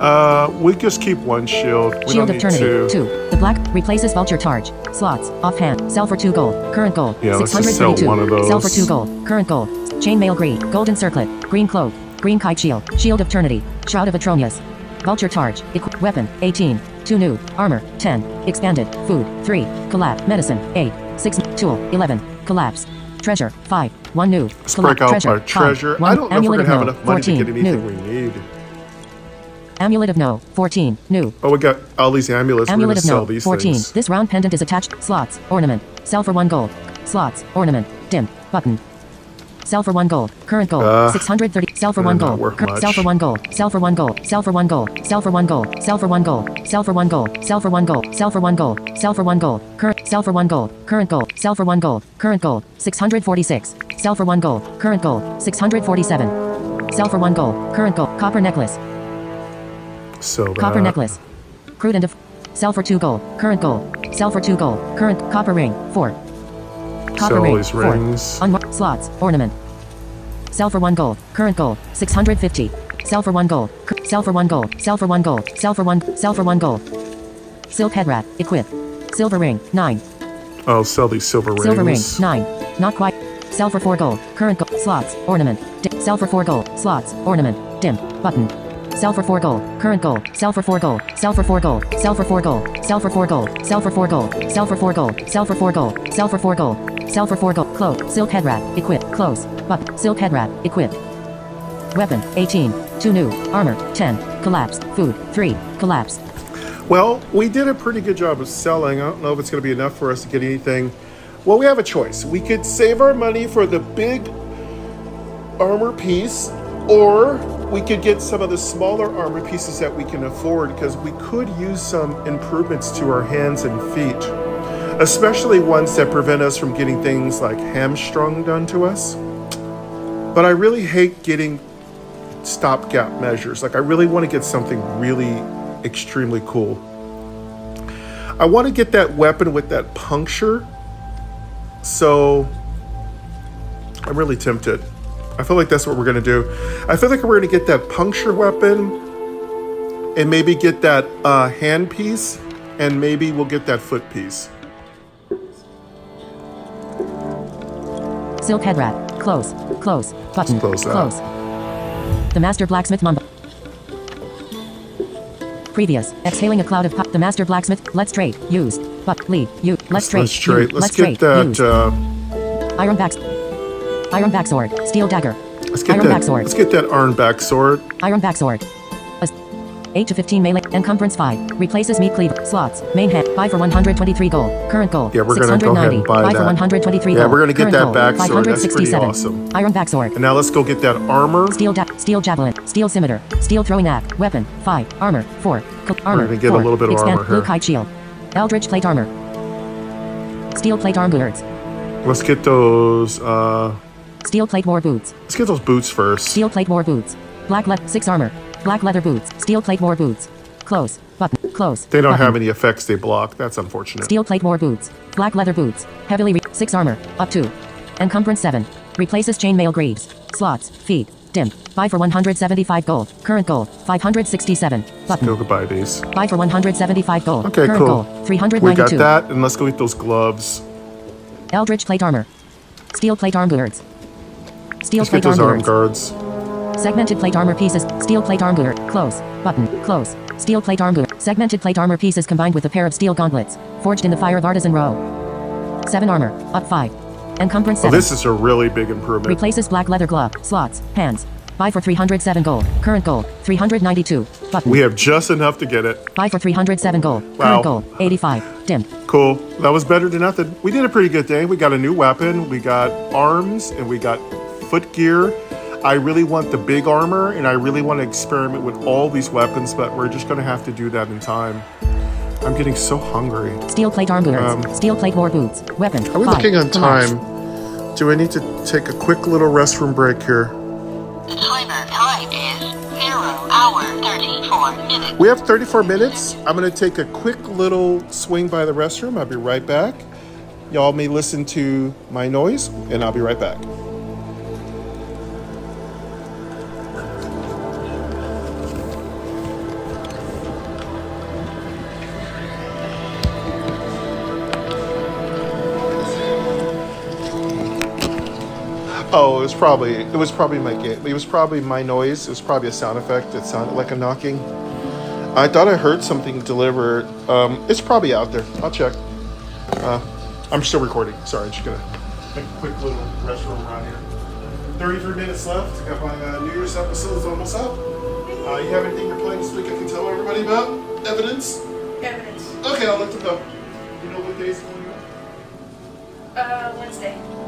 Uh, we just keep one shield. We Shield of Eternity. two. 2. The black replaces Vulture Targe. Slots. Offhand. Sell for 2 gold. Current gold. Yeah, let's just sell one of those. Sell for 2 gold. Current gold. Chainmail green. Golden circlet. Green cloak. Green kite shield. Shield of Eternity. Shroud of Atronius. Vulture Targe. Equi- weapon. 18. 2 new. Armor. 10. Expanded. Food. 3. Collapse. Medicine. 8. 6. Tool. 11. Collapse. Treasure. 5. 1 new. Let's Collapse. break out treasure. our five. treasure. One. I don't know if we're Amulet gonna have of No. enough money to 14. get anything New. we need. Amulet of No. 14. New. Oh, we got all these amulets. we're Amulet gonna of sell No. these 14. things. This round pendant is attached. Slots. Ornament. Sell for 1 gold. Slots. Ornament. Dim. Button. Sell for 1 gold. Current gold. Uh, 630. Sell for 1 gold. Sell for 1 gold. Sell for 1 gold. Sell for 1 gold. Sell for 1 gold. Sell for 1 gold. Sell for 1 gold. Sell for 1 gold. Sell for 1 gold. Sell for 1 gold. Current. Sell for 1 gold. Current gold. Sell for 1 gold. Current gold. 646. Sell for 1 gold. Current gold. 647. Sell for 1 gold. Current gold. Copper necklace. So that. Copper necklace. Crude and Sell for 2 gold. Current gold. Sell for 2 gold. Current copper ring. 4. Copper Sell ring. these 4. rings. Unmarked slots. Ornament. Sell for 1 gold. Current gold. 650. Sell for 1 gold. Sell for 1 gold. Sell for 1 gold. Sell for 1. Sell for 1 gold. Silk head wrap. Equip. Silver ring. 9. I'll sell these silver rings. Silver ring. 9. Not quite. Sell for 4 gold. Current gold. Slots. Ornament. Dim. Sell for 4 gold. Slots. Ornament. Dim. Button. Sell for 4 gold. Current gold. Sell for 4 gold. Sell for 4 gold. Sell for 4 gold. Sell for 4 gold. Sell for 4 gold. Sell for 4 gold. Sell for 4 gold. Sell for 4 gold. Sell for 4 gold. Cloak. Silk head wrap. Equip. Close. Button. Silk head wrap. Equip. Weapon. 18. 2 new. Armor. 10. Collapse. Food. 3. Collapse. Well, we did a pretty good job of selling. I don't know if it's going to be enough for us to get anything. Well, we have a choice. We could save our money for the big armor piece, or we could get some of the smaller armor pieces that we can afford because we could use some improvements to our hands and feet, especially ones that prevent us from getting things like hamstrung done to us. But I really hate getting stopgap measures. Like, I really want to get something really extremely cool. I want to get that weapon with that puncture. So I'm really tempted. I feel like that's what we're going to do. I feel like we're going to get that puncture weapon and maybe get that uh, hand piece and maybe we'll get that foot piece. Silk head wrap. Close. Close. Button. close that. Close. The master blacksmith Mamba. Previous. Exhaling a cloud of pop. The master blacksmith. Let's trade. Used. But leave. You. Let's trade. Let's trade. Let's, get that. Uh, Iron back. Iron back sword. Steel dagger. let's get Iron that. back sword. Let's get that iron back sword. Iron back sword. As- 8 to 15 melee. Encumbrance 5. Replaces meat cleaver. Slots. Main head. Buy for 123 gold. Current goal. Yeah, we're gonna go ahead and 690. buy Buy for 123 Yeah, gold. we're gonna get Current that back sword. That's pretty 567. awesome. Iron back sword. And now let's go get that armor. Steel da- steel javelin, steel scimitar, steel throwing axe, weapon, 5, armor, 4, co- armor, gonna get a 4, little bit of expand, armor here. blue kite shield, eldritch plate armor, steel plate arm boots, Let's get those. Uh, steel plate war boots, let's get those boots first. steel plate war boots, black le- 6 armor, black leather boots, steel plate war boots, close, button, close, They don't button. have any effects they block. That's unfortunate. Steel plate war boots. Black leather boots. Heavily re- 6 armor. Up 2. Encumbrance 7. Replaces chainmail greaves. Slots. Feet. Dim. Buy for 175 gold. Current gold. 567. Button. Go goodbye these. Buy for 175 gold. Okay, Current cool. goal. We got that, and let's go get those gloves. Eldritch plate armor. Steel plate arm guards. Steel Let's plate arm arm guards. guards. Segmented plate armor pieces. Steel plate arm. Close. Button. Close. Steel plate arm. Segmented plate armor pieces combined with a pair of steel gauntlets. Forged in the fire of Artisan Row. 7 armor. Up 5. Encumbrance 7. Oh, this is a really big improvement. Replaces black leather glove. Slots. Hands. Buy for 307 gold. Current gold, 392. Button. We have just enough to get it. Buy for 307 gold. Wow. Current goal. 85. Dim. Cool. That was better than nothing. We did a pretty good day. We got a new weapon, we got arms, and we got foot gear. I really want the big armor, and I really want to experiment with all these weapons, but we're just going to have to do that in time. I'm getting so hungry. Steel plate armor. Um, Steel plate war boots. Weapon. Are we Five. looking on Collapse. time? Do I need to take a quick little restroom break here? The timer time is 0 hour 34 minutes. We have 34 minutes. I'm going to take a quick little swing by the restroom. I'll be right back. Y'all may listen to MyNoise, and I'll be right back. Oh, it was probably it was probably my game. It was probably my noise. It was probably a sound effect. It sounded like a knocking. I thought I heard something delivered. Um, it's probably out there. I'll check. Uh, I'm still recording. Sorry, I'm just gonna make a quick little restroom around here. 33 minutes left. Got my uh, New Year's episode is almost up. Uh, you have anything you're playing this week I can tell everybody about? Evidence? Evidence. Okay, I'll let them know. You know what day is going on? Uh, Wednesday.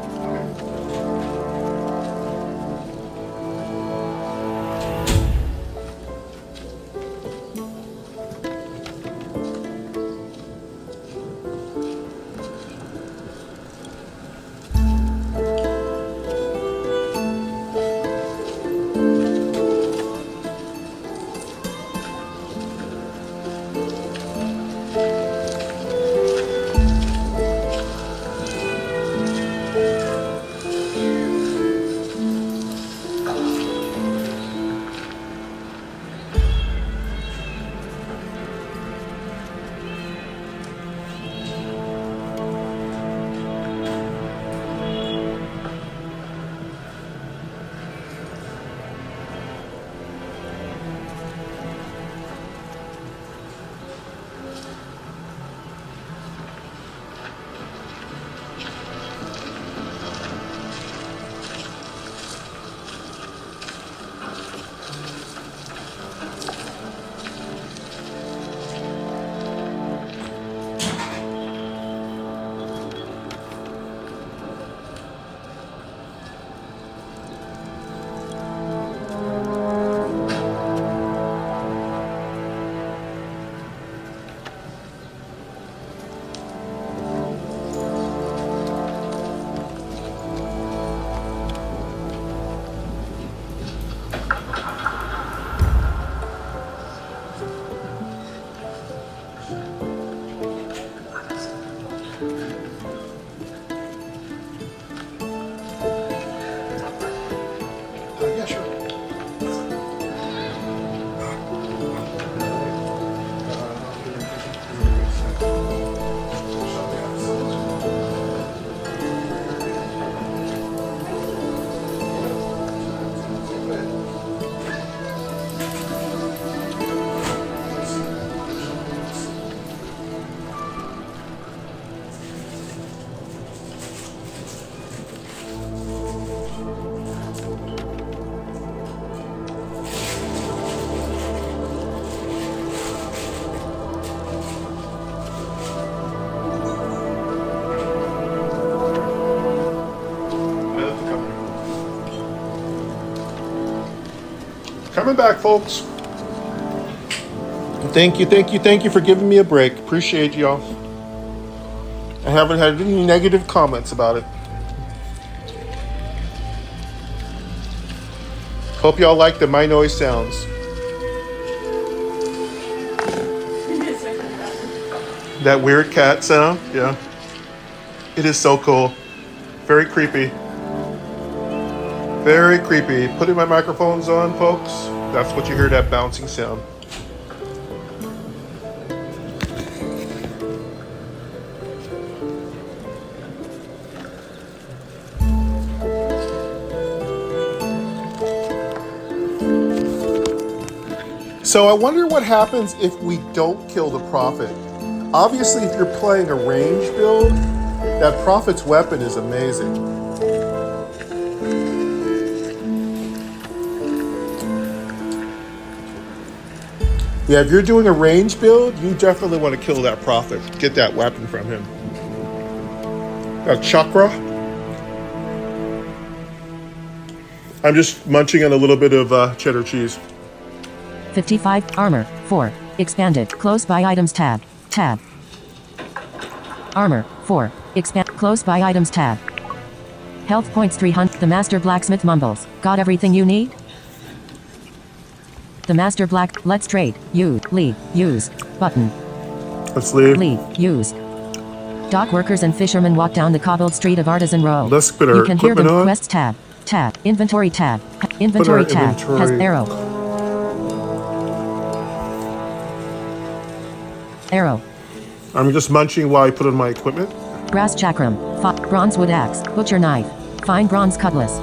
Coming back, folks. Thank you, thank you, thank you for giving me a break. Appreciate y'all. I haven't had any negative comments about it. Hope y'all like the MyNoise sounds. That weird cat sound, yeah. It is so cool. Very creepy. Very creepy. Putting my microphones on, folks. That's what you hear that bouncing sound. So I wonder what happens if we don't kill the prophet. Obviously, if you're playing a range build, that prophet's weapon is amazing. Yeah, if you're doing a range build, you definitely want to kill that prophet. Get that weapon from him. That chakra. I'm just munching on a little bit of uh, cheddar cheese. 55. Armor. 4. Expanded. Close by items tab. Tab. Armor. 4. Expand. Close by items tab. Health points 300. The Master Blacksmith mumbles. Got everything you need? The Master Black. Let's trade. You. Leave. Use. Button. Let's leave. Leave. Use. Dock workers and fishermen walk down the cobbled street of Artisan Row. Let's put our You can hear them. on. Quests tab. Tab. Inventory tab. Inventory tab. Has arrow. Arrow. I'm just munching while I put on my equipment. Brass chakram. Bronze wood axe. Butcher knife. Fine bronze cutlass.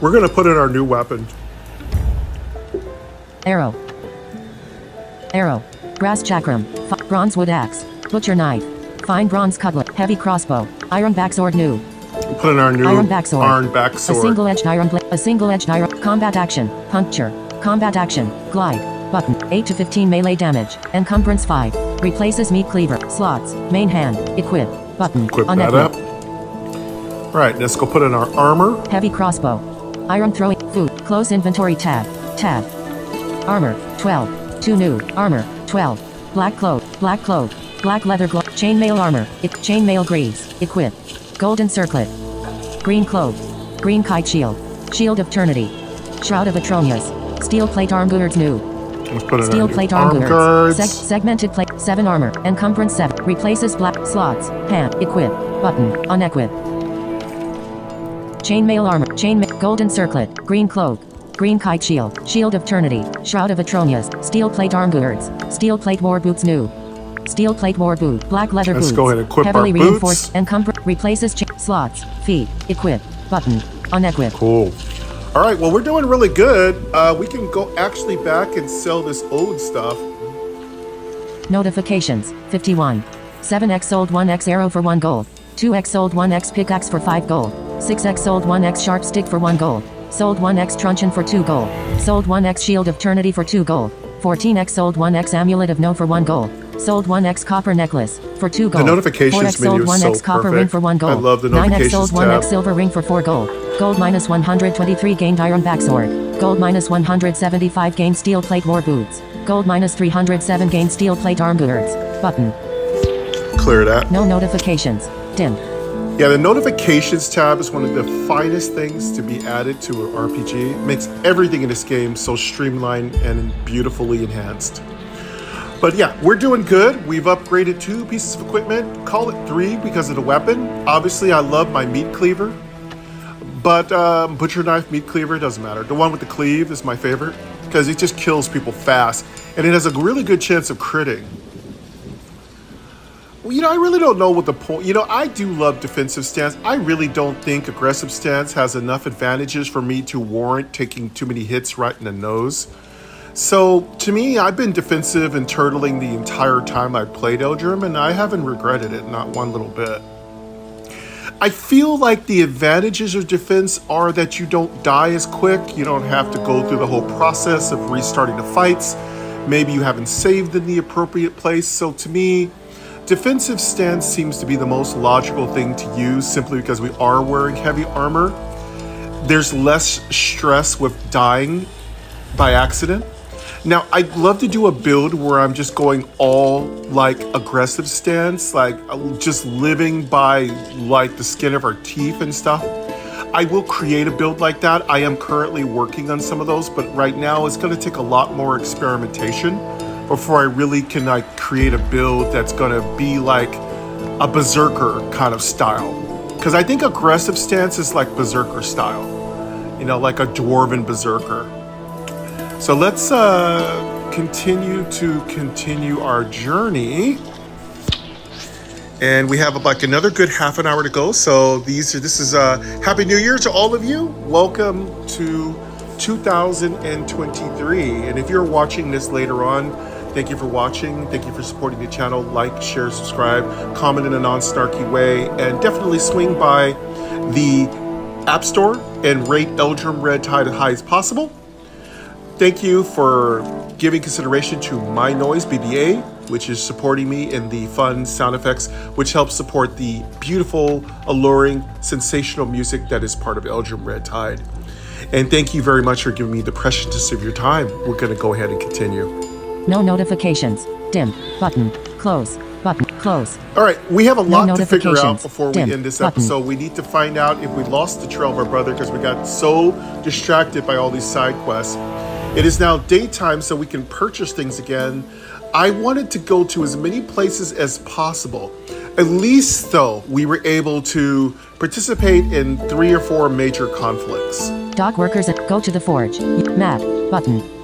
We're gonna put in our new weapon. Arrow. Arrow. Brass chakram. Fi- bronze wood axe. Butcher knife. Fine bronze cutlass. Heavy crossbow. Iron backsword new. Put in our new Iron backsword. iron back A single-edged iron blade. A single-edged iron. Combat action. Puncture. Combat action. Glide. Button. 8 to 15 melee damage. Encumbrance 5. Replaces meat cleaver. Slots. Main hand. Equip. Button. Equip On that up. Right, let's go put in our armor. Heavy crossbow. Iron throwing. Food. Close inventory tab. Tab. Armor. 12. 2 new. Armor. 12. Black cloak. Black cloak. Black leather glove. Chainmail armor. Chainmail greaves. Equip. Golden circlet. Green cloak. Green kite shield. Shield of Eternity. Shroud of Atronius. Steel plate arm guards new. Steel plate arm arm guards. Seg- segmented plate. 7 armor. Encumbrance 7. Replaces black slots. Hand. Equip. Button. Unequip. Chainmail armor. Chainmail. golden circlet. Green cloak. Green kite shield. Shield of Eternity. Shroud of Atronius. Steel plate arm guards. Steel plate war boots new. Steel plate war boot. Black leather Let's boots. go ahead and equip our Heavily boots. reinforced. Encumber. Replaces slots. Feet. Equip. Button. Unequip. Cool. All right, well, we're doing really good. Uh, we can go actually back and sell this old stuff. Notifications 51. 7x sold 1x arrow for 1 gold. 2x sold 1x pickaxe for 5 gold. 6x sold 1x sharp stick for 1 gold. Sold 1x truncheon for 2 gold. Sold 1x shield of eternity for 2 gold. 14x sold 1x amulet of no for 1 gold. Sold 1x copper necklace for 2 gold. notifications 4x sold menu is 1x so copper ring for 1 gold. I love the 9x notifications sold 1x tab. silver ring for 4 gold. Gold minus 123 gained iron backsword. Gold minus 175 gained steel plate war boots. Gold minus 307 gained steel plate arm guards. Button. Clear that. No notifications. Dim. Yeah, the notifications tab is one of the finest things to be added to an RPG. It makes everything in this game so streamlined and beautifully enhanced. But yeah, we're doing good. We've upgraded two pieces of equipment. Call it three because of the weapon. Obviously, I love my meat cleaver. But um, butcher knife, meat cleaver, doesn't matter. The one with the cleave is my favorite because it just kills people fast. And it has a really good chance of critting. Well, you know, I really don't know what the point. You know, I do love defensive stance. I really don't think aggressive stance has enough advantages for me to warrant taking too many hits right in the nose. So to me, I've been defensive and turtling the entire time I've played Eldrum, and I haven't regretted it, not one little bit. I feel like the advantages of defense are that you don't die as quick, you don't have to go through the whole process of restarting the fights. Maybe you haven't saved in the appropriate place. So to me, defensive stance seems to be the most logical thing to use simply because we are wearing heavy armor. there's less stress with dying by accident. Now, I'd love to do a build where I'm just going all like aggressive stance, like just living by like the skin of our teeth and stuff. I will create a build like that. I am currently working on some of those, but right now it's going to take a lot more experimentation before I really can like create a build that's to be like a berserker kind of style. Because I think aggressive stance is like berserker style, you know, like a dwarven berserker. So let's uh, continue to continue our journey. And we have like another good half an hour to go. So these are this is uh happy new year to all of you. Welcome to 2023. And if you're watching this later on, thank you for watching. Thank you for supporting the channel. Like, share, subscribe, comment in a non-snarky way, and definitely swing by the App Store and rate Eldrum Red Tide as high as possible. Thank you for giving consideration to MyNoise BBA, which is supporting me in the fun sound effects, which helps support the beautiful, alluring, sensational music that is part of Eldrum Red Tide. And thank you very much for giving me the preciousness of your time. We're going to go ahead and continue. No notifications. Dim. Button. Close. Button. Close. All right, we have a lot to figure out before we end this Button. episode. We need to find out if we lost the trail of our brother because we got so distracted by all these side quests. It is now daytime, so we can purchase things again. I wanted to go to as many places as possible. At least, though, we were able to participate in three or four major conflicts. Dock workers at Go to the Forge. Map. Button.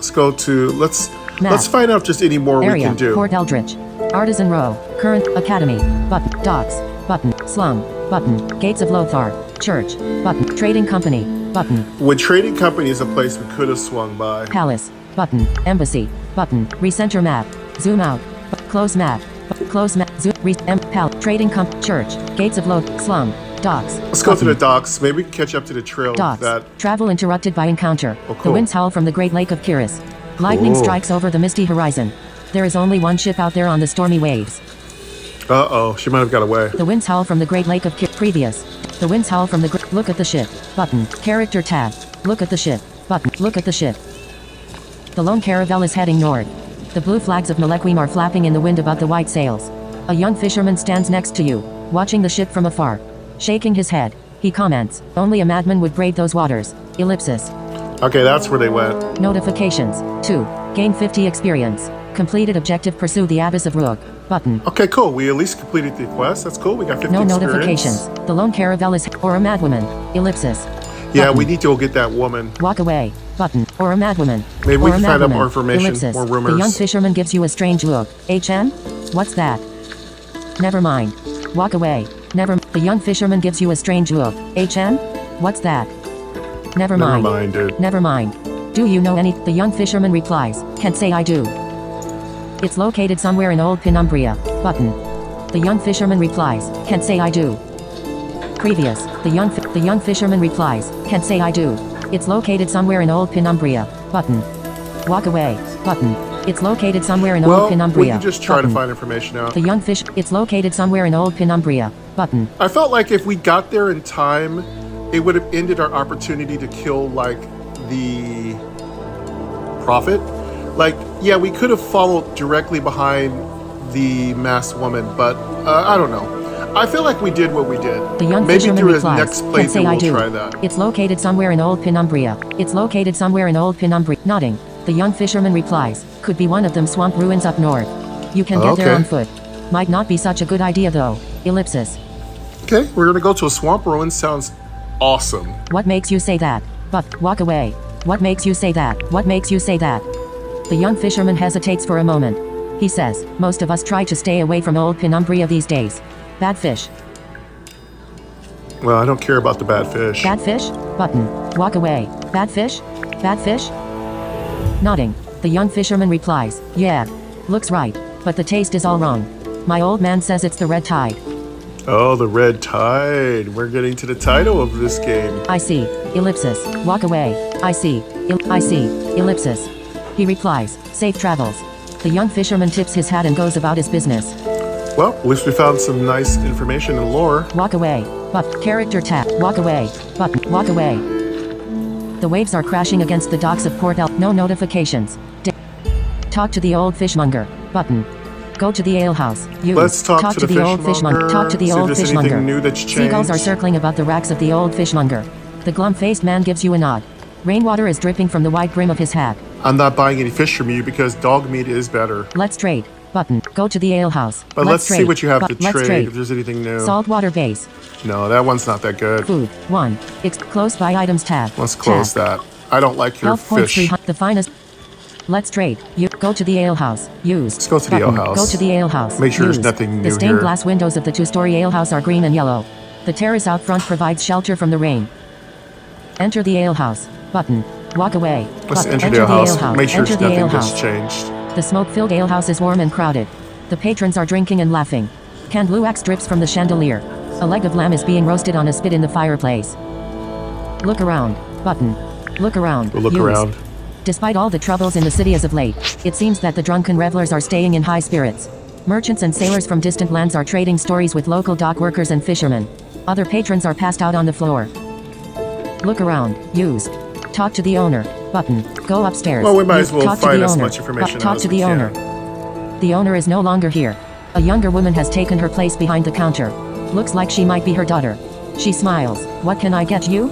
Let's go to let's Map. let's find out just any more we can do. Port Eldritch. Artisan Row. Current Academy. Button. Docks. Button. Slum. Button. Gates of Lothar. Church. Button. Trading Company. Button. When trading company is a place we could have swung by. Palace. Button. Embassy. Button. Recenter map. Zoom out. Close map. Close map. Zoom. Re- em- pal. Trading comp. Church. Gates of Loth. Slum. Docks. Let's go to the docks. Maybe catch up to the trail Docks. that Travel interrupted by encounter. Oh, The winds howl from the Great Lake of Kiris. Lightning Cool. strikes over the misty horizon. There is only one ship out there on the stormy waves. Uh oh, she might have got away. The winds howl from the Great Lake of Kir- previous. The winds howl from the gr- look at the ship. Button. Character tab. Look at the ship. Button. Look at the ship. The lone caravel is heading north. The blue flags of Malequim are flapping in the wind above the white sails. A young fisherman stands next to you, watching the ship from afar. Shaking his head, he comments, Only a madman would brave those waters. Ellipsis. Okay, that's where they went. Notifications. 2. Gain 50 experience. Completed objective Pursue the Abbess of Rook. Button. Okay, cool. We at least completed the quest. That's cool. We got 50 No experience. notifications. The lone caravel is or a madwoman. Ellipsis. Yeah, we need to go get that woman. Walk away. Button. Or a madwoman. Maybe we or a can find out more information, Ellipsis. more The young fisherman gives you a strange look. HM? What's that? Never mind. Walk away. Never. The young fisherman gives you a strange look. HM? What's that? Never Never mind. mind, dude. Never mind. Do you know any? The young fisherman replies. Can't say I do. It's located somewhere in Old Penumbria. Button. The young fisherman replies. Can't say I do. Previous. The young the young fisherman replies. Can't say I do. It's located somewhere in Old Penumbria. Button. Walk away. Button. It's located somewhere in Well, Old we Penumbria. can just try Button. to find information out. The young fish. It's located somewhere in Old Penumbria. Button. I felt like if we got there in time, it would have ended our opportunity to kill like the prophet. Like, yeah, we could have followed directly behind the masked woman, but uh, I don't know. I feel like we did what we did. The young Maybe fisherman through replies. his next playthrough say I we'll do. try that. It's located somewhere in Old Penumbria. It's located somewhere in Old Penumbria. Nodding. The young fisherman replies. Could be one of them swamp ruins up north. You can get there on foot. Might not be such a good idea though. Ellipsis. Okay, we're gonna go to a swamp ruin. Sounds awesome. What makes you say that? But walk away. What makes you say that? What makes you say that? The young fisherman hesitates for a moment. He says, Most of us try to stay away from old Penumbria these days. Bad fish. Well, I don't care about the bad fish. Bad fish? Button. Walk away. Bad fish? Bad fish? Nodding. The young fisherman replies, Yeah. Looks right. But the taste is all wrong. My old man says it's the red tide. Oh, the red tide. We're getting to the title of this game. I see. Ellipsis. Walk away. I see. I see. Ellipsis. He replies, Safe travels. The young fisherman tips his hat and goes about his business. Well, at least we found some nice information and lore. Walk away. But character tap. Walk away. Button. Walk away. The waves are crashing against the docks of Port El. No notifications. Di- talk to the old fishmonger. Button. Go to the alehouse. Use. Let's talk to the the old fishmonger. Talk to the see old fishmonger. new that's Seagulls are circling about the racks of the old fishmonger. The glum-faced man gives you a nod. Rainwater is dripping from the wide brim of his hat. I'm not buying any fish from you because dog meat is better. Let's trade. Button. Go to the alehouse. But let's, see trade. what you have Bu- to trade, trade. if there's anything new. Saltwater base. No, that one's not that good. Food. 1. It's close by items tab. Let's close tab. that. I don't like your Health fish. 300. The finest. Let's trade. You go to the alehouse. Use. Let's go to the Button. alehouse. Go to the alehouse. Make sure there's Use. nothing The stained here. glass windows of the two-story alehouse are green and yellow. The terrace out front provides shelter from the rain. Enter the alehouse. Button. Walk away. Let's Button. enter the alehouse. alehouse. Make sure Enter there's the nothing that's alehouse. changed. The smoke-filled alehouse is warm and crowded. The patrons are drinking and laughing. Canned blue wax drips from the chandelier. A leg of lamb is being roasted on a spit in the fireplace. Look around. Button. Look around. We'll look Use. around. Despite all the troubles in the city as of late, it seems that the drunken revelers are staying in high spirits. Merchants and sailors from distant lands are trading stories with local dock workers and fishermen. Other patrons are passed out on the floor. Look around. Use. Talk to the owner. Button. Go upstairs. Well, we might Use. as well Talk to find the as owner. much information Talk to the can. owner. The owner is no longer here. A younger woman has taken her place behind the counter. Looks like she might be her daughter. She smiles. What can I get you?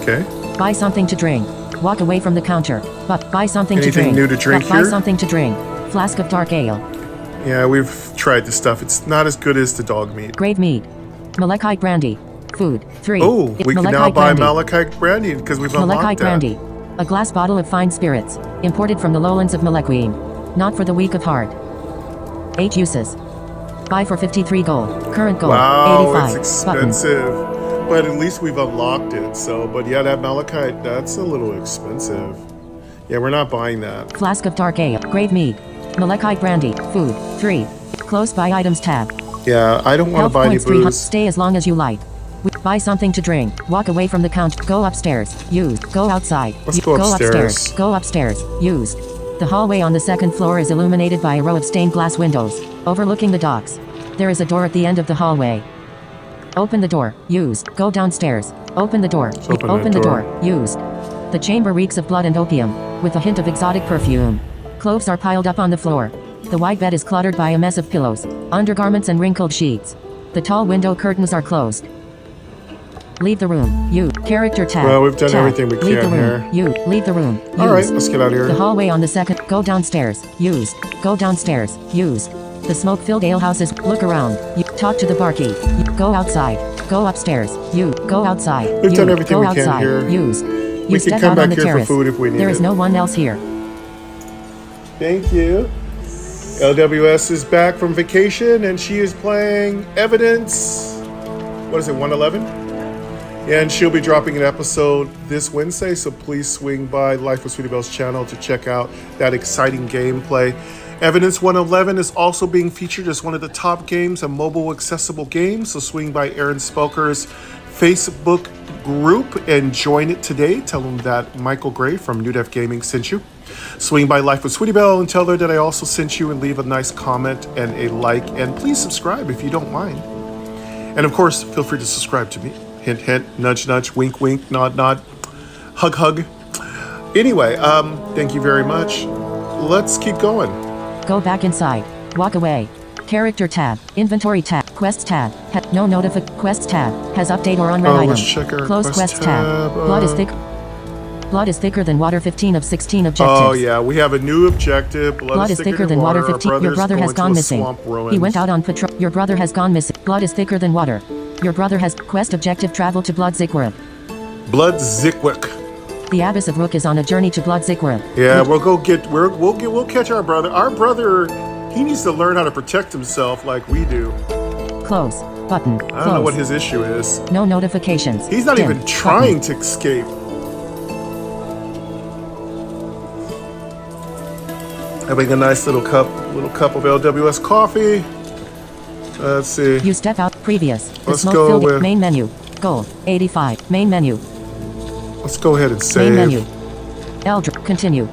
Okay. Buy something to drink. Walk away from the counter. But buy something Anything to drink. Anything new to drink But buy something to drink. Flask of dark ale. Yeah, we've tried this stuff. It's not as good as the dog meat. Grave mead. Malachite brandy. Food. 3. Oh, we can now buy brandy. Malachite brandy because we've unlocked Malachite that. brandy. A glass bottle of fine spirits. Imported from the lowlands of Malequine. Not for the weak of heart. 8 uses. Buy for 53 gold. Current gold. Wow, 85. it's Button. But at least we've unlocked it. So, but yeah, that malachite, that's a little expensive. Yeah, we're not buying that. Flask of dark ale. Grave mead. Malachite brandy. Food. 3. Close by items tab. Yeah, I don't want to buy any points 300. booze. Stay as long as you like. We- Buy something to drink. Walk away from the count. Go upstairs. Use. Go outside. Let's go upstairs. upstairs. Go upstairs. Use. The hallway on the second floor is illuminated by a row of stained glass windows, overlooking the docks. There is a door at the end of the hallway. Open the door. Used. Go downstairs. Open the door. open the the door. door. Used. The chamber reeks of blood and opium, with a hint of exotic perfume. Clothes are piled up on the floor. The white bed is cluttered by a mess of pillows, undergarments, and wrinkled sheets. The tall window curtains are closed. Leave the room. You. Character tab. Well, we've done Tab. everything we Leave the room. You. Leave the room. All right, Use. let's get out of here. The hallway on the second. Go downstairs. Used. Go downstairs. Used. The smoke-filled alehouse is. Look around. You talk to the barkeep. Go outside. Go upstairs. You. Go outside. We've you, done everything go we can outside. here. Used. You We can step come out back on the here for terrace. food if we need There is it. no one else here. Thank you. LWS is back from vacation and she is playing Evidence. What is it, 111? And she'll be dropping an episode this Wednesday, so please swing by Life with Sweetie Belle's channel to check out that exciting gameplay. Evidence 111 is also being featured as one of the top games of mobile accessible games, so swing by Aaron Spelker's Facebook group and join it today. Tell them that Michael Gray from Newdeath Gaming sent you. Swing by Life with Sweetie Belle and tell her that I also sent you and leave a nice comment and a like. And please subscribe if you don't mind. And of course, feel free to subscribe to me. Hint, hint, nudge, nudge, wink, wink, nod, nod, hug, hug. Anyway, um, thank you very much. Let's keep going. Go back inside. Walk away. Character tab. Inventory tab. Quest tab. Ha- no notific. Quest tab. Has update or unread Oh, item. let's check our Close quest quest tab. tab, Blood is uh, thick. Blood is thicker than water. 15 of 16 objectives. Oh yeah, we have a new objective. Blood, Blood is thicker than water. Our 15. Your brother has gone missing. He went out on patrol. Your brother has gone missing. Blood is thicker than water. Your brother has quest objective travel to Blood Zikwarab. Blood Zikwick. The Abbess of Rook is on a journey to Blood Zikwarab. Yeah, we'll go get. We're, we'll get. We'll catch our brother. Our brother, he needs to learn how to protect himself like we do. Close. Button. Close. I don't know what his issue is. No notifications. He's not Dim. even trying to escape. Having a nice little cup, little cup of LWS coffee. Let's see. You step out. Previous. The Let's smoke go filled with- main menu. Gold. 85. Main menu. Let's go ahead and save. Main menu. Eldr. Continue.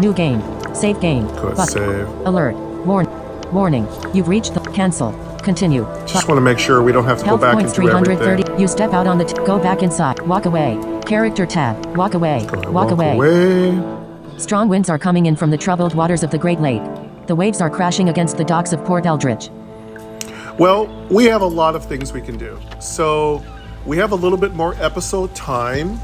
New game. Save game. Button. save. Alert. Warn. Warning. You've reached the cancel. Continue. Just want to make sure we don't have to go back points and do 330. everything. You step out on the. T- go back inside. Walk away. Character tab. Walk away. Walk, away. away. Strong winds are coming in from the troubled waters of the Great Lake. The waves are crashing against the docks of Port Eldritch. Well, we have a lot of things we can do. So we have a little bit more episode time.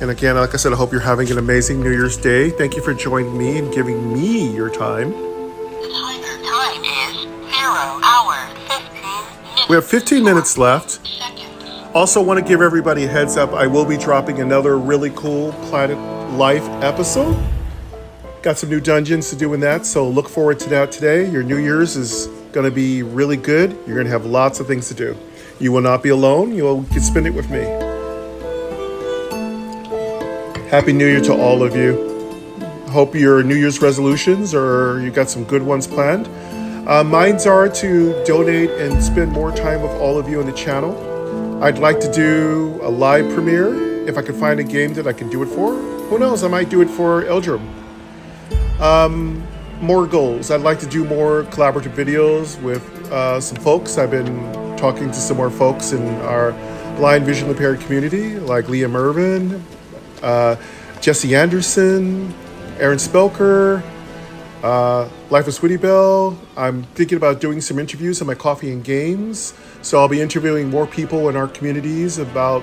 And again, like I said, I hope you're having an amazing New Year's Day. Thank you for joining me and giving me your time. Time is 0 hour 15 minutes. We have 15 minutes left. Also, want to give everybody a heads up. I will be dropping another really cool Planet Life episode. Got some new dungeons to do in that, so look forward to that today. Your New Year's is going to be really good. You're going to have lots of things to do. You will not be alone. You will get spend it with me. Happy New Year to all of you. Hope your New Year's resolutions or you got some good ones planned. Uh, mine's are to donate and spend more time with all of you on the channel. I'd like to do a live premiere if I can find a game that I can do it for. Who knows? I might do it for Eldrum. Um, more goals. I'd like to do more collaborative videos with uh, some folks. I've been talking to some more folks in our blind visually impaired community, like Liam Irvin, uh, Jesse Anderson, Aaron Spelker, uh, Life of Sweetie Belle. I'm thinking about doing some interviews on my coffee and games. So I'll be interviewing more people in our communities about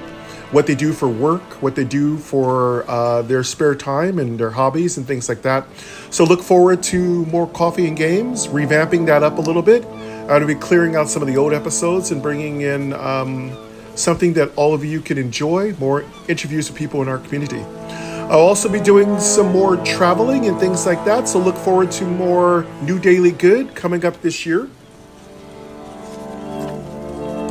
what they do for work, what they do for uh, their spare time and their hobbies and things like that. So look forward to more coffee and games, revamping that up a little bit. I'm going to be clearing out some of the old episodes and bringing in um, something that all of you can enjoy, more interviews with people in our community. I'll also be doing some more traveling and things like that, so look forward to more New Daily Good coming up this year.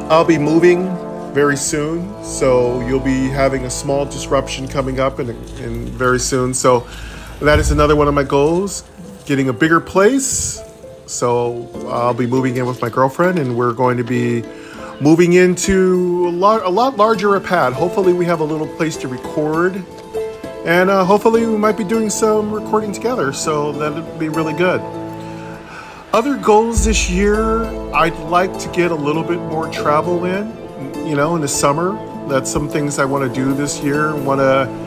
I'll be moving very soon, so you'll be having a small disruption coming up in, in very soon. So that is another one of my goals, getting a bigger place. So I'll be moving in with my girlfriend, and we're going to be moving into a lot, a lot larger a pad. Hopefully, we have a little place to record, and uh, hopefully, we might be doing some recording together. So that'd be really good. Other goals this year, I'd like to get a little bit more travel in, you know, in the summer. That's some things I want to do this year. Want to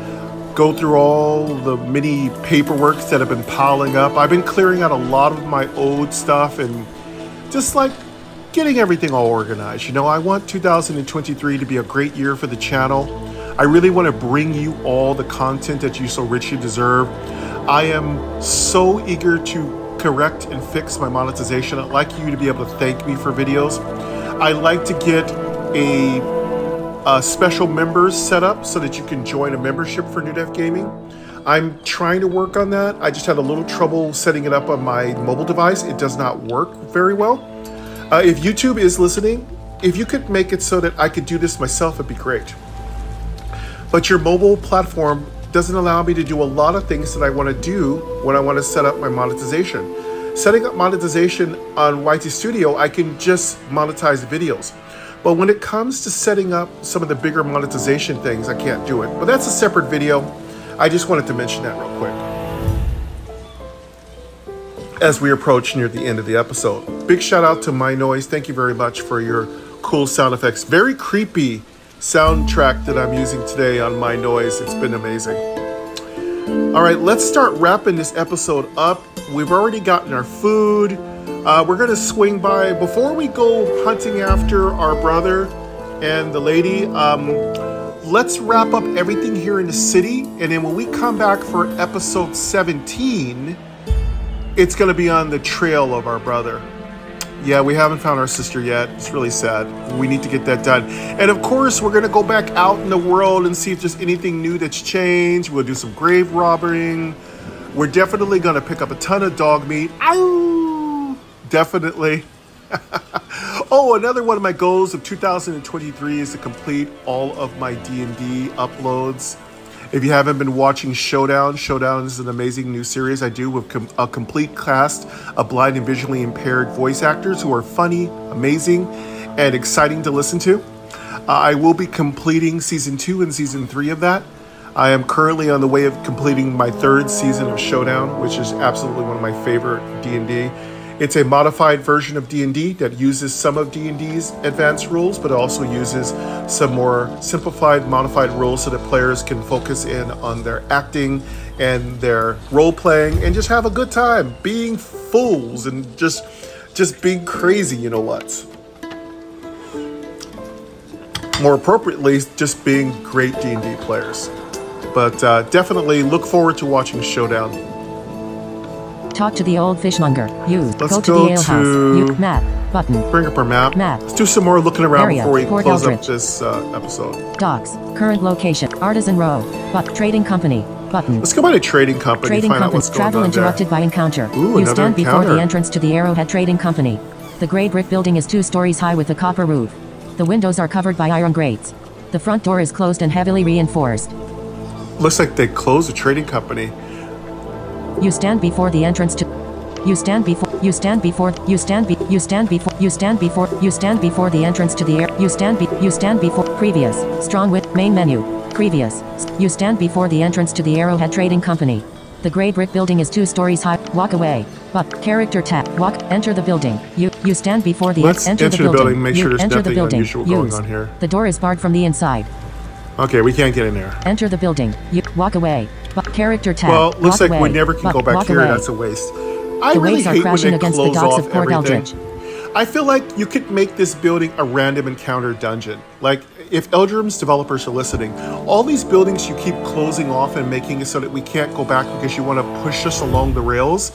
go through all the many paperworks that have been piling up. I've been clearing out a lot of my old stuff and just like getting everything all organized. You know, I want 2023 to be a great year for the channel. I really want to bring you all the content that you so richly deserve. I am so eager to correct and fix my monetization. I'd like you to be able to thank me for videos. I like to get a, a special members set up so that you can join a membership for Newdeath Gaming. I'm trying to work on that. I just had a little trouble setting it up on my mobile device. It does not work very well. Uh, if YouTube is listening, if you could make it so that I could do this myself, it'd be great. But your mobile platform doesn't allow me to do a lot of things that I want to do when I want to set up my monetization. Setting up monetization on YT Studio, I can just monetize videos. But when it comes to setting up some of the bigger monetization things, I can't do it. But that's a separate video. I just wanted to mention that real quick. As we approach near the end of the episode, big shout out to MyNoise. Thank you very much for your cool sound effects. Very creepy soundtrack that I'm using today on MyNoise. It's been amazing. All right, let's start wrapping this episode up. We've already gotten our food. Uh, we're going to swing by before we go hunting after our brother and the lady. Um, let's wrap up everything here in the city, and then when we come back for episode 17, it's going to be on the trail of our brother. Yeah, we haven't found our sister yet. It's really sad. We need to get that done. And of course, we're going to go back out in the world and see if there's anything new that's changed. We'll do some grave robbing. We're definitely going to pick up a ton of dog meat. Ow! Definitely. *laughs* oh, another one of my goals of 2023 is to complete all of my D&D uploads. If you haven't been watching Showdown, Showdown is an amazing new series I do with com- a complete cast of blind and visually impaired voice actors who are funny, amazing, and exciting to listen to. Uh, I will be completing season two and season three of that. I am currently on the way of completing my third season of Showdown, which is absolutely one of my favorite D&D. It's a modified version of D&D that uses some of D&D's advanced rules, but also uses some more simplified, modified rules so that players can focus in on their acting and their role playing and just have a good time being fools and just just being crazy, you know what? More appropriately, just being great D&D players. But uh, definitely look forward to watching Showdown. Talk to the old fishmonger. Use. Let's go to go the alehouse. to- You, map. Button. Bring up our map. Map. Let's do some more looking around Area. before we Port close up this uh, episode. Docks. Current location. Artisan Row. But trading company. Button. Let's go by the trading company. Trading find company. Travel on there. interrupted by encounter. Ooh, you stand before the entrance to the Arrowhead Trading Company. The gray brick building is two stories high with a copper roof. The windows are covered by iron grates. The front door is closed and heavily reinforced. Looks like they closed the trading company. You stand before the entrance to. You stand before. You stand before. You stand be. You stand before. You stand before. You stand before the entrance to the air. You stand be. You stand before. Previous. Strong with main menu. Previous. You stand before the entrance to the Arrowhead Trading Company. The gray brick building is two stories high. Walk away. But character tap. Walk. Enter the building. You. You stand before the. Let's enter, enter the the building. building, make You sure there's enter the nothing building. unusual going on here. The door is barred from the inside. Okay, we can't get in there. Enter the building. You walk away. Character tab. Well, looks walk like we never can go back walk here. away. That's a waste. I The really waves are hate when they against the close docks off of Port everything. Eldritch. I feel like you could make this building a random encounter dungeon. Like, if Eldrum's developers are listening, all these buildings you keep closing off and making it so that we can't go back because you want to push us along the rails,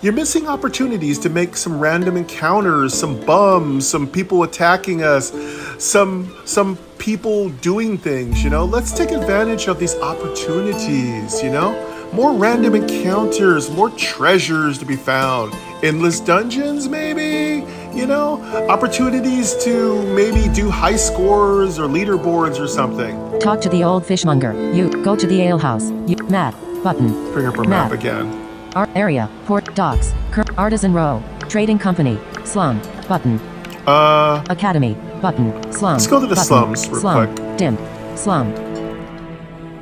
you're missing opportunities to make some random encounters, some bums, some people attacking us, some some people doing things, you know? Let's take advantage of these opportunities, you know? More random encounters, more treasures to be found. Endless dungeons, maybe? You know? Opportunities to maybe do high scores or leaderboards or something. Talk to the old fishmonger. You go to the alehouse. You map button. Bring up our map again. Art area. Port docks. Artisan row. Trading company. Slum button. Uh, Academy button. Slum. Let's go to the button. slums real Slum. quick. Dim. Slum.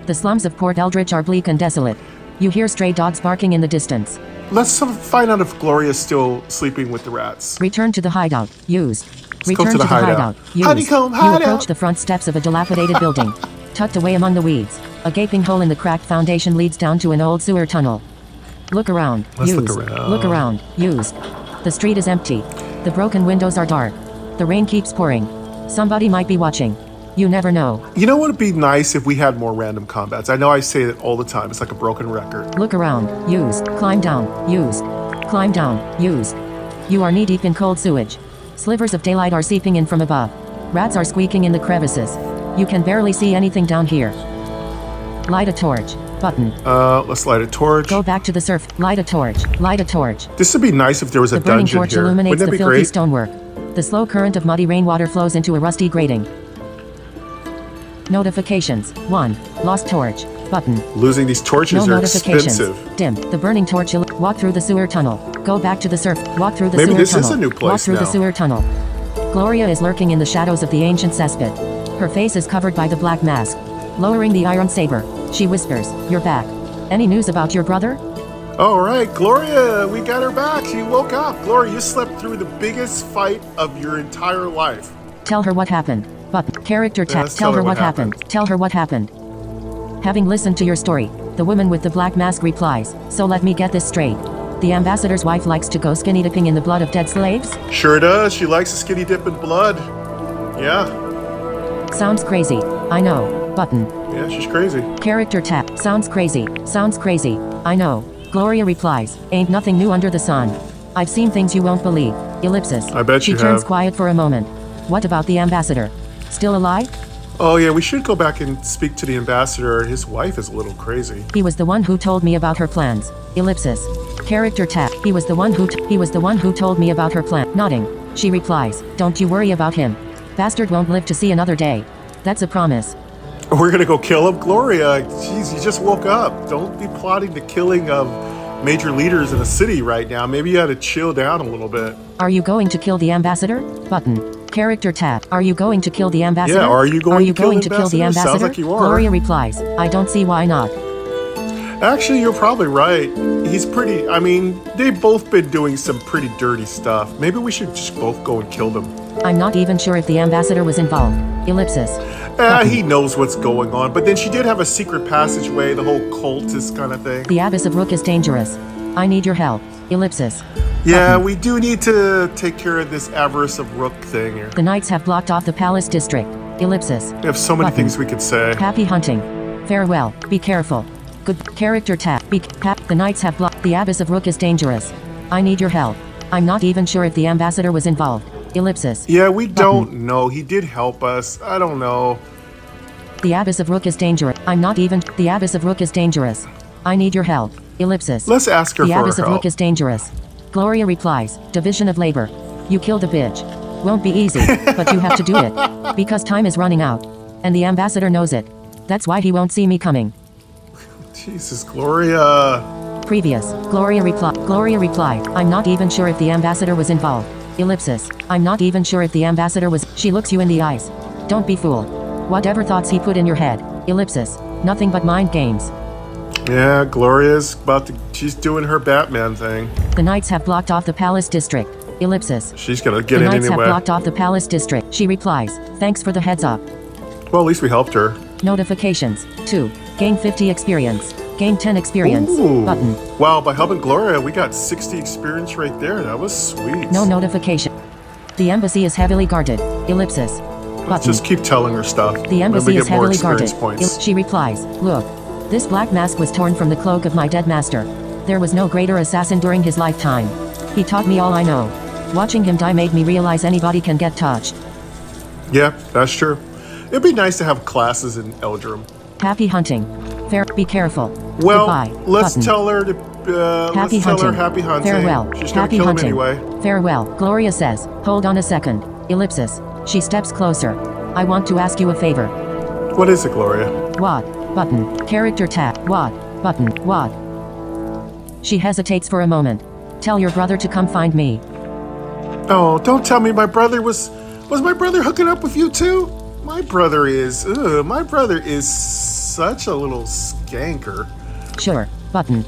The slums of Port Eldritch are bleak and desolate. You hear stray dogs barking in the distance. let's find out if Gloria's still sleeping with the rats. Return to the hideout. Use. go Return to the hideout. Use. Honeycomb you approach the front steps of a dilapidated building. Tucked away among the weeds, a gaping hole in the cracked foundation leads down to an old sewer tunnel. Look around. Let's Use. look around. Look around. Use. The street is empty. The broken windows are dark. The rain keeps pouring. Somebody might be watching. You never know. You know what would be nice if we had more random combats? I know I say it all the time. It's like a broken record. Look around. Use. Climb down. Use. Climb down. Use. You are knee deep in cold sewage. Slivers of daylight are seeping in from above. Rats are squeaking in the crevices. You can barely see anything down here. Light a torch. Button. Uh, let's light a torch. Go back to the surf. Light a torch. Light a torch. This would be nice if there was a The burning dungeon torch here. illuminates Wouldn't the filthy great? stonework. The slow current of muddy rainwater flows into a rusty grating. Notifications. 1. Lost torch. Button. Losing these torches No are expensive. Dim. The burning torch. Walk through the sewer tunnel. Go back to the surf. Walk through the Maybe sewer this is tunnel. a new Walk place through the sewer tunnel. Gloria is lurking in the shadows of the ancient cesspit. Her face is covered by the black mask. Lowering the iron saber, she whispers, "You're back. Any news about your brother?" All right, Gloria, we got her back. She woke up. Gloria, you slept through the biggest fight of your entire life. Tell her what happened. But character text. Yes, tell her what happened. Tell her what happened. Having listened to your story, the woman with the black mask replies, "So let me get this straight. The ambassador's wife likes to go skinny dipping in the blood of dead slaves? Sure does. She likes a skinny dip in blood. Yeah, Sounds crazy. I know. Button. yeah, she's crazy. Character tap. Sounds crazy. Sounds crazy. I know. Gloria replies, Ain't nothing new under the sun. I've seen things you won't believe. Ellipsis. I bet she you turns have. quiet for a moment. What about the ambassador? Still alive? Oh yeah, we should go back and speak to the ambassador. His wife is a little crazy. He was the one who told me about her plans. Ellipsis. Character tap. He was the one who he was the one who told me about her plan. Nodding. She replies, "Don't you worry about him. Bastard won't live to see another day. That's a promise." *laughs* We're gonna go kill him, Gloria. Jeez, you just woke up. Don't be plotting the killing of major leaders in the city right now. Maybe you had to chill down a little bit. Are you going to kill the ambassador? Button. Character tap. Are you going to kill the ambassador? Yeah, are you going Are you to kill going the to kill the ambassador? Sounds like you are. Gloria replies, "I don't see why not." Actually, you're probably right. he's pretty. I mean, they've both been doing some pretty dirty stuff. Maybe we should just both go and kill them. I'm not even sure if the ambassador was involved. Ellipsis. Eh, he knows what's going on. But then she did have a secret passageway, the whole cultist kind of thing. The Abbess of Rook is dangerous. I need your help. Ellipsis. Yeah, we do need to take care of this avarice of Rook thing here. The knights have blocked off the palace district. Ellipsis. We have so many Button. things we could say. Happy hunting. Farewell. Be careful. Good character tap. Be cap. The knights have blocked. The Abbess of Rook is dangerous. I need your help. I'm not even sure if the ambassador was involved. Ellipsis. Yeah, we don't know. He did help us. I don't know. The Abbess of Rook is dangerous. I'm not even. The Abbess of Rook is dangerous. I need your help. Ellipsis. Let's ask her for help. The for abyss her of help. Rook is dangerous. Gloria replies. Division of labor. You killed a bitch. Won't be easy, but you have to do it. *laughs* Because time is running out. And the ambassador knows it. That's why he won't see me coming. Jesus, Gloria. Previous. Gloria reply. Gloria replied. I'm not even sure if the ambassador was involved. Ellipsis. I'm not even sure if the ambassador was. She looks you in the eyes. Don't be fooled. Whatever thoughts he put in your head. Ellipsis. Nothing but mind games. Yeah, Gloria's about to. She's doing her Batman thing. The knights have blocked off the palace district. Ellipsis. She's gonna get The in knights have blocked off the palace district. She replies. Thanks for the heads up. Well, at least we helped her. Notifications. 2. Gain 50 experience. Gain 10 experience. Ooh. Button. Wow, by helping Gloria, we got 60 experience right there. That was sweet. No notification. The embassy is heavily guarded. Ellipsis. Button. Let's just keep telling her stuff. The embassy is heavily guarded. points. she replies, Look. This black mask was torn from the cloak of my dead master. There was no greater assassin during his lifetime. He taught me all I know. Watching him die made me realize anybody can get touched. Yeah, that's true. It'd be nice to have classes in Eldrum. Happy hunting. Fair. Be careful. Well, Goodbye. let's Button. tell her to. Uh, Happy let's tell hunting. her happy hunting. Farewell. She's gonna happy kill hunting. him anyway. Farewell. Gloria says, Hold on a second. Ellipsis. She steps closer. I want to ask you a favor. What is it, Gloria? What? Button. Character tab. What? Button. What? She hesitates for a moment. Tell your brother to come find me. Oh, don't tell me my brother was. Was my brother hooking up with you too? My brother is. Ugh, my brother is such a little skanker. Sure. Button.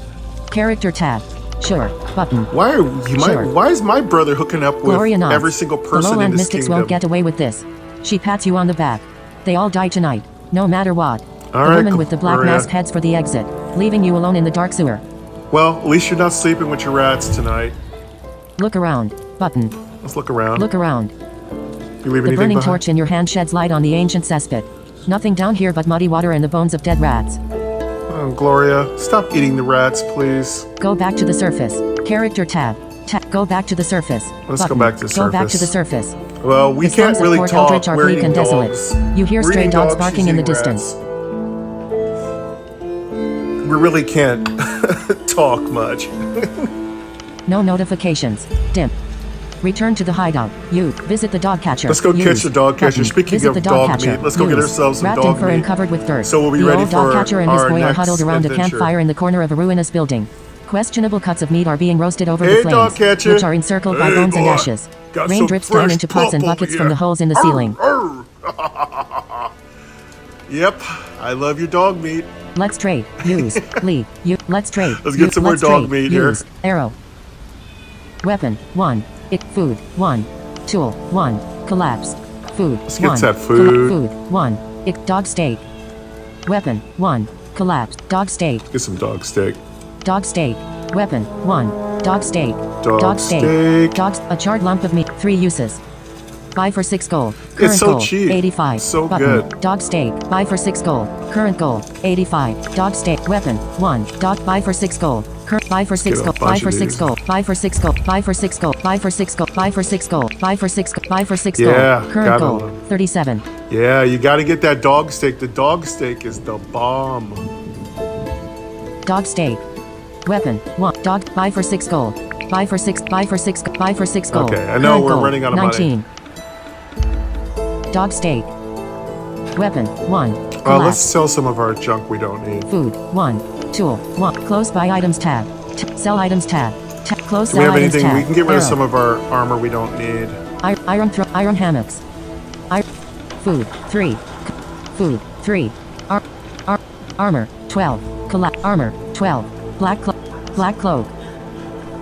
Character tab. Sure. Button. Why are you? Sure. My, why is my brother hooking up with Gloria nods. every single The person in lowland this mystics kingdom? won't get away with this. She pats you on the back. They all die tonight, no matter what. All the right, woman with the black Gloria. mask heads for the exit, leaving you alone in the dark sewer. Well, at least you're not sleeping with your rats tonight. Look around. Button. Let's look around. Look around. you leave The burning behind? torch in your hand sheds light on the ancient cesspit. Nothing down here but muddy water and the bones of dead rats. Oh, Gloria, stop eating the rats, please. Go back to the surface. Character tab. Tab. Go back to the surface. Let's go back to the surface. Go back to the surface. Well, we the can't really Port talk. Eldritch are bleak and desolate. You hear We're stray dogs dogs, barking in the eating distance. We really can't *laughs* talk much. No notifications. Dim. Return to the hideout. You visit the dog catcher. Let's go catch the dog catcher. Button. Speaking visit of the dog catcher. meat, let's go get ourselves some Wrapped dog in fur and meat. covered with dirt. So we'll be the ready old dog for catcher and his boy are huddled around a campfire in the corner of a ruinous building. Questionable cuts of meat are being roasted over Hey, the flames, catcher. which are encircled by Hey, bones and ashes. Got Rain drips down into pots and buckets from the holes in the ceiling. *laughs* yep, I love your dog meat. Let's trade. Use. *laughs* Leave. You. Let's trade. Let's get some more dog trade. meat here. Arrow. Weapon. One. It. Food. One. Tool. One. Collapsed. Food. Let's get one. Colla- food. food. One. It. Dog steak. Weapon. One. Collapsed. Dog steak. Get some dog steak. Dog steak. Weapon. One. Dog steak. Dog steak. Dogs. A charred lump of meat. Three uses. Buy for six gold. Current so goal, cheap. 85. So Button. good. Dog steak. Buy for six gold. Current goal. 85. Dog steak. Weapon. One. Dog. Buy for six gold. Current. Buy for six gold. Buy for six gold. Buy for six gold. Buy for six gold. Buy for six gold. Buy for six gold. Buy for six. Buy for six Yeah, gold. Current goal. 37. Yeah, you got to get that dog steak. The dog steak is the bomb. Dog steak. Weapon. One. Dog. Buy for six gold. Buy for six. Buy for six. Buy for six gold. Okay, I know Current we're goal, running out of money. 19. Dog steak. Weapon. One. Uh, let's sell some of our junk we don't need. Food. One. Tool. One. Close by items tab. T- sell items tab. T- close Do we have anything? tab. We can get rid of some of our armor we don't need. I- iron thro- iron hammocks. I- food. Three. C- food. Three. Ar- ar- armor. Twelve. Colla- armor. Twelve. Black cloth. Black cloak.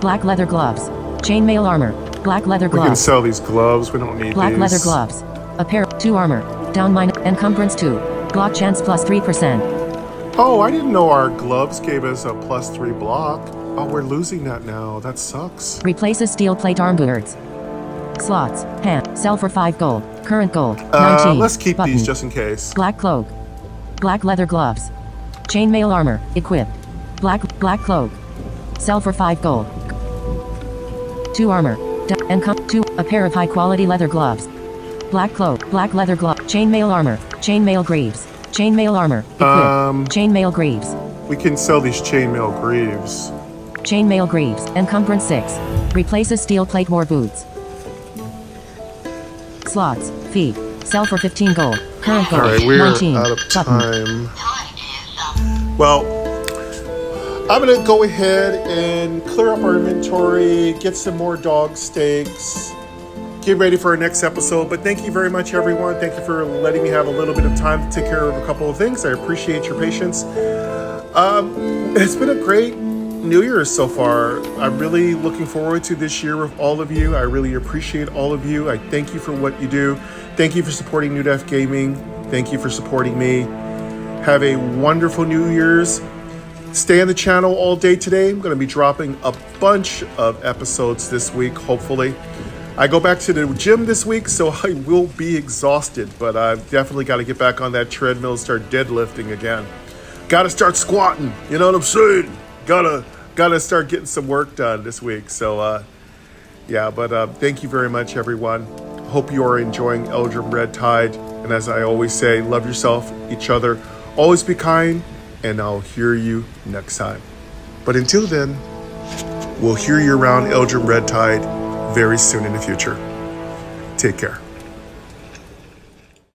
Black leather gloves. Chainmail armor. Black leather gloves. We can sell these gloves. We don't need Black these. leather gloves. A pair. Two armor. Down mine. Encumbrance two. Block chance plus 3%. Oh, I didn't know our gloves gave us a plus three block. Oh, we're losing that now. That sucks. Replaces steel plate armboards. Slots. Hand. Sell for 5 gold. Current gold. 19. Uh, let's keep Button. these just in case. Black cloak. Black leather gloves. Chainmail armor. Equip. Black black cloak. Sell for 5 gold. 2 armor. And com- 2 a pair of high quality leather gloves. Black cloak. Black leather glove. Chainmail armor. Chainmail greaves. Chainmail armor. Equip. Um, Chainmail greaves. We can sell these chainmail greaves. Chainmail greaves. Encumbrance 6. Replaces steel plate war boots. Slots. Feet. Sell for 15 gold. Current gold. All right, we're 19. out of time. Up. Well, I'm gonna go ahead and clear up our inventory, get some more dog steaks, get ready for our next episode. But thank you very much, everyone. Thank you for letting me have a little bit of time to take care of a couple of things. I appreciate your patience. Um, it's been a great New Year's so far. I'm really looking forward to this year with all of you. I really appreciate all of you. I thank you for what you do. Thank you for supporting Newdeath Gaming. Thank you for supporting me. Have a wonderful New Year's. Stay on the channel all day today. I'm going to be dropping a bunch of episodes this week, hopefully. I go back to the gym this week, so *laughs* I will be exhausted, but I've definitely got to get back on that treadmill and start deadlifting again. Got to start squatting, you know what I'm saying? Gotta gotta start getting some work done this week. So uh, yeah, but uh, thank you very much, everyone. Hope you are enjoying Eldrum Red Tide, and as I always say, love yourself, each other, always be kind, and I'll hear you next time. But until then, we'll hear you around Eldrum Red Tide very soon in the future. Take care.